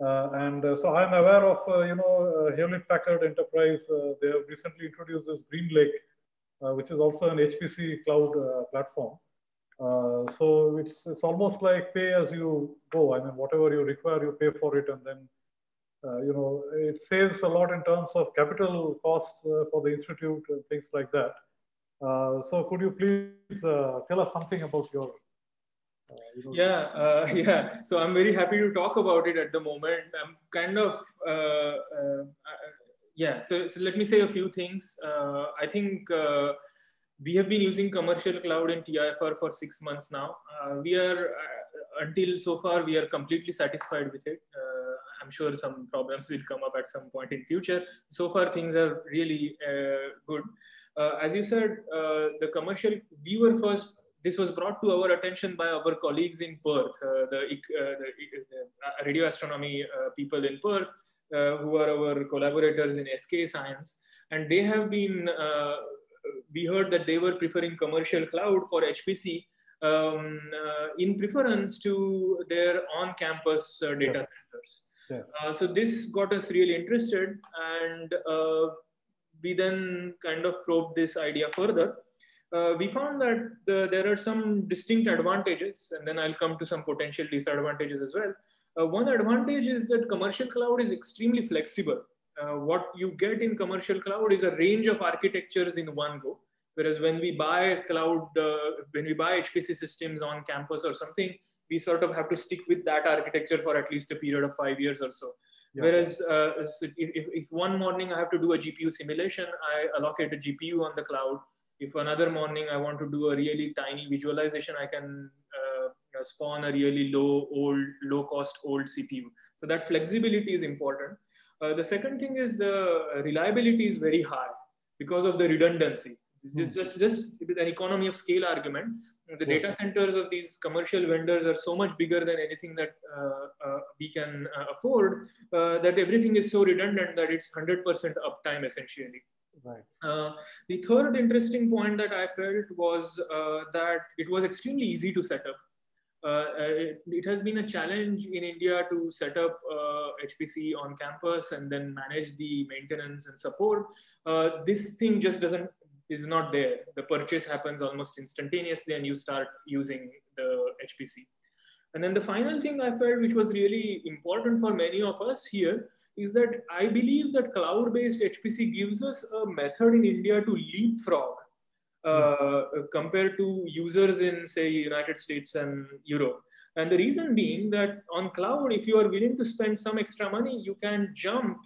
uh, and so I'm aware of you know Hewlett Packard Enterprise. they have recently introduced this GreenLake, which is also an HPC cloud platform. Uh, so it's it's almost like pay as you go. I mean, whatever you require, you pay for it, and then uh, you know it saves a lot in terms of capital costs uh, for the institute and things like that. Uh, so could you please uh, tell us something about your? You know, yeah, yeah. So I'm very happy to talk about it at the moment. I'm kind of yeah. So, so let me say a few things. I think we have been using commercial cloud in TIFR for six months now. Uh, we are, uh, until so far, we are completely satisfied with it. Uh, I'm sure some problems will come up at some point in future. So far, things are really uh, good. Uh, as you said, uh, the commercial, we were first, this was brought to our attention by our colleagues in Perth, the, the, the, radio astronomy people in Perth, who are our collaborators in SKA Science. And they have been we heard that they were preferring commercial cloud for HPC um, uh, in preference to their on-campus uh, data yeah. Yeah. Uh, so this got us really interested, and uh, we then kind of probed this idea further. Uh, we found that the, there are some distinct advantages, and then I'll come to some potential disadvantages as well. Uh, one advantage is that commercial cloud is extremely flexible uh, what you get in commercial cloud is a range of architectures in one go. Whereas when we buy cloud, uh, when we buy HPC systems on campus or something, we sort of have to stick with that architecture for at least a period of five years or so. Yeah. Whereas uh, so if, if one morning I have to do a GPU simulation, I allocate a GPU on the cloud. If another morning I want to do a really tiny visualization, I can uh, spawn a really low, old, low cost old CPU. So that flexibility is important. Uh, the second thing is the reliability is very high because of the redundancy. It's just, just, just an economy of scale argument. The data centers of these commercial vendors are so much bigger than anything that uh, uh, we can uh, afford uh, that everything is so redundant that it's 100% uptime essentially. Right. Uh, the third interesting point that I felt was that it was extremely easy to set up. Uh, it, it, has been a challenge in India to set up uh, HPC on campus and then manage the maintenance and support. Uh, this thing just doesn't is not there. The purchase happens almost instantaneously, and you start using the HPC. And then the final thing I felt, which was really important for many of us here, is that I believe that cloud-based HPC gives us a method in India to leapfrog uh, compared to users in say United States and Europe. And the reason being that on cloud, if you are willing to spend some extra money, you can jump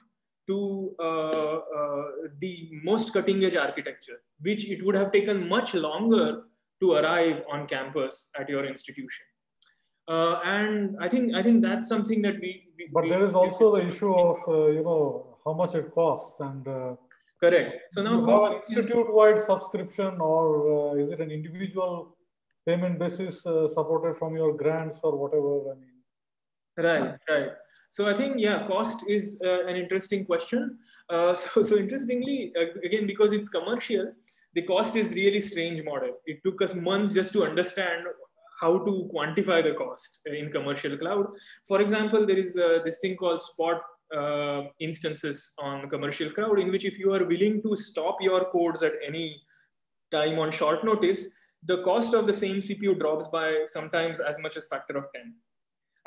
to uh, uh, the most cutting edge architecture, which it would have taken much longer to arrive on campus at your institution. Uh, and I think I think that's something that we. we but we, there is also the issue of uh, you know how much it costs and uh, Correct. So now you institute-wide subscription, or uh, is it an individual payment basis uh, supported from your grants or whatever? I mean, right, right. So I think yeah, cost is uh, an interesting question. Uh, so so interestingly, uh, again because it's commercial, the cost is really strange model. It took us months just to understand how to quantify the cost in commercial cloud. For example, there is uh, this thing called spot uh, instances on commercial cloud in which if you are willing to stop your codes at any time on short notice, the cost of the same CPU drops by sometimes as much as factor of 10.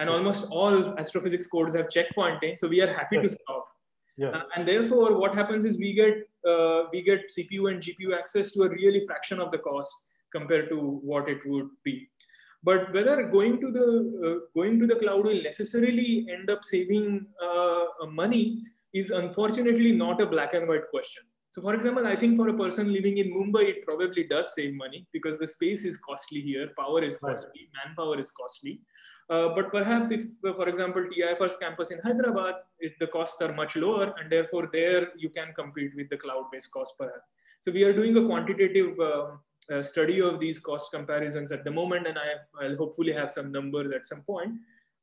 And almost all astrophysics codes have checkpointing, so we are happy to stop. Yeah. Uh, and therefore, what happens is we get uh, we get CPU and GPU access to a really fraction of the cost compared to what it would be. But whether going to the uh, going to the cloud will necessarily end up saving uh, money is unfortunately not a black and white question. So for example, I think for a person living in Mumbai, it probably does save money because the space is costly here, power is costly, manpower is costly. Uh, but perhaps if, uh, for example, TIFR's campus in Hyderabad, it, the costs are much lower and therefore there you can compete with the cloud-based cost perhaps. So we are doing a quantitative um, uh, study of these cost comparisons at the moment and I, will hopefully have some numbers at some point.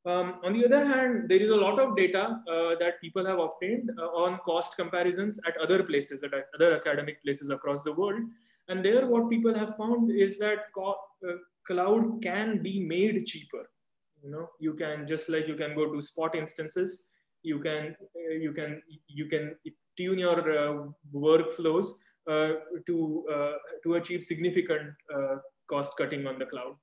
Um, on the other hand, there is a lot of data uh, that people have obtained uh, on cost comparisons at other places, at other academic places across the world. And there, what people have found is that uh, cloud can be made cheaper. You know, you can just like you can go to spot instances, you can uh, you can you can tune your uh, workflows uh, to to achieve significant cost cutting on the cloud.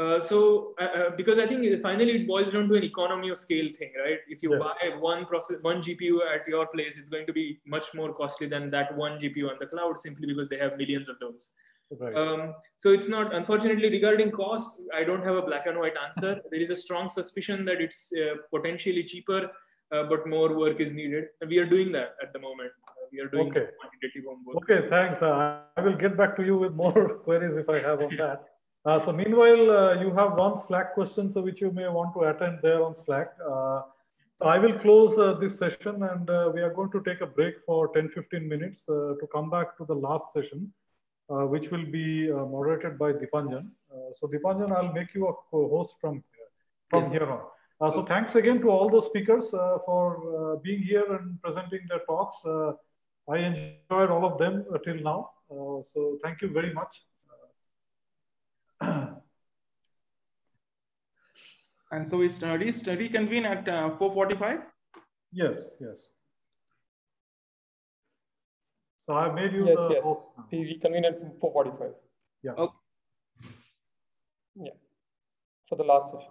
Uh, so uh, uh, because I think finally it boils down to an economy of scale thing, right? If you yeah. buy one process, one GPU at your place, it's going to be much more costly than that one GPU on the cloud simply because they have millions of those. Right. Um, so it's not, unfortunately, regarding cost, I don't have a black and white answer. there is a strong suspicion that it's uh, potentially cheaper, uh, but more work is needed. And we are doing that at the moment. we are doing okay. quantitative homework. Okay, thanks. I will get back to you with more queries if I have on that. Uh, so meanwhile, uh, you have one Slack question, so which you may want to attend there on Slack. Uh, so I will close uh, this session and uh, we are going to take a break for 10-15 minutes uh, to come back to the last session, which will be moderated by Dipanjan. so Dipanjan, I'll make you a co-host from, from yes. here on. so thanks again to all the speakers for being here and presenting their talks. I enjoyed all of them till now. so thank you very much. And so we study, study convene at uh, 4.45? Yes, yes. So I made you yes, yes. We reconvene at 4.45. Yeah. Okay. Yeah. For the last session.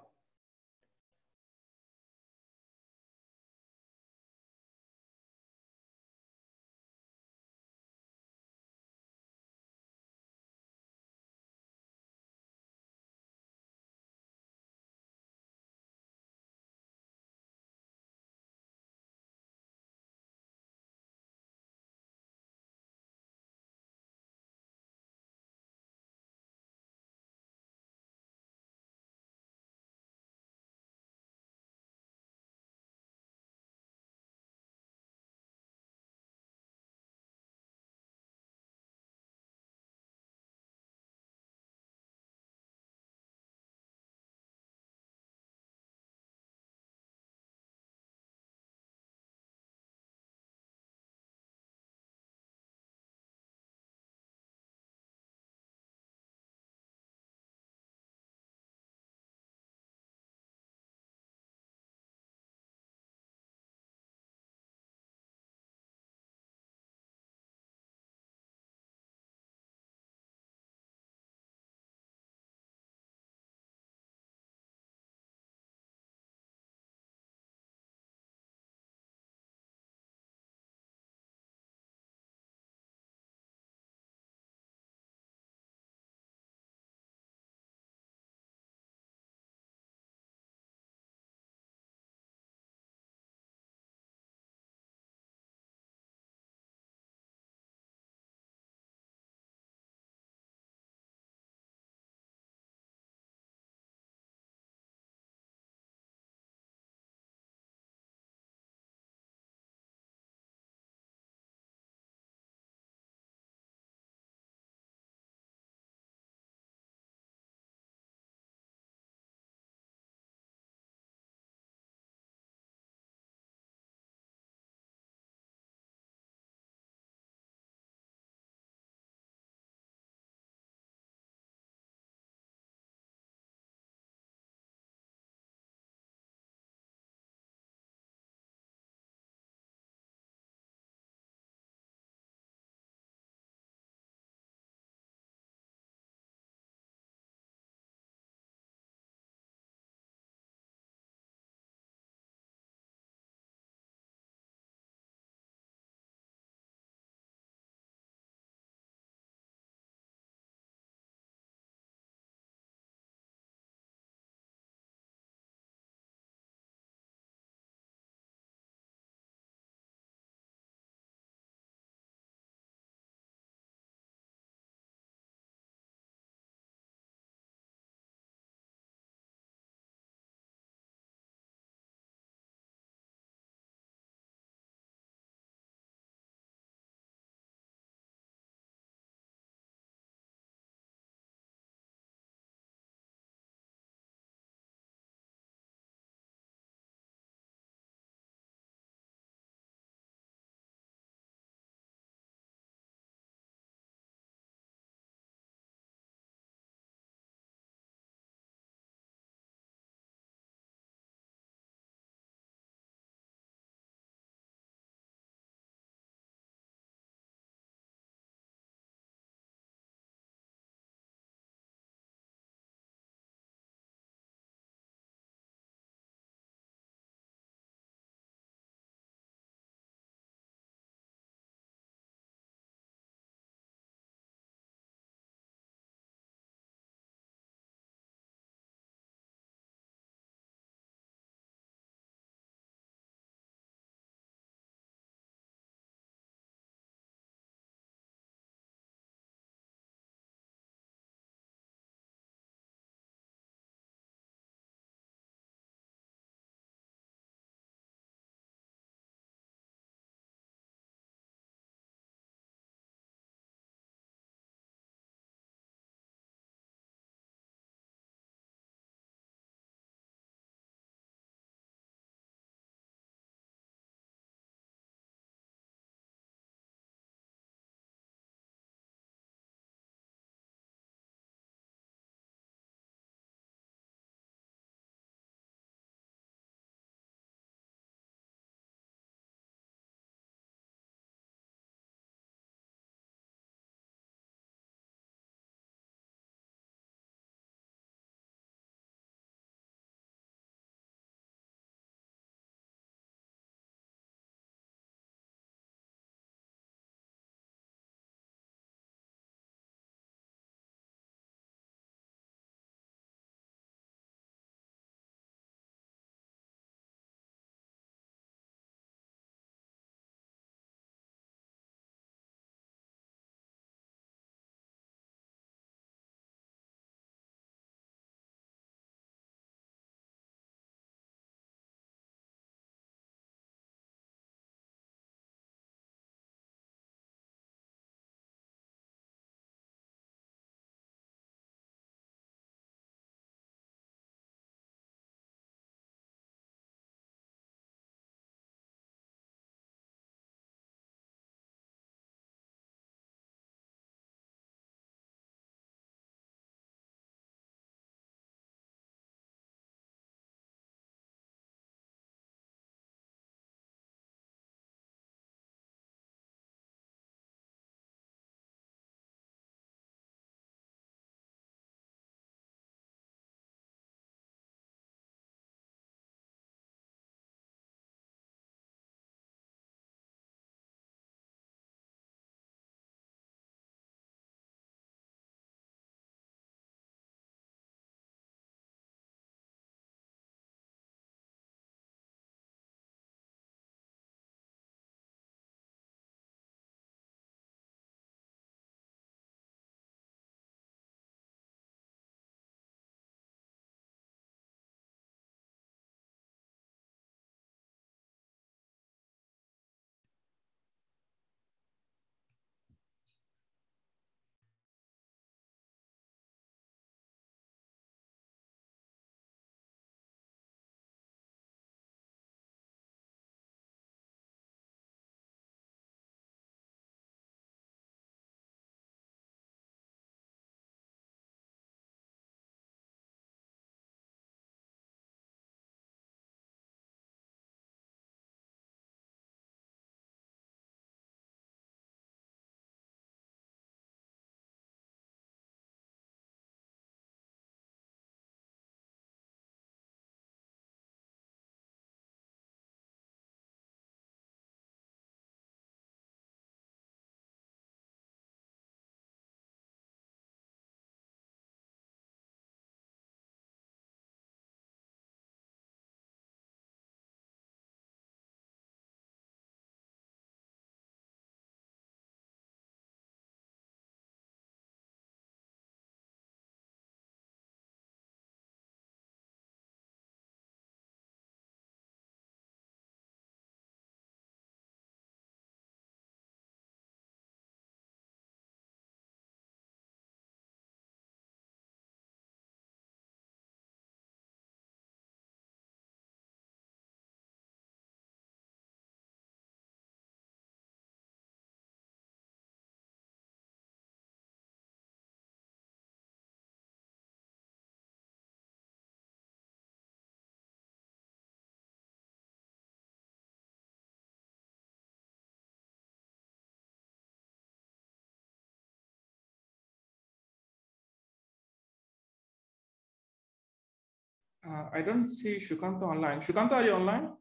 Uh, I don't see Sukanta online. Sukanta, are you online?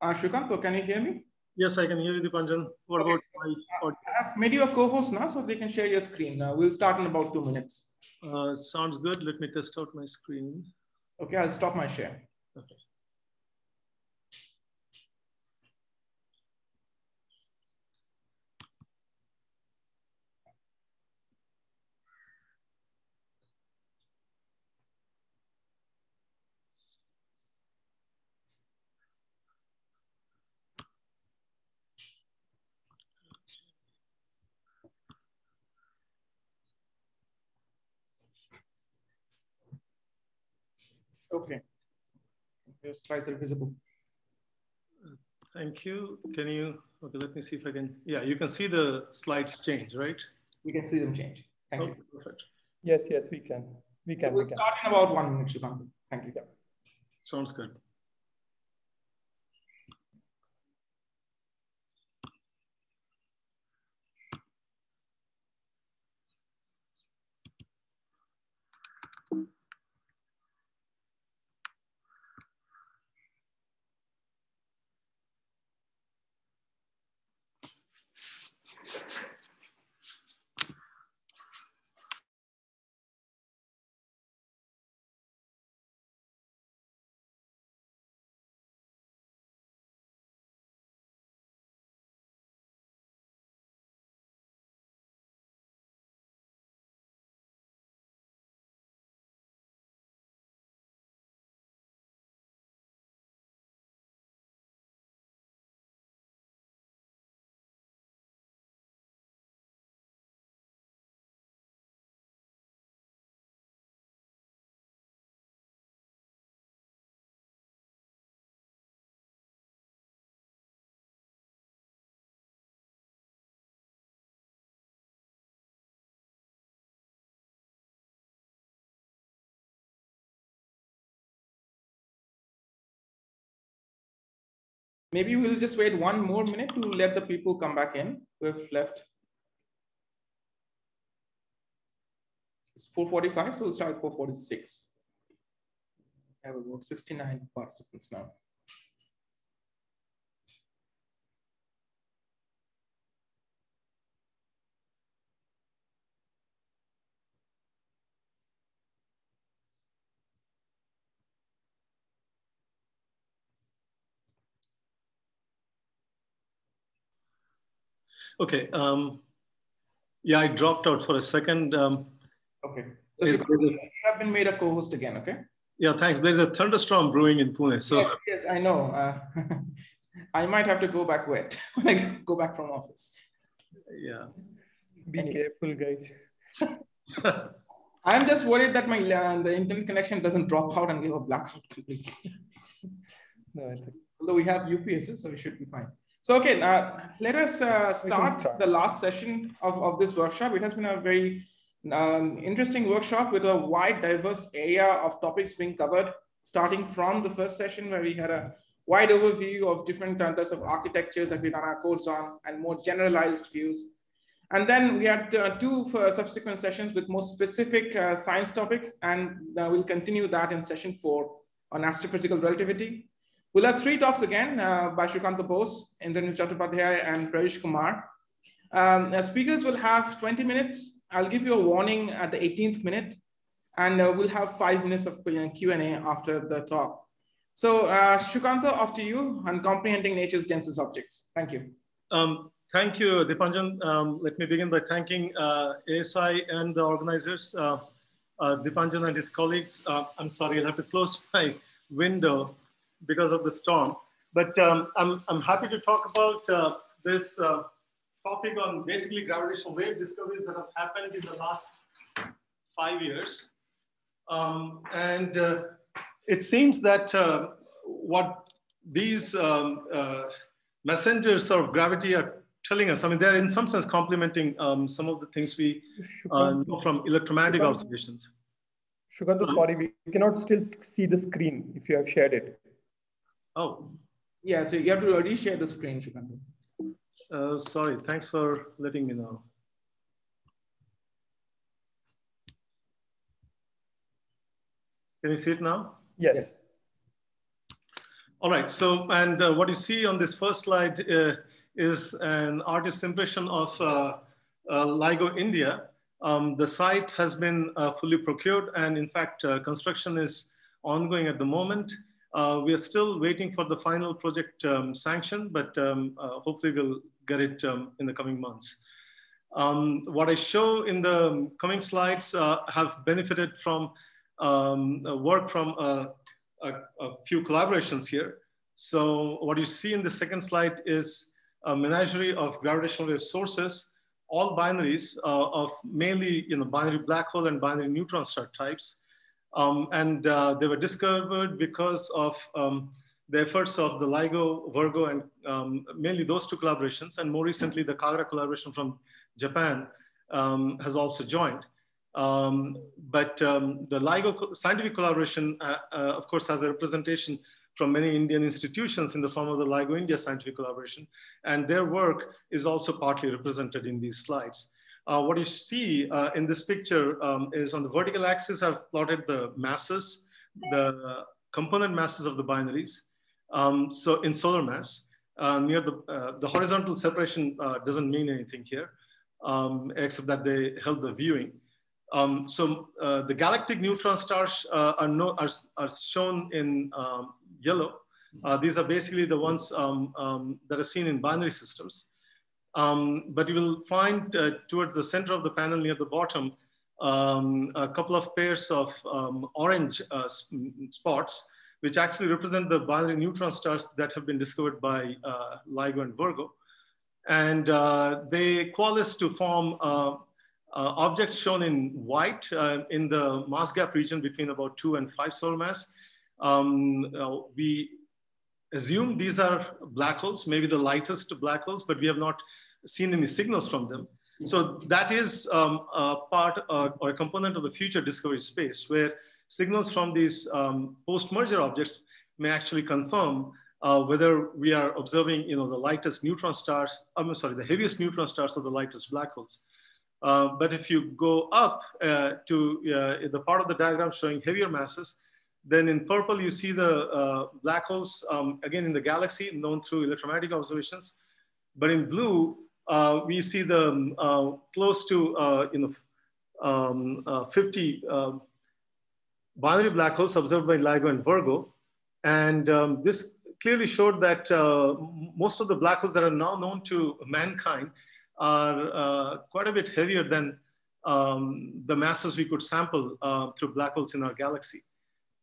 Uh, Sukanta, can you hear me? Yes, I can hear you, Dipanjan. What okay. about my audio? I have made you a co-host now, so they can share your screen. Uh, we'll start in about two minutes. Uh, sounds good. Let me test out my screen. Okay, I'll stop my share. Okay. Okay. Your slides are visible. Thank you. Can you, okay, let me see if I can, yeah, you can see the slides change, right? We can see them change. Thank okay, you. Oh, perfect. Yes, yes, we can. We can. So we'll we start in about one minute, Shukant. Thank you. Yeah. Sounds good. Maybe we'll just wait one more minute to let the people come back in who have left. It's 445, so we'll start at 446. We have about 69 participants now. Okay. Um, yeah, I dropped out for a second. Um, okay. So you have been made a co-host again, okay? Yeah, thanks. There's a thunderstorm brewing in Pune. So yes, yes I know. Uh, I might have to go back wet when I go back from office. Yeah. Be careful, guys. I'm just worried that my uh, the internet connection doesn't drop out and give a blackout completely. no, it's a... Although we have UPSs, so we should be fine. So, okay, uh, let us uh, start, start, the last session of, of this workshop. It has been a very um, interesting workshop with a wide, diverse area of topics being covered, starting from the first session where we had a wide overview of different types of architectures that we run our codes on and more generalized views. And then we had uh, two uh, subsequent sessions with more specific uh, science topics, and uh, we'll continue that in session four on astrophysical relativity. We'll have three talks again uh, by Sukanta Bose, Indranil Chattopadhyay, and Prayush Kumar. Um, speakers will have 20 minutes. I'll give you a warning at the 18th minute, and uh, we'll have five minutes of Q&A after the talk. So uh, Sukanta, after you on comprehending nature's densest objects. Thank you. Um, thank you, Dipanjan. Um, let me begin by thanking uh, ASI and the organizers, uh, uh, Dipanjan and his colleagues. Uh, I'm sorry, I'll have to close my window because of the storm. But um, I'm, I'm happy to talk about uh, this uh, topic on basically gravitational wave discoveries that have happened in the last five years. Um, and uh, it seems that uh, what these um, uh, messengers of gravity are telling us, I mean, they're in some sense complementing um, some of the things we uh, know from electromagnetic observations. Sukanta, sorry, we cannot still see the screen if you have shared it. Oh. Yeah, so you have to already share the screen, Sukanta. Uh, sorry, thanks for letting me know. Can you see it now? Yes. All right, so, and uh, what you see on this first slide uh, is an artist's impression of uh, uh LIGO India. Um, the site has been uh, fully procured and in fact, uh, construction is ongoing at the moment. We are still waiting for the final project um, sanction, but um, hopefully we'll get it um, in the coming months. Um, what I show in the coming slides have benefited from um, work from a, a, a, few collaborations here. So what you see in the second slide is a menagerie of gravitational wave sources, all binaries uh, of mainly you know, binary black hole and binary neutron star types. Um, and uh, they were discovered because of um, the efforts of the LIGO, Virgo, and um, mainly those two collaborations. And more recently, the KAGRA collaboration from Japan um, has also joined. Um, but um, the LIGO scientific collaboration, uh, uh, of course, has a representation from many Indian institutions in the form of the LIGO India scientific collaboration. And their work is also partly represented in these slides. Uh, what you see uh, in this picture um, is on the vertical axis, I've plotted the masses, the component masses of the binaries. Um, so in solar mass, uh, near the, uh, the horizontal separation doesn't mean anything here, um, except that they help the viewing. Um, so uh, the galactic neutron stars uh, are, no, are, are, shown in um, yellow. Uh, these are basically the ones um that are seen in binary systems. Um, but you will find uh, towards the center of the panel near the bottom, um, a couple of pairs of orange uh, spots, which actually represent the binary neutron stars that have been discovered by uh, LIGO and Virgo. And they coalesce to form uh, objects shown in white uh, in the mass gap region between about two and five solar mass. Um, uh, we assume these are black holes, maybe the lightest black holes, but we have not seen any signals from them. So that is um, a part uh, or a component of the future discovery space where signals from these um, post-merger objects may actually confirm uh, whether we are observing you know, the lightest neutron stars, I'm sorry, the heaviest neutron stars or the lightest black holes. Uh, but if you go up uh, to uh, the part of the diagram showing heavier masses, then in purple, you see the uh, black holes, um, again in the galaxy, known through electromagnetic observations. But in blue, uh, we see them close to you know, um, 50 binary black holes observed by LIGO and Virgo. And um, this clearly showed that most of the black holes that are now known to mankind are uh, quite a bit heavier than um, the masses we could sample uh, through black holes in our galaxy.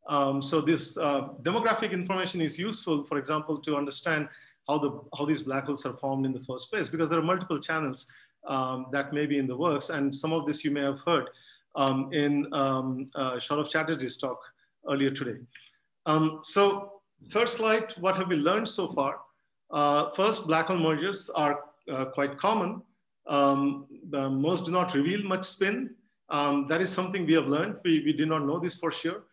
Um, so this uh, demographic information is useful, for example, to understand how, the, how these black holes are formed in the first place, because there are multiple channels um, that may be in the works. And some of this you may have heard um, in um, uh, Saurav Chatterjee's talk earlier today. Um, so third slide, what have we learned so far? Uh, first, black hole mergers are uh, quite common. Um, most do not reveal much spin. Um, that is something we have learned. We, we did not know this for sure.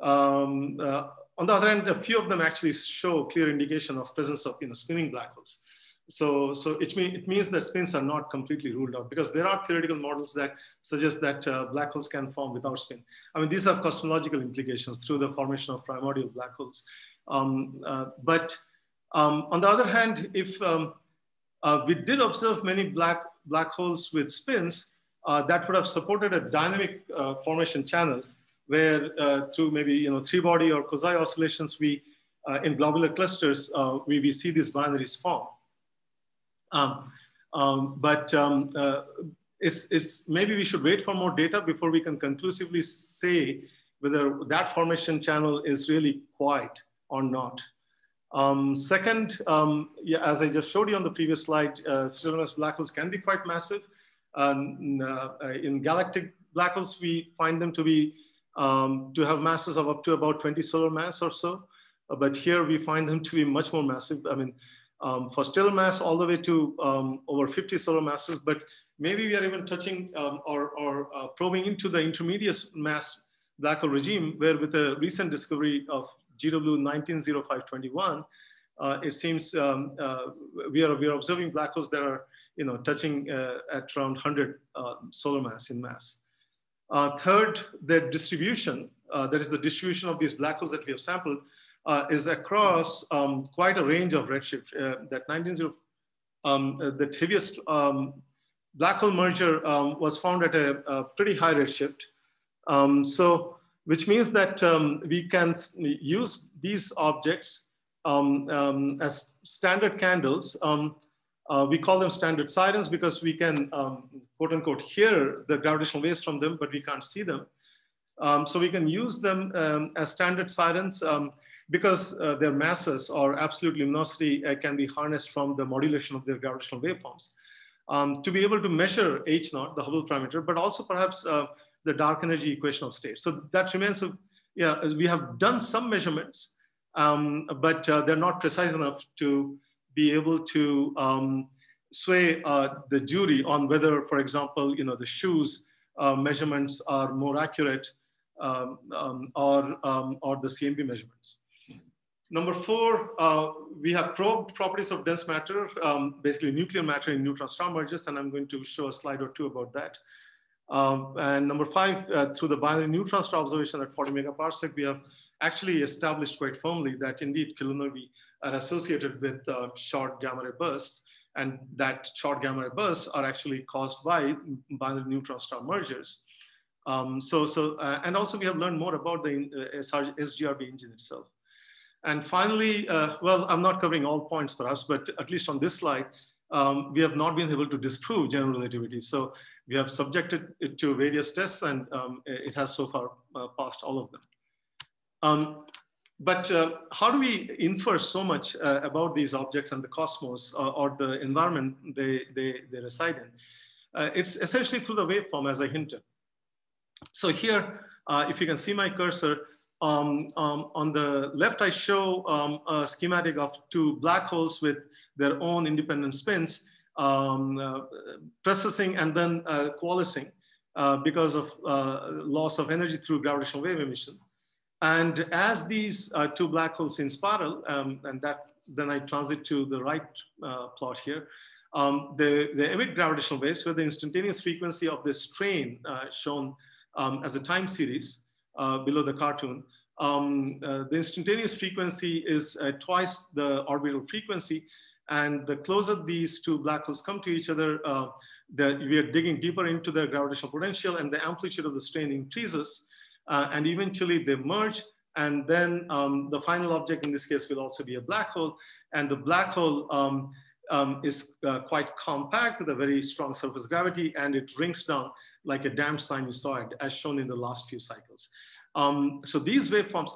Um, uh, on the other hand, a few of them actually show clear indication of presence of you know, spinning black holes. So, so it, mean, it means that spins are not completely ruled out because there are theoretical models that suggest that uh, black holes can form without spin. I mean, these have cosmological implications through the formation of primordial black holes. Um, uh, but um, on the other hand, if um, uh, we did observe many black, black holes with spins uh, that would have supported a dynamic uh, formation channel where uh, through maybe you know three body or Kozai oscillations, we uh, in globular clusters, uh, we, we see these binaries form. Um, um, but um, it's, it's, maybe we should wait for more data before we can conclusively say whether that formation channel is really quiet or not. Um, second, um, yeah, as I just showed you on the previous slide, uh, pseudonomous black holes can be quite massive. Um, uh, in galactic black holes, we find them to be um, to have masses of up to about 20 solar mass or so. Uh, but here we find them to be much more massive. I mean, um, for stellar mass all the way to um, over 50 solar masses, but maybe we are even touching um, or, or uh, probing into the intermediate mass black hole regime, where with a recent discovery of GW 190521, uh, it seems um, uh, we, are, we are observing black holes that are you know, touching uh, at around 100 uh, solar mass in mass. Uh, third, the distribution, that is the distribution of these black holes that we have sampled, is across um, quite a range of redshift. that 190, um, the heaviest um, black hole merger um, was found at a, a pretty high redshift. Um, so, which means that um, we can use these objects um, as standard candles. Uh, we call them standard sirens because we can, quote unquote, hear the gravitational waves from them, but we can't see them. so we can use them as standard sirens because uh, their masses or absolute luminosity uh, can be harnessed from the modulation of their gravitational waveforms. Um, to be able to measure H naught, the Hubble parameter, but also perhaps uh, the dark energy equation of state. So that remains, a, yeah, we have done some measurements, um, but uh, they're not precise enough to be able to um, sway uh, the jury on whether, for example, you know, the SH0ES uh, measurements are more accurate um, um or, um, or the CMB measurements. Number four, uh, we have probed properties of dense matter, um, basically nuclear matter in neutron star mergers, and I'm going to show a slide or two about that. Um, and number five, uh, through the binary neutron star observation at 40 megaparsec, we have actually established quite firmly that indeed kilonovae are associated with uh, short gamma ray bursts, and that short gamma bursts are actually caused by binary neutron star mergers. Um, so, so uh, and also we have learned more about the uh, SGRB engine itself. And finally, uh, well, I'm not covering all points perhaps, but at least on this slide, um, we have not been able to disprove general relativity. So we have subjected it to various tests and um, it has so far uh, passed all of them. Um, but uh, how do we infer so much uh, about these objects and the cosmos uh, or the environment they, they, they reside in? Uh, it's essentially through the waveform as I hinted. So here, uh, if you can see my cursor, um, um, on the left, I show um, a schematic of two black holes with their own independent spins um, uh, precessing and then coalescing because of loss of energy through gravitational wave emission. And as these uh, two black holes inspiral, um, and that then I transit to the right uh, plot here, um, they, they, emit gravitational waves where the instantaneous frequency of this strain shown as a time series uh, below the cartoon. Um, uh, the instantaneous frequency is uh, twice the orbital frequency. And the closer these two black holes come to each other, we are digging deeper into the gravitational potential and the amplitude of the strain increases. And eventually they merge and then um, the final object in this case will also be a black hole. And the black hole um, um, is uh, quite compact with a very strong surface gravity and it rings down like a damped sinusoid as shown in the last few cycles. Um, so these waveforms,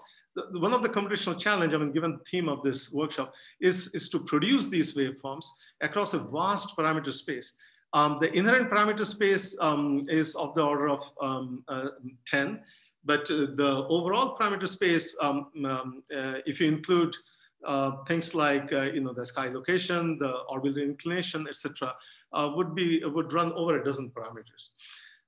one of the computational challenge, I mean, given the theme of this workshop, is, is to produce these waveforms across a vast parameter space. Um, the inherent parameter space um, is of the order of um, uh, 10, but uh, the overall parameter space, um, um, uh, if you include uh, things like you know the sky location, the orbital inclination, etc., would be would run over a dozen parameters.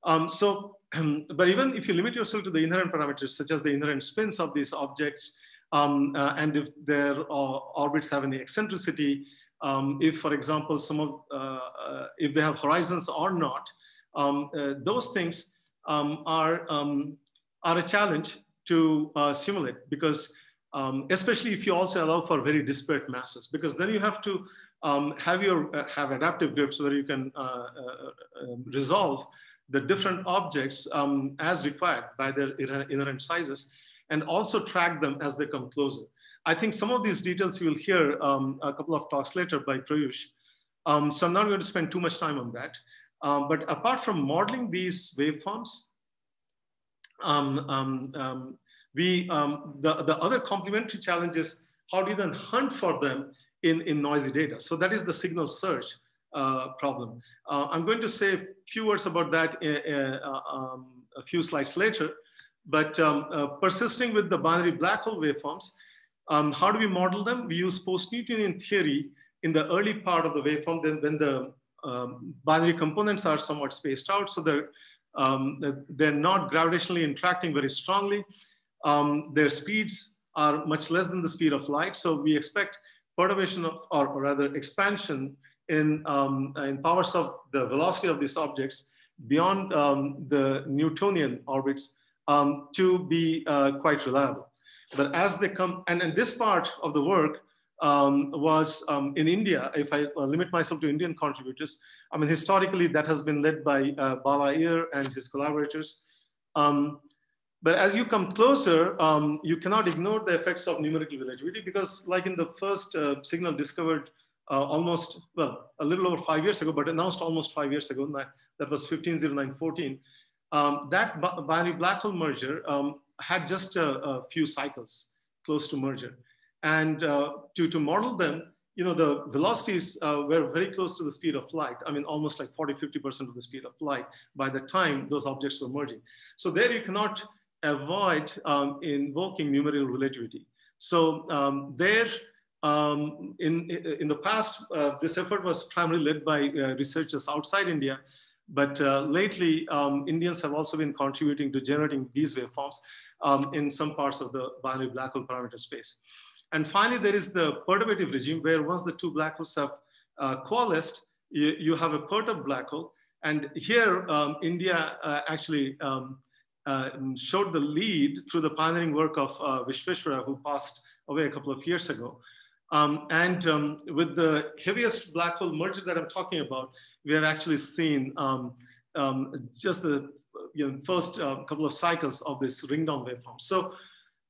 Um, so, but even if you limit yourself to the inherent parameters, such as the inherent spins of these objects, um, uh, and if their uh, orbits have any eccentricity, um, if, for example, some of, uh, if they have horizons or not, um, those things um, are, um, are a challenge to uh, simulate because especially if you also allow for very disparate masses, because then you have to have your have adaptive drifts where you can resolve the different objects um, as required by their inherent sizes and also track them as they come closer. I think some of these details you will hear um, a couple of talks later by Prayush. Um, so I'm not going to spend too much time on that. Um, but apart from modeling these waveforms, um, um, we, the, the other complementary challenge is how do you then hunt for them in, in noisy data? So that is the signal search uh, problem. Uh, I'm going to say a few words about that uh, uh, um, a few slides later. But um, uh, persisting with the binary black hole waveforms, um, how do we model them? We use post-Newtonian theory in the early part of the waveform, then when the um, binary components are somewhat spaced out, so they're, um, they're not gravitationally interacting very strongly. Um, their speeds are much less than the speed of light. So we expect perturbation of, or, or rather expansion in, um, in powers of the velocity of these objects beyond um, the Newtonian orbits um, to be uh, quite reliable. But as they come, and, in this part of the work um, was um, in India, if I uh, limit myself to Indian contributors, I mean, historically that has been led by uh, Bala Iyer and his collaborators. Um, but as you come closer, um, you cannot ignore the effects of numerical relativity because like in the first uh, signal discovered uh, almost, well, a little over five years ago, but announced almost five years ago, that was 150914, um, that binary black hole merger um, had just a, a, few cycles close to merger. And uh, to, to model them, you know, the velocities uh, were very close to the speed of light. I mean, almost like 40, 50% of the speed of light by the time those objects were merging. So there you cannot avoid um, invoking numerical relativity. So um, there, um, in, in the past, uh, this effort was primarily led by uh, researchers outside India, but uh, lately, um, Indians have also been contributing to generating these waveforms um, in some parts of the binary black hole parameter space. And finally, there is the perturbative regime where once the two black holes have uh, coalesced, you, you, have a perturbed black hole. And here, um, India uh, actually um, uh, showed the lead through the pioneering work of uh, Vishveshwara, who passed away a couple of years ago. Um, and um, with the heaviest black hole merger that I'm talking about, we have actually seen um, um, just the you know, first uh, couple of cycles of this ring down waveform. So,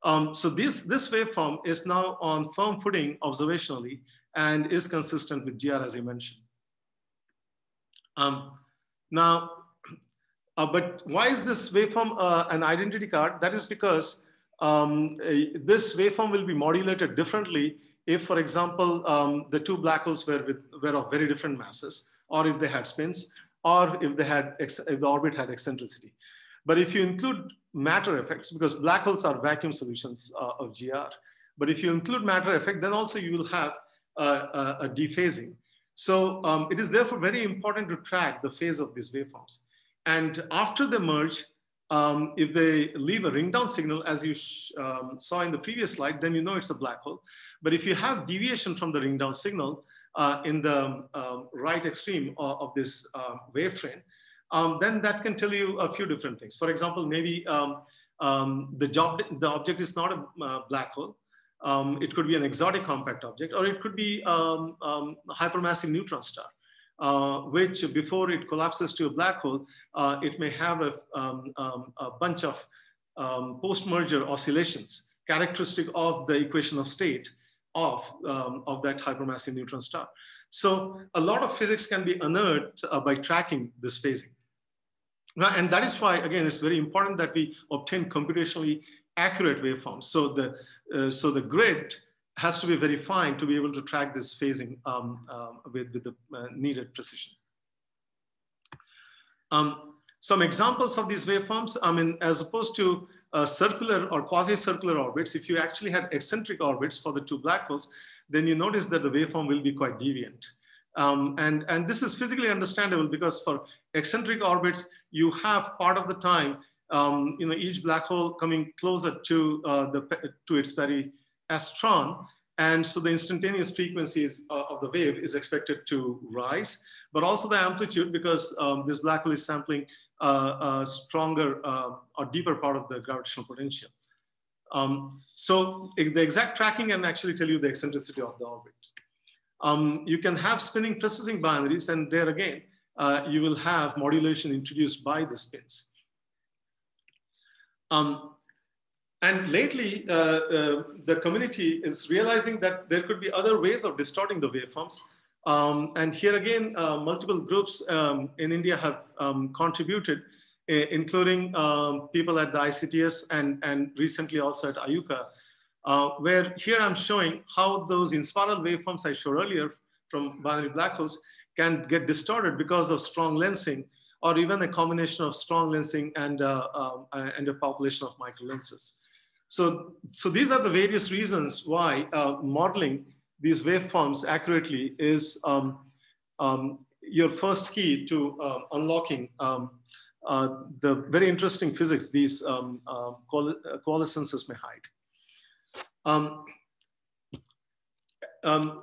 um, so this, this waveform is now on firm footing observationally and is consistent with GR as you mentioned. Um, now, uh, but why is this waveform uh, an identity card? That is because um, this waveform will be modulated differently if, for example, um, the two black holes were, with, were of very different masses or if they had spins, or if they had if the orbit had eccentricity. But if you include matter effects, because black holes are vacuum solutions uh, of GR, but if you include matter effect, then also you will have a, a dephasing. So um, it is therefore very important to track the phase of these waveforms. And after they merge, um, if they leave a ring down signal, as you um, saw in the previous slide, then you know it's a black hole. But if you have deviation from the ring down signal, uh, in the um, right extreme of, of this uh, wave train, um, then that can tell you a few different things. For example, maybe um, um the, job, the object is not a uh, black hole. Um, it could be an exotic compact object, or it could be um, a hypermassive neutron star, uh, which before it collapses to a black hole, uh, it may have a, a bunch of post-merger oscillations characteristic of the equation of state of, um, of that hypermassive neutron star. So a lot of physics can be unearthed uh, by tracking this phasing. And that is why, again, it's very important that we obtain computationally accurate waveforms. So the, uh, so the grid has to be very fine to be able to track this phasing um, um, with, with the uh, needed precision. Um, some examples of these waveforms, I mean, as opposed to uh, circular or quasi-circular orbits, if you actually had eccentric orbits for the two black holes, then you notice that the waveform will be quite deviant. Um, and, and this is physically understandable because for eccentric orbits, you have part of the time, um, you know, each black hole coming closer to, uh, the, to its periastron. And so the instantaneous frequencies uh, of the wave is expected to rise, but also the amplitude because um, this black hole is sampling a stronger uh, or deeper part of the gravitational potential. Um, so the exact tracking can actually tell you the eccentricity of the orbit. Um, you can have spinning precessing binaries and there again, uh, you will have modulation introduced by the spins. Um, and lately, uh, uh, the community is realizing that there could be other ways of distorting the waveforms um, and here again, uh, multiple groups um, in India have um, contributed, including um, people at the ICTS and, and recently also at IUCAA, uh, where here I'm showing how those inspiral waveforms I showed earlier from binary black holes can get distorted because of strong lensing or even a combination of strong lensing and, uh, um, uh, and a population of micro lenses. So, so these are the various reasons why uh, modeling these waveforms accurately is um, um, your first key to uh, unlocking um, uh, the very interesting physics these um, uh, coalescences may hide. Um, um,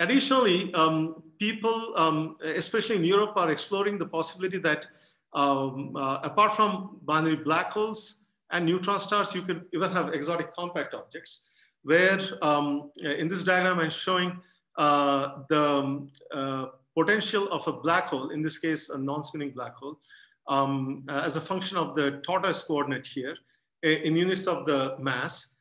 additionally, um, people, um, especially in Europe, are exploring the possibility that um, uh, apart from binary black holes and neutron stars, you could even have exotic compact objects, where um, in this diagram I'm showing uh, the uh, potential of a black hole, in this case, a non-spinning black hole, um, as a function of the tortoise coordinate here in units of the mass.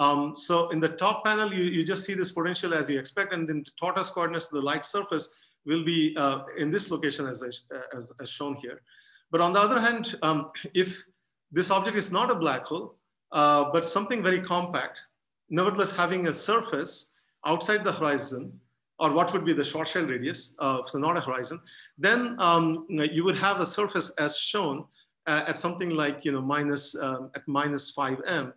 Um, so in the top panel, you, you just see this potential as you expect, and then the tortoise coordinates the light surface will be uh, in this location as, as, as, shown here. But on the other hand, um, if this object is not a black hole, uh, but something very compact, nevertheless having a surface outside the horizon, or what would be the Schwarzschild radius, uh, so not a horizon, then um, you would have a surface as shown uh, at something like you know minus um, at minus 5m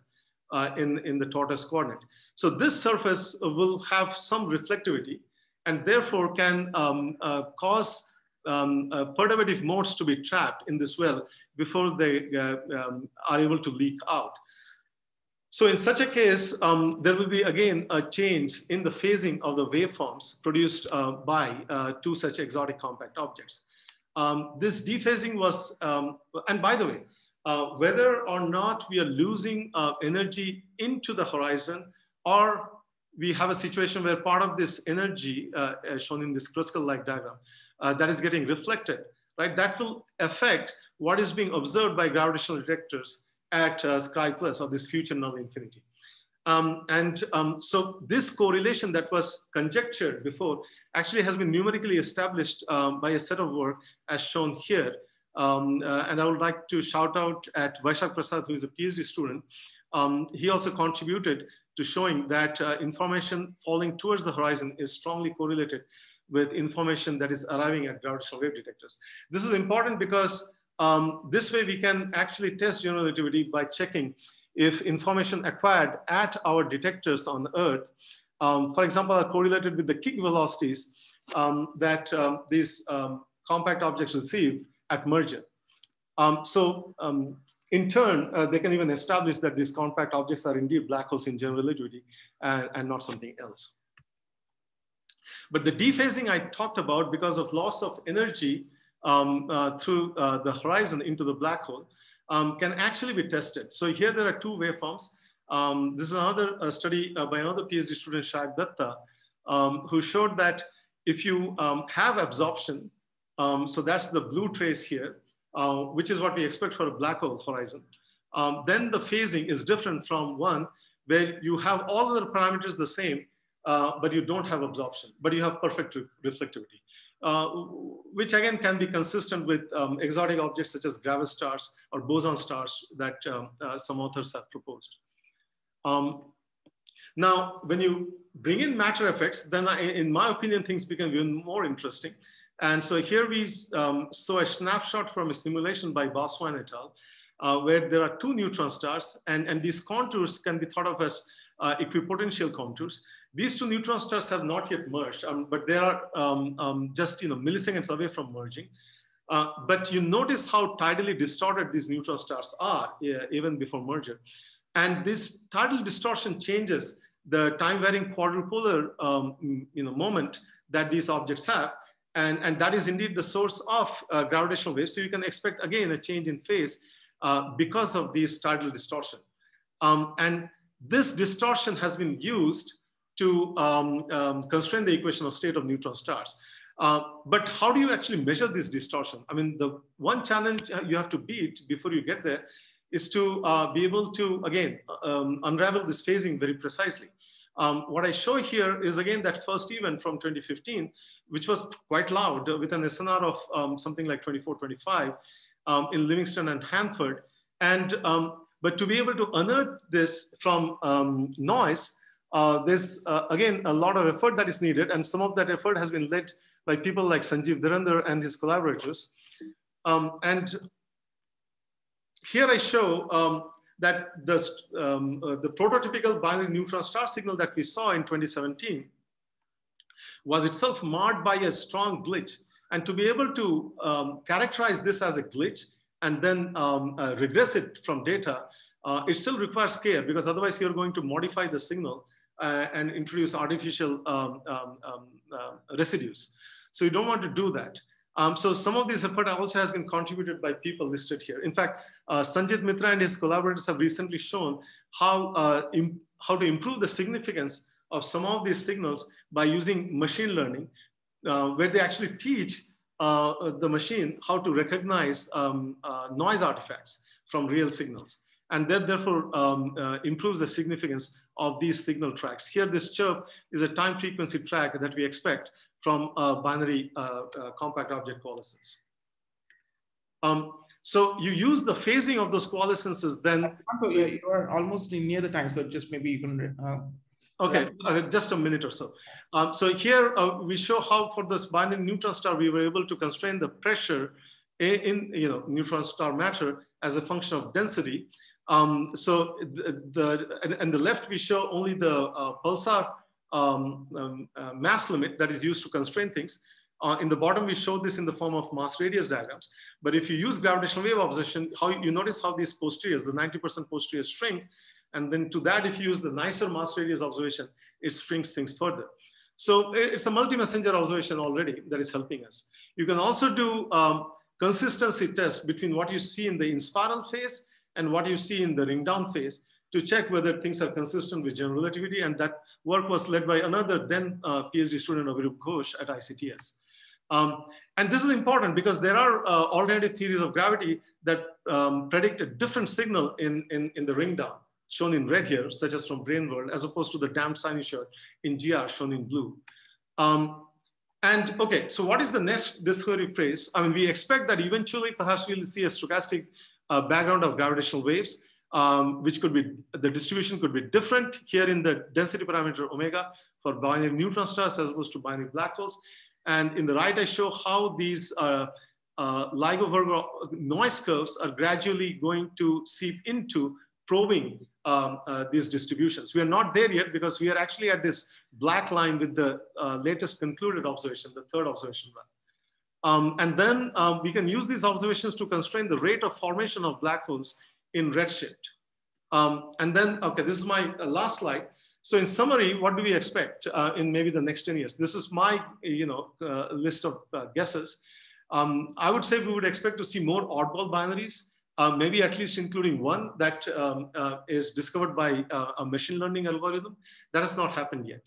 uh, in, in the tortoise coordinate. So this surface will have some reflectivity and therefore can um, uh, cause um, uh, perturbative modes to be trapped in this well before they uh, um, are able to leak out. So in such a case, um, there will be again a change in the phasing of the waveforms produced uh, by uh, two such exotic compact objects. Um, this dephasing was, um, and by the way, uh, whether or not we are losing uh, energy into the horizon or we have a situation where part of this energy uh, shown in this crystal-like diagram uh, that is getting reflected, right? That will affect what is being observed by gravitational detectors at uh, Scribe Plus or this future null infinity. Um, and um, so this correlation that was conjectured before actually has been numerically established um, by a set of work as shown here um, uh, and I would like to shout out at Vaishak Prasad, who is a PhD student. Um, he also contributed to showing that uh, information falling towards the horizon is strongly correlated with information that is arriving at gravitational wave detectors. This is important because um, this way we can actually test general relativity by checking if information acquired at our detectors on Earth, um, for example, are correlated with the kick velocities um, that um, these compact objects receive at merger. Um, so um, in turn, uh, they can even establish that these compact objects are indeed black holes in general relativity and, and not something else. But the dephasing I talked about because of loss of energy um, uh, through uh, the horizon into the black hole um, can actually be tested. So here there are two waveforms. Um, this is another uh, study uh, by another PhD student, Sayak Datta, um, who showed that if you um, have absorption um, so that's the blue trace here, uh, which is what we expect for a black hole horizon. Um, then the phasing is different from one where you have all other parameters the same, uh, but you don't have absorption, but you have perfect re reflectivity, uh, which again can be consistent with um, exotic objects such as gravastars or boson stars that um, uh, some authors have proposed. Um, now, when you bring in matter effects, then I, in my opinion, things become even more interesting and so here we um, saw a snapshot from a simulation by Bauswein et al., uh, where there are two neutron stars, and, and these contours can be thought of as uh, equipotential contours. These two neutron stars have not yet merged, um, but they are um, um just you know milliseconds away from merging. Uh, but you notice how tidally distorted these neutron stars are even before merger. And this tidal distortion changes the time varying quadrupolar um, you know, moment that these objects have. And, and that is indeed the source of uh, gravitational waves. So you can expect, again, a change in phase uh, because of these tidal distortion. Um, and this distortion has been used to um, um, constrain the equation of state of neutron stars. Uh, but how do you actually measure this distortion? I mean, the one challenge uh, you have to beat before you get there is to uh, be able to, again, um, unravel this phasing very precisely. Um, what I show here is again that first event from 2015, which was quite loud with an SNR of um, something like 24, 25 um, in Livingston and Hanford. And, um, but to be able to unearth this from um, noise, uh, there's uh, again a lot of effort that is needed. And some of that effort has been led by people like Sanjeev Dhurandhar and his collaborators. Um, and here I show that the, um, uh, the prototypical binary neutron star signal that we saw in 2017 was itself marred by a strong glitch. And to be able to um, characterize this as a glitch and then um, uh, regress it from data, uh, it still requires care because otherwise you're going to modify the signal uh, and introduce artificial um, um, um residues. So you don't want to do that. Um, so some of this effort also has been contributed by people listed here. In fact, uh, Sanjit Mitra and his collaborators have recently shown how, uh, how to improve the significance of some of these signals by using machine learning, uh, where they actually teach uh, the machine how to recognize um, uh, noise artifacts from real signals. And that therefore um, uh, improves the significance of these signal tracks. Here, this chirp is a time frequency track that we expect from a binary uh, uh, compact object coalescence. Um, so you use the phasing of those coalescences then. You are almost near the time, so just maybe you can. Uh, okay, uh, just a minute or so. Um, so here uh, we show how for this binary neutron star, we were able to constrain the pressure in, in you know, neutron star matter as a function of density. Um, so the, the and, and, the left, we show only the uh, pulsar um, um, uh, mass limit that is used to constrain things. Uh, in the bottom, we showed this in the form of mass radius diagrams. But if you use gravitational wave observation, how you notice how these posteriors, the 90% posteriors shrink. And then to that, if you use the NICER mass radius observation, it shrinks things further. So it's a multi-messenger observation already that is helping us. You can also do um, consistency tests between what you see in the inspiral phase and what you see in the ring down phase to check whether things are consistent with general relativity. And that work was led by another then uh, PhD student, Abhirup Ghosh at ICTS. Um, and this is important because there are uh, alternative theories of gravity that um, predict a different signal in, in, in the ring down, shown in red here, such as from brane world, as opposed to the damped sinusoid in GR, shown in blue. Um, and okay, so what is the next discovery phase? I mean, we expect that eventually perhaps we'll see a stochastic uh, background of gravitational waves um, which could be, the distribution could be different here in the density parameter omega for binary neutron stars as opposed to binary black holes. And in the right, I show how these uh, uh, LIGO noise curves are gradually going to seep into probing um, uh, these distributions. We are not there yet because we are actually at this black line with the uh, latest concluded observation, the third observation run. Um, and then um, we can use these observations to constrain the rate of formation of black holes in Redshift. Um, and then, okay, this is my uh, last slide. So in summary, what do we expect uh, in maybe the next 10 years? This is my, you know, uh, list of uh, guesses. Um, I would say we would expect to see more oddball binaries, uh, maybe at least including one that um, uh, is discovered by a machine learning algorithm. That has not happened yet.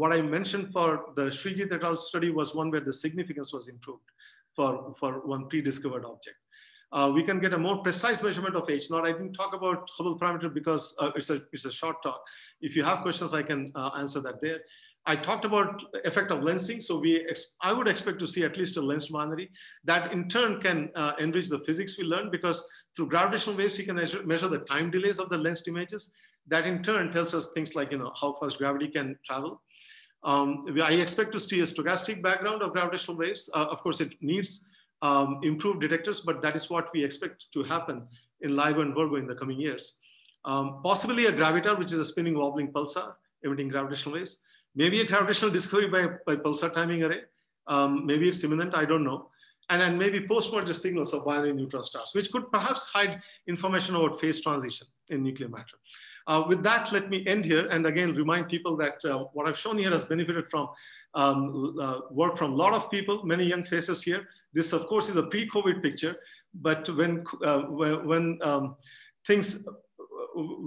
what I mentioned for the Srijit et al. study was one where the significance was improved for, for one pre-discovered object uh, we can get a more precise measurement of H naught. I didn't talk about Hubble parameter because uh, it's, a, it's a short talk. If you have questions, I can uh, answer that there. I talked about effect of lensing. So we, I would expect to see at least a lensed binary that in turn can uh, enrich the physics we learned because through gravitational waves, we can measure, measure the time delays of the lensed images. That in turn tells us things like, you know, how fast gravity can travel. Um, I expect to see a stochastic background of gravitational waves. Uh, of course, it needs um, improved detectors, but that is what we expect to happen in LIGO and Virgo in the coming years. Um, possibly a gravitar, which is a spinning wobbling pulsar emitting gravitational waves. Maybe a gravitational discovery by, by pulsar timing array. Um, maybe it's imminent, I don't know. And then maybe post-merger signals of binary neutron stars, which could perhaps hide information about phase transition in nuclear matter. Uh, with that, let me end here and again remind people that uh, what I've shown here has benefited from um, uh, work from a lot of people, many young faces here. This, of course, is a pre-COVID picture, but when uh, when um, things,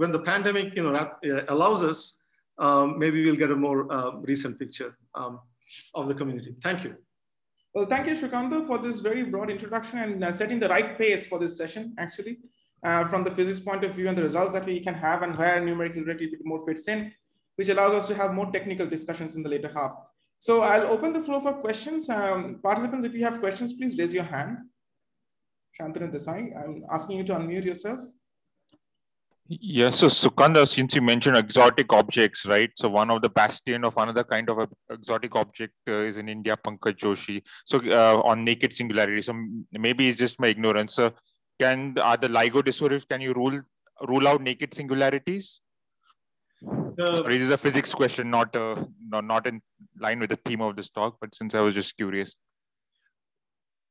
when the pandemic, you know, uh, allows us, um, maybe we'll get a more uh, recent picture um, of the community. Thank you. Well, thank you, Shrikanta, for this very broad introduction and uh, setting the right pace for this session, actually, uh, from the physics point of view and the results that we can have and where numerical relativity more fits in, which allows us to have more technical discussions in the later half. So I'll open the floor for questions. Um, participants, if you have questions, please raise your hand. Shantanu Desai, I'm asking you to unmute yourself. Yes, so Sukanta, since you mentioned exotic objects, right? So one of the bastion of another kind of exotic object uh, is in India, Pankaj Joshi. So uh, on naked singularity. So maybe it's just my ignorance. So can are the LIGO disorders? Can you rule rule out naked singularities? The, Sorry, this is a physics question, not uh, not not in line with the theme of this talk. But since I was just curious.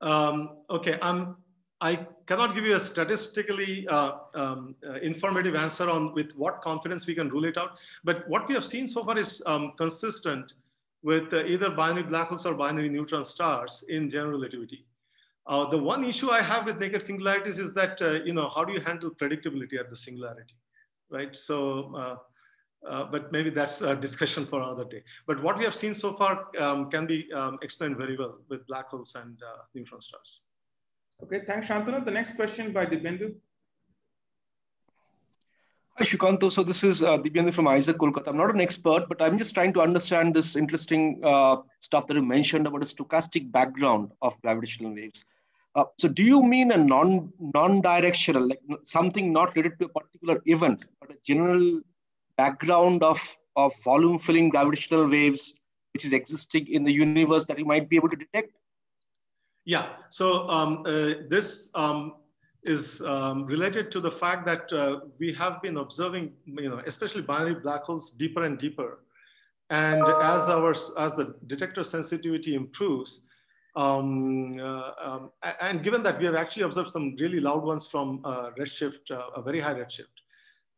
Um, okay, I'm I cannot give you a statistically uh, um, uh, informative answer on with what confidence we can rule it out. But what we have seen so far is um, consistent with uh, either binary black holes or binary neutron stars in general relativity. Uh, the one issue I have with naked singularities is that, uh, you know, how do you handle predictability at the singularity, right? So, uh, but maybe that's a discussion for another day. But what we have seen so far um, can be um, explained very well with black holes and neutron stars. Okay, thanks, Shantanu. The next question by Dibyendu. Hi, Shukanto. So this is uh, Dibyendu from IISER, Kolkata. I'm not an expert, but I'm just trying to understand this interesting uh, stuff that you mentioned about a stochastic background of gravitational waves. Uh, so do you mean a non, non-directional, like something not related to a particular event, but a general background of, of volume filling gravitational waves, which is existing in the universe that you might be able to detect? Yeah, so um, uh, this um, is um, related to the fact that uh, we have been observing, you know, especially binary black holes deeper and deeper. And as our as the detector sensitivity improves, um, uh, um, and given that we have actually observed some really loud ones from uh, redshift, uh, a very high redshift,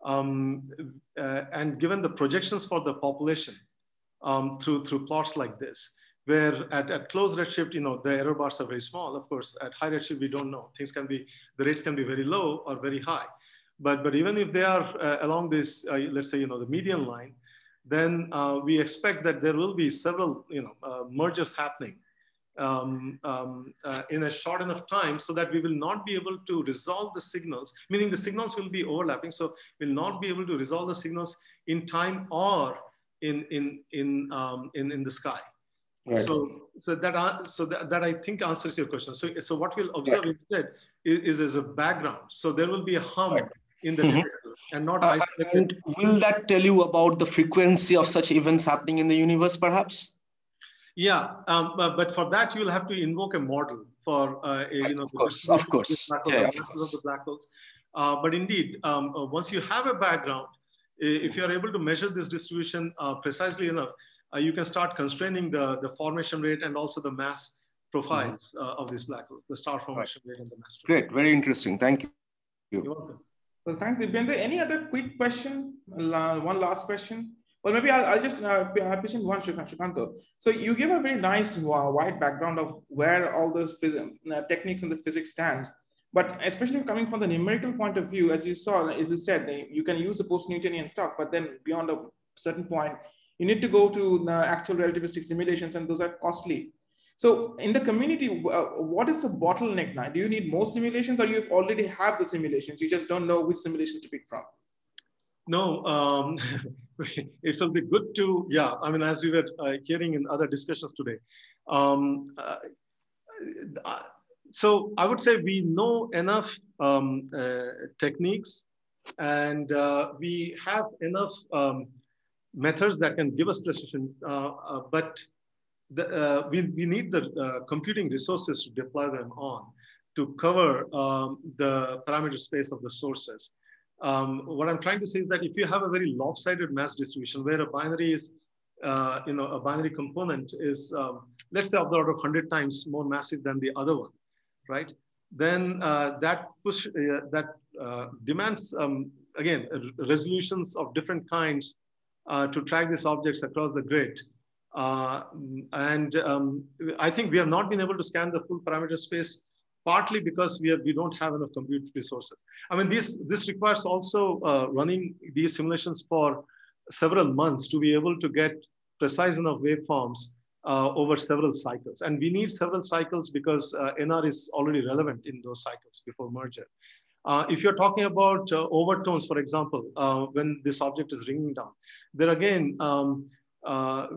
um, uh, and given the projections for the population um, through through plots like this, where at, at close redshift, you know, the error bars are very small. Of course, at high redshift, we don't know. Things can be, the rates can be very low or very high. But, but even if they are uh, along this, uh, let's say, you know, the median line, then uh, we expect that there will be several, you know, uh, mergers happening um, um, uh, in a short enough time so that we will not be able to resolve the signals, meaning the signals will be overlapping. So we'll not be able to resolve the signals in time or in, in, in, um, in, in the sky. Right. So, so that so that, that I think answers your question. So, so what we'll observe right. instead is, is as a background. So there will be a hum right. in the mm -hmm. and not uh, And will that tell you about the frequency of such events happening in the universe, perhaps? Yeah, um, but, but for that you'll have to invoke a model for uh, a, you know of course, of course, yeah, of, course. of the black holes. Uh, but indeed, um, uh, once you have a background, if you are able to measure this distribution uh, precisely enough, uh, you can start constraining the, the formation rate and also the mass profiles mm-hmm. uh, of these black holes, the star formation right. rate and the mass. Profile. Great, very interesting. Thank you. You're welcome. Well, thanks, Dibyendu. Any other quick question? one last question. Well, maybe I'll, I'll just uh, pitch in one, Shukanto. So you give a very nice wide background of where all those uh, techniques and the physics stands. But especially coming from the numerical point of view, as you saw, as you said, you can use the post-Newtonian stuff, but then beyond a certain point, you need to go to the actual relativistic simulations and those are costly. So in the community, uh, what is the bottleneck now? Do you need more simulations or you already have the simulations? You just don't know which simulation to pick from? No, um, it will be good to, yeah, I mean, as we were uh, hearing in other discussions today. Um, uh, uh so I would say we know enough um, uh, techniques and uh, we have enough um, methods that can give us precision, but the, we, we need the computing resources to deploy them on to cover um, the parameter space of the sources. Um, what I'm trying to say is that if you have a very lopsided mass distribution where a binary is, uh, you know, a binary component is, um, let's say of the order of 100 times more massive than the other one, right? Then uh, that push, uh, that demands, um, again, resolutions of different kinds uh, to track these objects across the grid. Uh, and um, I think we have not been able to scan the full parameter space, partly because we, have, we don't have enough compute resources. I mean, this, this requires also uh, running these simulations for several months to be able to get precise enough waveforms uh, over several cycles. And we need several cycles because uh, NR is already relevant in those cycles before merger. Uh, if you're talking about uh, overtones, for example, uh, when this object is ringing down, there again, um,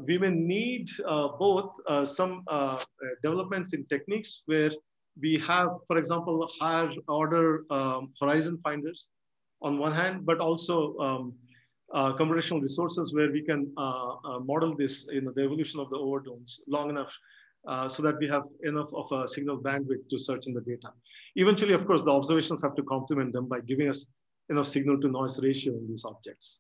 we may need both some developments in techniques where we have, for example, higher order um, horizon finders, on one hand, but also um, uh, computational resources where we can uh, uh, model this, you know, the evolution of the overtones long enough uh, so that we have enough of a signal bandwidth to search in the data. Eventually, of course, the observations have to complement them by giving us enough signal to noise ratio in these objects.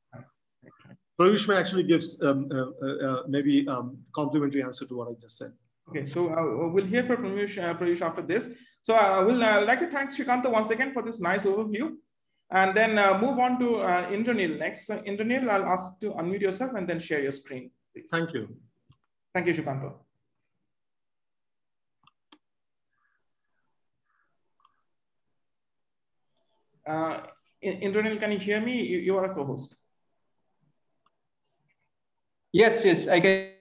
Prayush may actually gives um, uh, uh, maybe um, complementary answer to what I just said. Okay, so uh, we'll hear from Prayush, uh, after this. So I uh, will like to thank Shrikanta once again for this nice overview. And then move on to uh, Indranil next. So Indranil, I'll ask to unmute yourself and then share your screen. Please. Thank you. Thank you, Shrikanta. Uh, Indranil, can you hear me? You, you are a co-host. Yes, yes, I can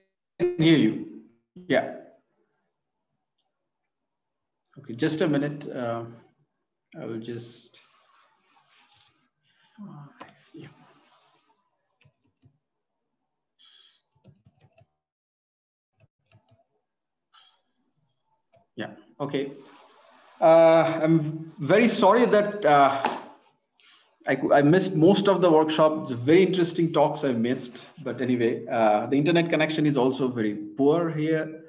hear you. Yeah. Okay, just a minute. Uh, I will just. Yeah. yeah. Okay. Uh, I'm very sorry that uh, I, I, missed most of the workshop. It's very interesting talks I missed. But anyway, uh, the internet connection is also very poor here.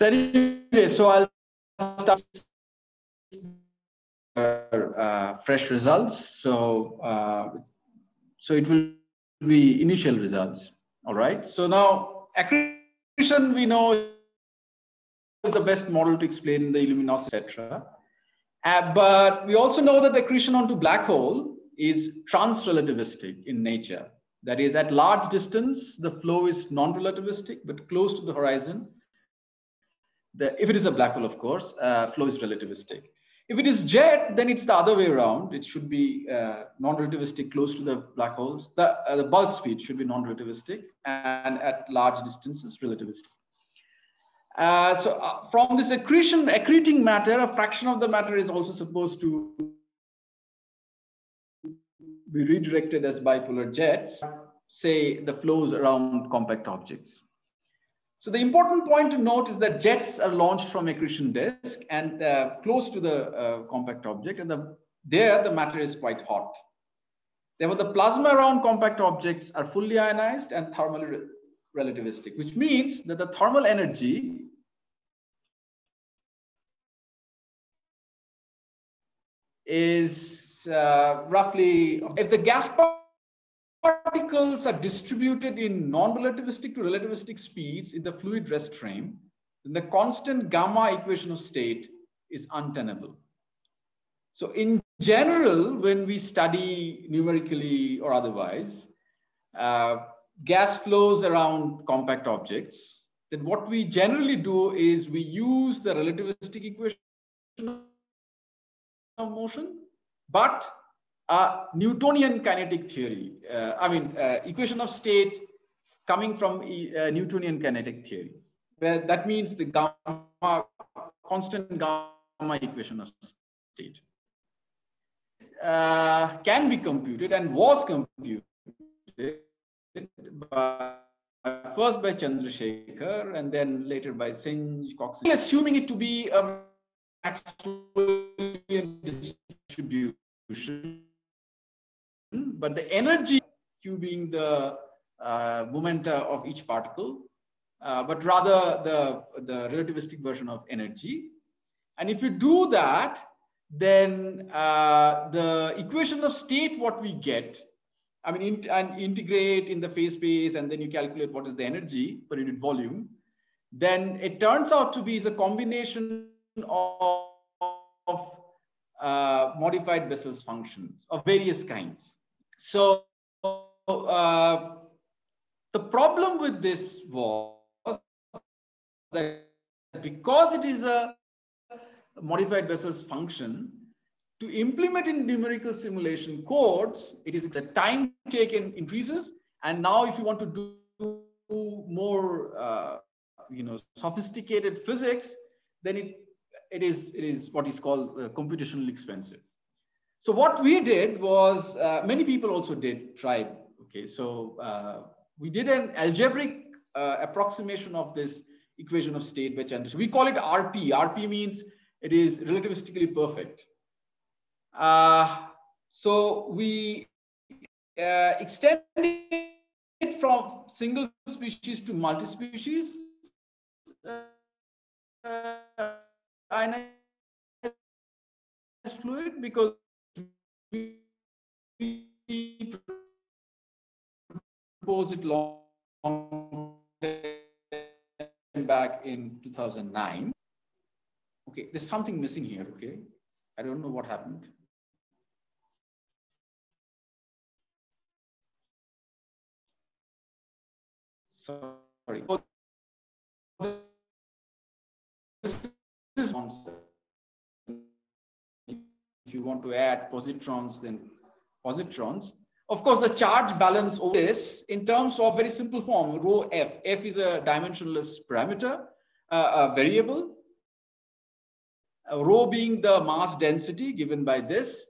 So anyway, so I'll start uh, fresh results. So, uh, so it will be initial results. All right. So now accretion we know is the best model to explain the luminosity, etc. Uh, but we also know that accretion onto black hole is trans-relativistic in nature. That is, at large distance, the flow is non-relativistic, but close to the horizon, the, if it is a black hole, of course, uh, flow is relativistic. If it is jet, then it's the other way around. It should be uh, non-relativistic close to the black holes. The, uh, the bulk speed should be non-relativistic, and at large distances, relativistic. Uh, so uh, from this accretion, accreting matter, a fraction of the matter is also supposed to be redirected as bipolar jets, say the flows around compact objects. So the important point to note is that jets are launched from accretion disk and uh, close to the uh, compact object and the, there the matter is quite hot. Therefore, the plasma around compact objects are fully ionized and thermally relativistic, which means that the thermal energy is uh, roughly, if the gas particles are distributed in non-relativistic to relativistic speeds in the fluid rest frame, then the constant gamma equation of state is untenable. So in general, when we study numerically or otherwise, uh, gas flows around compact objects, then what we generally do is we use the relativistic equation of motion, but a Newtonian kinetic theory, uh, I mean, uh, equation of state coming from uh, Newtonian kinetic theory, where that means the gamma, constant gamma equation of state. Uh, can be computed and was computed by, first by Chandrasekhar and then later by Synge, Cox. Assuming it to be a Maxwellian distribution, but the energy Q being the uh, momenta of each particle, uh, but rather the, the relativistic version of energy. And if you do that, then uh, the equation of state, what we get I mean, in, and integrate in the phase space, and then you calculate what is the energy per unit volume, then it turns out to be is a combination of, of uh, modified Bessel's functions of various kinds. So uh, the problem with this was that because it is a modified Bessel's function, to implement in numerical simulation codes, it is the time taken increases. And now if you want to do more, uh, you know, sophisticated physics, then it, it, is, it is what is called uh, computationally expensive. So what we did was, uh, many people also did try, okay, so uh, we did an algebraic uh, approximation of this equation of state by Chandra. We call it RP. RP means it is relativistically perfect. Uh, so we uh, extend it from single species to multi-species uh, fluid because we proposed it long back in 2009. Okay, there's something missing here, okay? I don't know what happened. Sorry. Oh, this is if you want to add positrons, then positrons. Of course, the charge balance of this in terms of very simple form, rho f. f is a dimensionless parameter, uh, a variable. Uh, rho being the mass density given by this.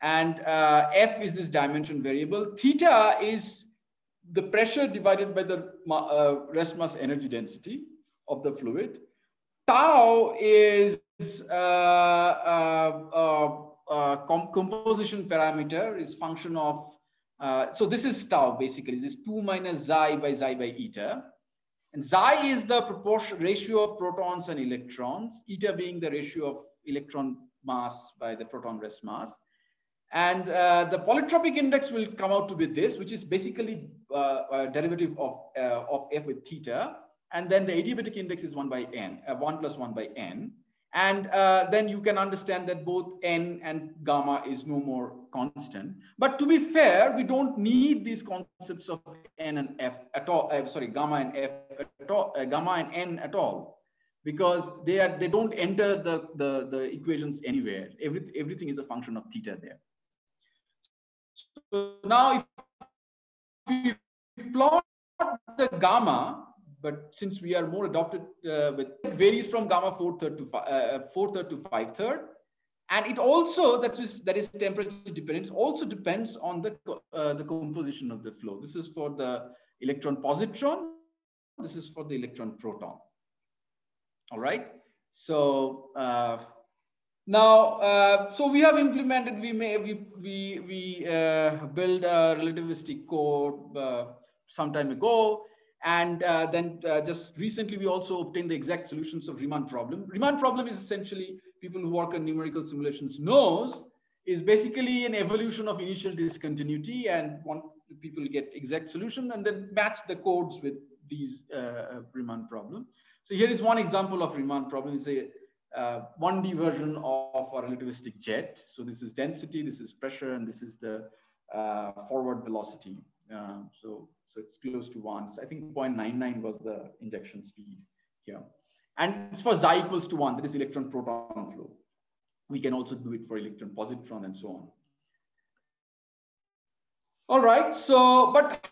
And uh, f is this dimension variable. Theta is the pressure divided by the uh, rest mass energy density of the fluid. Tau is uh, uh, com composition parameter is function of, uh, so this is tau basically, this 2 minus xi by xi by eta. And xi is the proportion ratio of protons and electrons, eta being the ratio of electron mass by the proton rest mass. And uh, the polytropic index will come out to be this, which is basically uh, a derivative of, uh, of f with theta. And then the adiabatic index is 1 by n, uh, 1 plus 1 by n. And uh, then you can understand that both n and gamma is no more constant. But to be fair, we don't need these concepts of n and f at all. Uh, sorry, gamma and f at all, uh, gamma and n at all, because they are they don't enter the the, the equations anywhere. Every, everything is a function of theta there. So now if we plot the gamma but since we are more adopted uh, with it varies from gamma 4 third to uh, 4 third to 5 third. And it also that is that is temperature dependent also depends on the uh, the composition of the flow. This is for the electron positron. This is for the electron proton. All right? So uh, now uh, so we have implemented we may we we we uh, build a relativistic code some time ago and uh, then uh, just recently, we also obtained the exact solutions of Riemann problem. Riemann problem is essentially people who work on numerical simulations knows is basically an evolution of initial discontinuity and want people get exact solution and then match the codes with these uh, Riemann problem. So here is one example of Riemann problem. It's a uh, 1D version of a relativistic jet. So this is density, this is pressure, and this is the uh, forward velocity. Uh, so so it's close to one. So I think 0.99 was the injection speed here. And it's for xi equals to one, that is electron proton flow. We can also do it for electron positron and so on. All right, so, but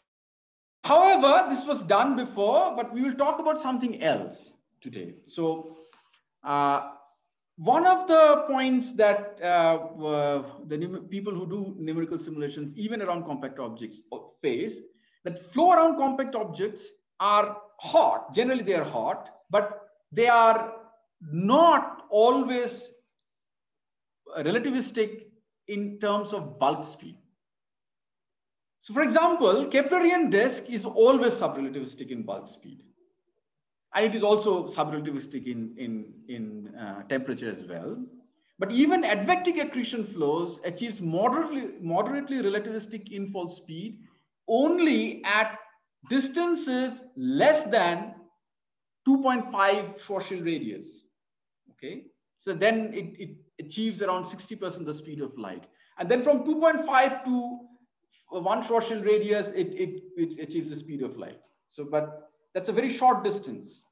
however, this was done before, but we will talk about something else today. So uh, one of the points that uh, the people who do numerical simulations, even around compact objects, face that flow around compact objects are hot. Generally, they are hot, but they are not always relativistic in terms of bulk speed. So for example, Keplerian disk is always subrelativistic in bulk speed. And it is also subrelativistic in, in, in uh, temperature as well. But even advective accretion flows achieves moderately, moderately relativistic infall speed only at distances less than 2.5 Schwarzschild radius. Okay, so then it, it achieves around 60% the speed of light. And then from 2.5 to one Schwarzschild radius, it, it, it achieves the speed of light. So, but that's a very short distance.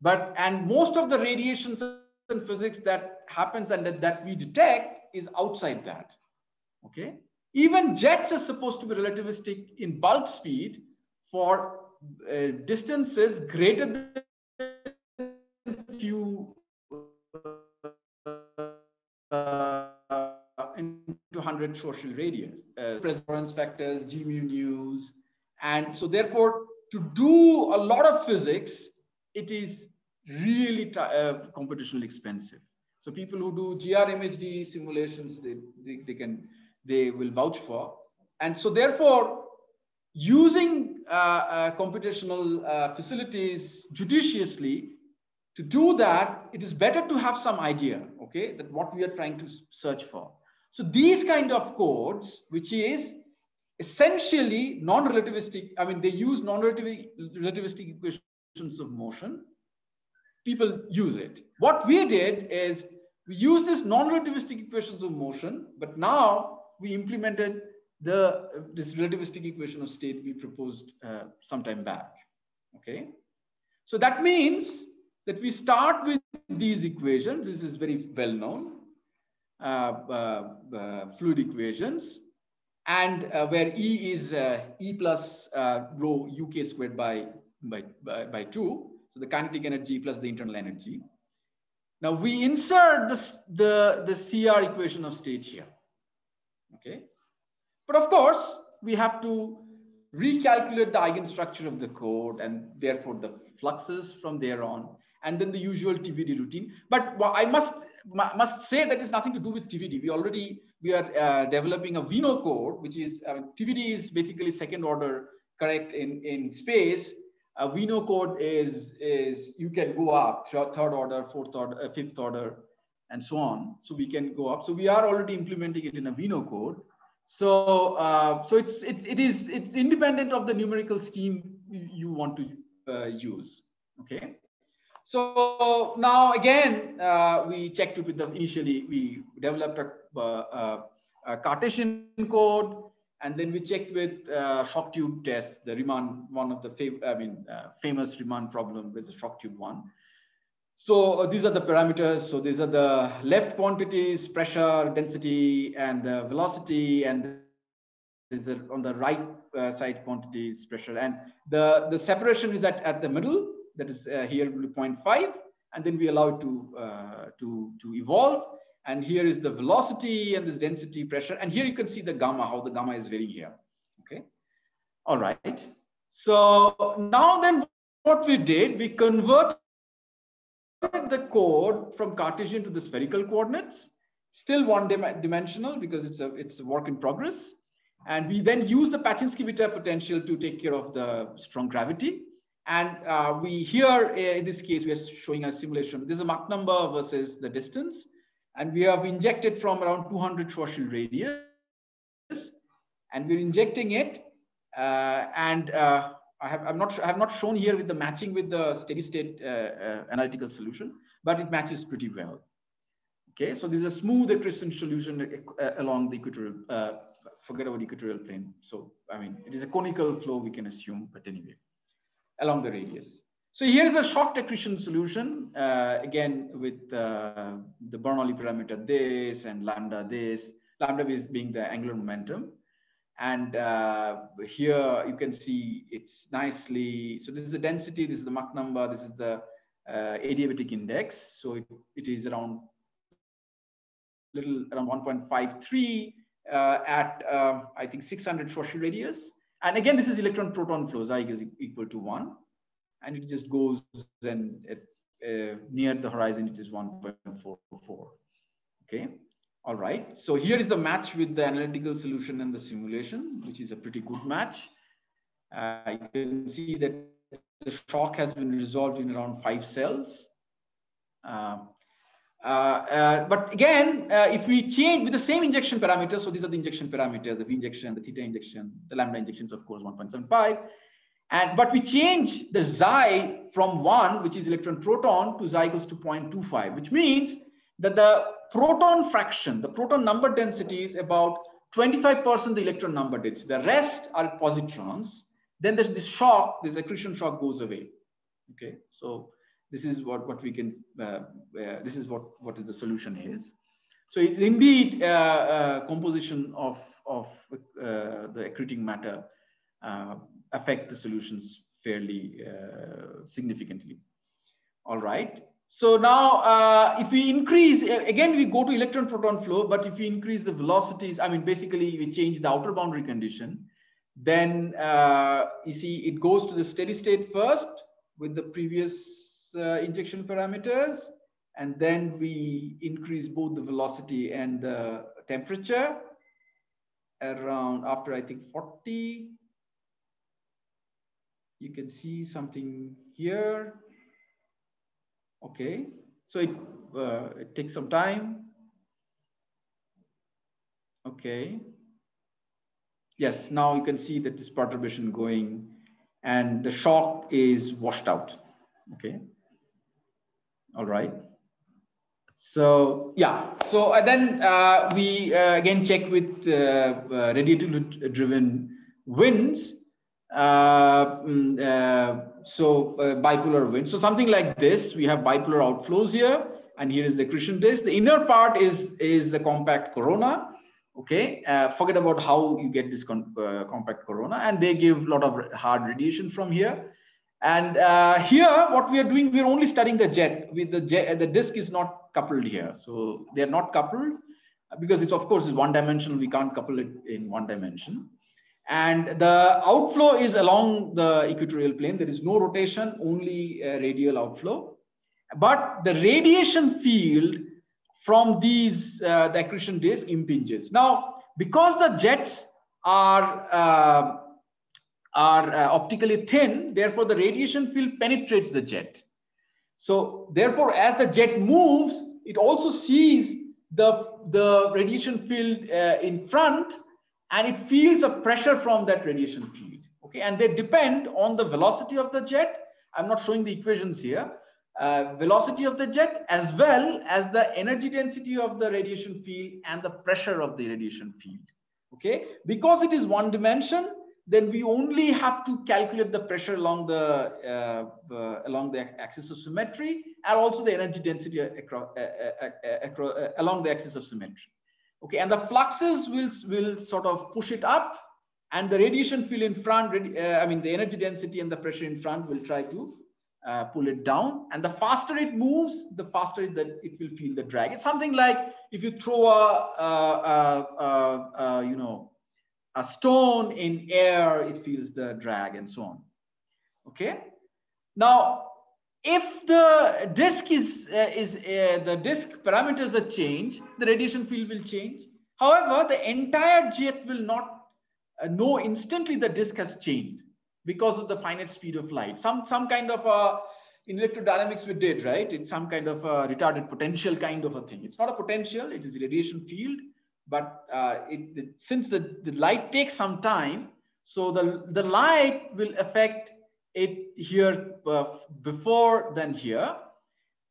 But, and most of the radiations in physics that happens and that, that we detect is outside that. Okay. Even jets are supposed to be relativistic in bulk speed for uh, distances greater than a few uh, into 100 Schwarzschild radius, uh, presence factors, G mu news. And so therefore, to do a lot of physics, it is really uh, computationally expensive. So people who do GRMHD simulations, they, they, they can, they will vouch for. And so therefore, using uh, uh, computational uh, facilities judiciously to do that, it is better to have some idea, okay, that what we are trying to search for. So these kind of codes, which is essentially non-relativistic, I mean, they use non-relativistic equations of motion. People use it. What we did is we use this non-relativistic equations of motion, but now we implemented the this relativistic equation of state we proposed uh, some time back. Okay, so that means that we start with these equations. This is very well known uh, uh, uh fluid equations, and uh, where E is uh, E plus rho UK squared by, by, by, by two. So the kinetic energy plus the internal energy. Now we insert this, the, the CR equation of state here. Okay. But of course, we have to recalculate the eigenstructure of the code and therefore the fluxes from there on, and then the usual TVD routine. But I must must say that is nothing to do with TVD. We already we are uh, developing a WENO code, which is uh, TVD is basically second order correct in in space. A WENO code is is you can go up third order, fourth order, uh, fifth order, and so on. So we can go up. So we are already implementing it in a WENO code. So, uh, so it's, it, it is, it's independent of the numerical scheme you want to uh, use, okay? So now again, uh, we checked it with the, initially we developed a, a, uh, a Cartesian code and then we checked with uh, shock tube tests, the Riemann, one of the I mean, uh, famous Riemann problem with the shock tube one. So uh, these are the parameters. So these are the left quantities, pressure, density, and velocity. And these are on the right uh, side quantities, pressure. And the, the separation is at, at the middle. That is uh, here 0.5. And then we allow it to, uh, to, to evolve. And here is the velocity and this density, pressure. And here you can see the gamma, how the gamma is varying here. Okay. All right. So now then what we did, we convert the code from Cartesian to the spherical coordinates, still one dim dimensional because it's a, it's a work in progress. And we then use the Paczynski-Wiita potential to take care of the strong gravity. And uh, we here, uh, in this case, we are showing a simulation. This is a Mach number versus the distance. And we have injected from around 200 Schwarzschild radius. And we're injecting it. Uh, and uh, I have, I'm not, I have not shown here with the matching with the steady state uh, uh, analytical solution, but it matches pretty well. Okay, so this is a smooth accretion solution uh, along the equatorial, uh, forget about the equatorial plane. So, I mean, it is a conical flow we can assume, but anyway, along the radius. So here is a shocked accretion solution, uh, again, with uh, the Bernoulli parameter this and lambda this, lambda is being the angular momentum. And uh, here you can see it's nicely, so this is the density, this is the Mach number, this is the uh, adiabatic index. So it, it is around little around 1.53 uh, at, uh, I think 600 Schwarzschild radius. And again, this is electron proton flow, Xi is equal to one. And it just goes and uh, near the horizon, it is 1.44, okay? All right, so here is the match with the analytical solution and the simulation, which is a pretty good match. Uh, you can see that the shock has been resolved in around five cells. Uh, uh, uh but again, uh, if we change with the same injection parameters, so these are the injection parameters, the V injection, the theta injection, the lambda injections, of course, 1.75. And, but we change the xi from one, which is electron proton to xi equals to 0.25, which means that the proton fraction, the proton number density is about 25% the electron number density. The rest are positrons. Then there's this shock, this accretion shock goes away. Okay, so this is what, what we can, uh, uh, this is what, what is the solution is. So it, indeed, uh, uh composition of, of uh, the accreting matter uh, affect the solutions fairly significantly. All right. So now uh, if we increase, again, we go to electron proton flow, but if we increase the velocities, I mean, basically we change the outer boundary condition, then uh, you see it goes to the steady state first with the previous uh, injection parameters. And then we increase both the velocity and the temperature around after I think 40. You can see something here. Okay, so it, uh, it takes some time. Okay. Yes, now you can see that this perturbation going and the shock is washed out. Okay. All right. So yeah, so uh, then uh, we uh, again check with uh, uh, radiator driven winds. Uh, mm, so bipolar wind. So something like this, we have bipolar outflows here, and here is the accretion disk. The inner part is is the compact corona okay? Uh, forget about how you get this uh, compact corona and they give a lot of hard radiation from here. And uh, here what we are doing we're only studying the jet. With the jet the disk is not coupled here. So they're not coupled because it's of course is one dimensional. We can't couple it in one dimension and the outflow is along the equatorial plane there is no rotation only radial outflow but the radiation field from these, uh, the accretion disk impinges. Now, because the jets are, uh, are uh, optically thin, therefore the radiation field penetrates the jet. So therefore, as the jet moves, it also sees the, the radiation field uh, in front and it feels a pressure from that radiation field. Okay, and they depend on the velocity of the jet. I'm not showing the equations here, uh, velocity of the jet as well as the energy density of the radiation field and the pressure of the radiation field. Okay, because it is one dimension, then we only have to calculate the pressure along the uh, uh, along the axis of symmetry and also the energy density across, uh, uh, uh, along the axis of symmetry. Okay, and the fluxes will will sort of push it up, and the radiation field in front, I mean the energy density and the pressure in front will try to uh, pull it down. And the faster it moves, the faster it, the, it will feel the drag. It's something like if you throw a, a, a, a, you know, a stone in air, it feels the drag and so on. Okay. Now, if the disk is, uh, is uh, the disk parameters are changed, the radiation field will change. However, the entire jet will not uh, know instantly the disk has changed because of the finite speed of light. Some, some kind of a, in electrodynamics we did, right? It's some kind of a retarded potential kind of a thing. It's not a potential, it is a radiation field, but uh, it, it, since the, the light takes some time, so the, the light will affect it here uh, before than here.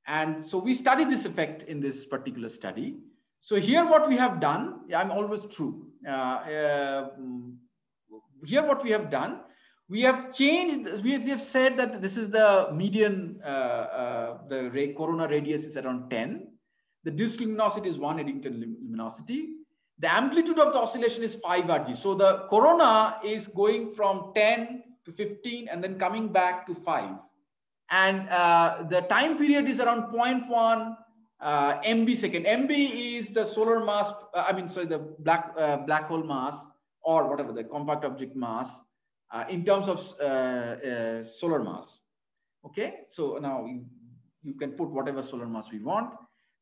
And so we study this effect in this particular study. So here what we have done, I'm always true. Uh, uh, here what we have done, we have changed, we, we have said that this is the median, uh, uh, the ray, corona radius is around 10. The disk luminosity is 1 Eddington luminosity. The amplitude of the oscillation is 5 Rg. So the corona is going from 10 to 15 and then coming back to 5. And uh, the time period is around 0.1 uh, MB second. MB is the solar mass, uh, I mean, sorry, the black, uh, black hole mass or whatever, the compact object mass uh, in terms of uh, solar mass. Okay, so now you, you can put whatever solar mass we want.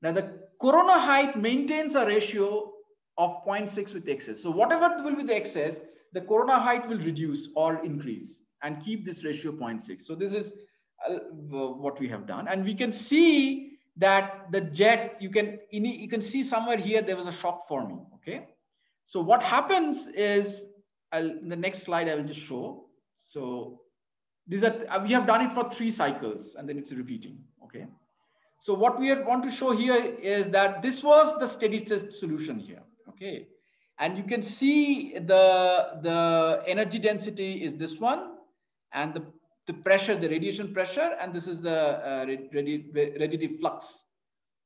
Now the corona height maintains a ratio of 0.6 with excess. So whatever will be the excess, the corona height will reduce or increase and keep this ratio 0.6. So this is uh, what we have done. And we can see that the jet, you can, you can see somewhere here, there was a shock forming, okay? So what happens is I'll, in the next slide, I will just show. So these are, uh, we have done it for three cycles and then it's repeating, okay? So what we want to show here is that this was the steady state solution here, okay? And you can see the, the energy density is this one and the, the pressure, the radiation pressure, and this is the uh, radiative flux,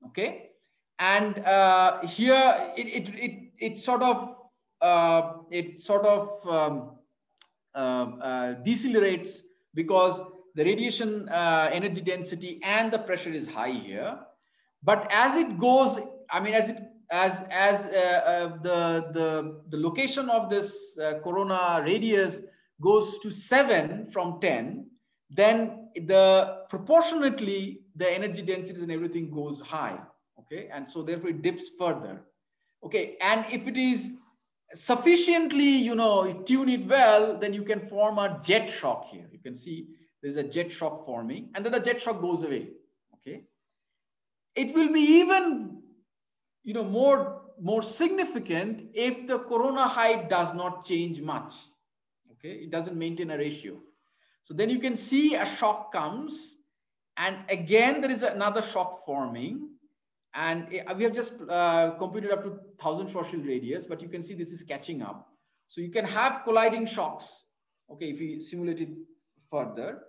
okay? And uh, here it, it, it, it sort of uh, it sort of um, uh, uh, decelerates because the radiation uh, energy density and the pressure is high here. But as it goes, I mean, as it as as uh, the the the location of this corona radius goes to seven from ten, then the proportionately the energy densities and everything goes high. Okay, and so therefore it dips further. Okay, and if it is sufficiently, you know, tune it well, then you can form a jet shock here. You can see there's a jet shock forming, and then the jet shock goes away. Okay, it will be even, you know, more more significant if the corona height does not change much. Okay, it doesn't maintain a ratio. So then you can see a shock comes, and again there is another shock forming, and we have just uh, computed up to 1000 Schwarzschild radius, but you can see this is catching up. So you can have colliding shocks. Okay, if you simulate it further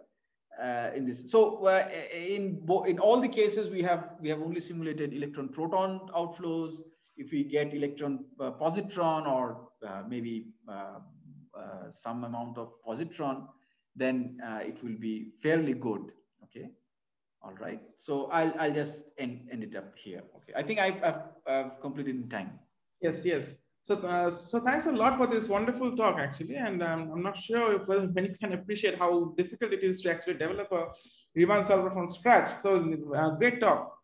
uh, in this. So uh, in, in all the cases, we have, we have only simulated electron proton outflows. If we get electron uh, positron or uh, maybe uh, some amount of positron, then it will be fairly good. Okay. All right. So I'll, I'll just end, end it up here. Okay. I think I've, I've, I've completed in time. Yes, yes. So, uh, so thanks a lot for this wonderful talk, actually. And um, I'm not sure if you can appreciate how difficult it is to actually develop a Riemann solver from scratch. So uh, great talk.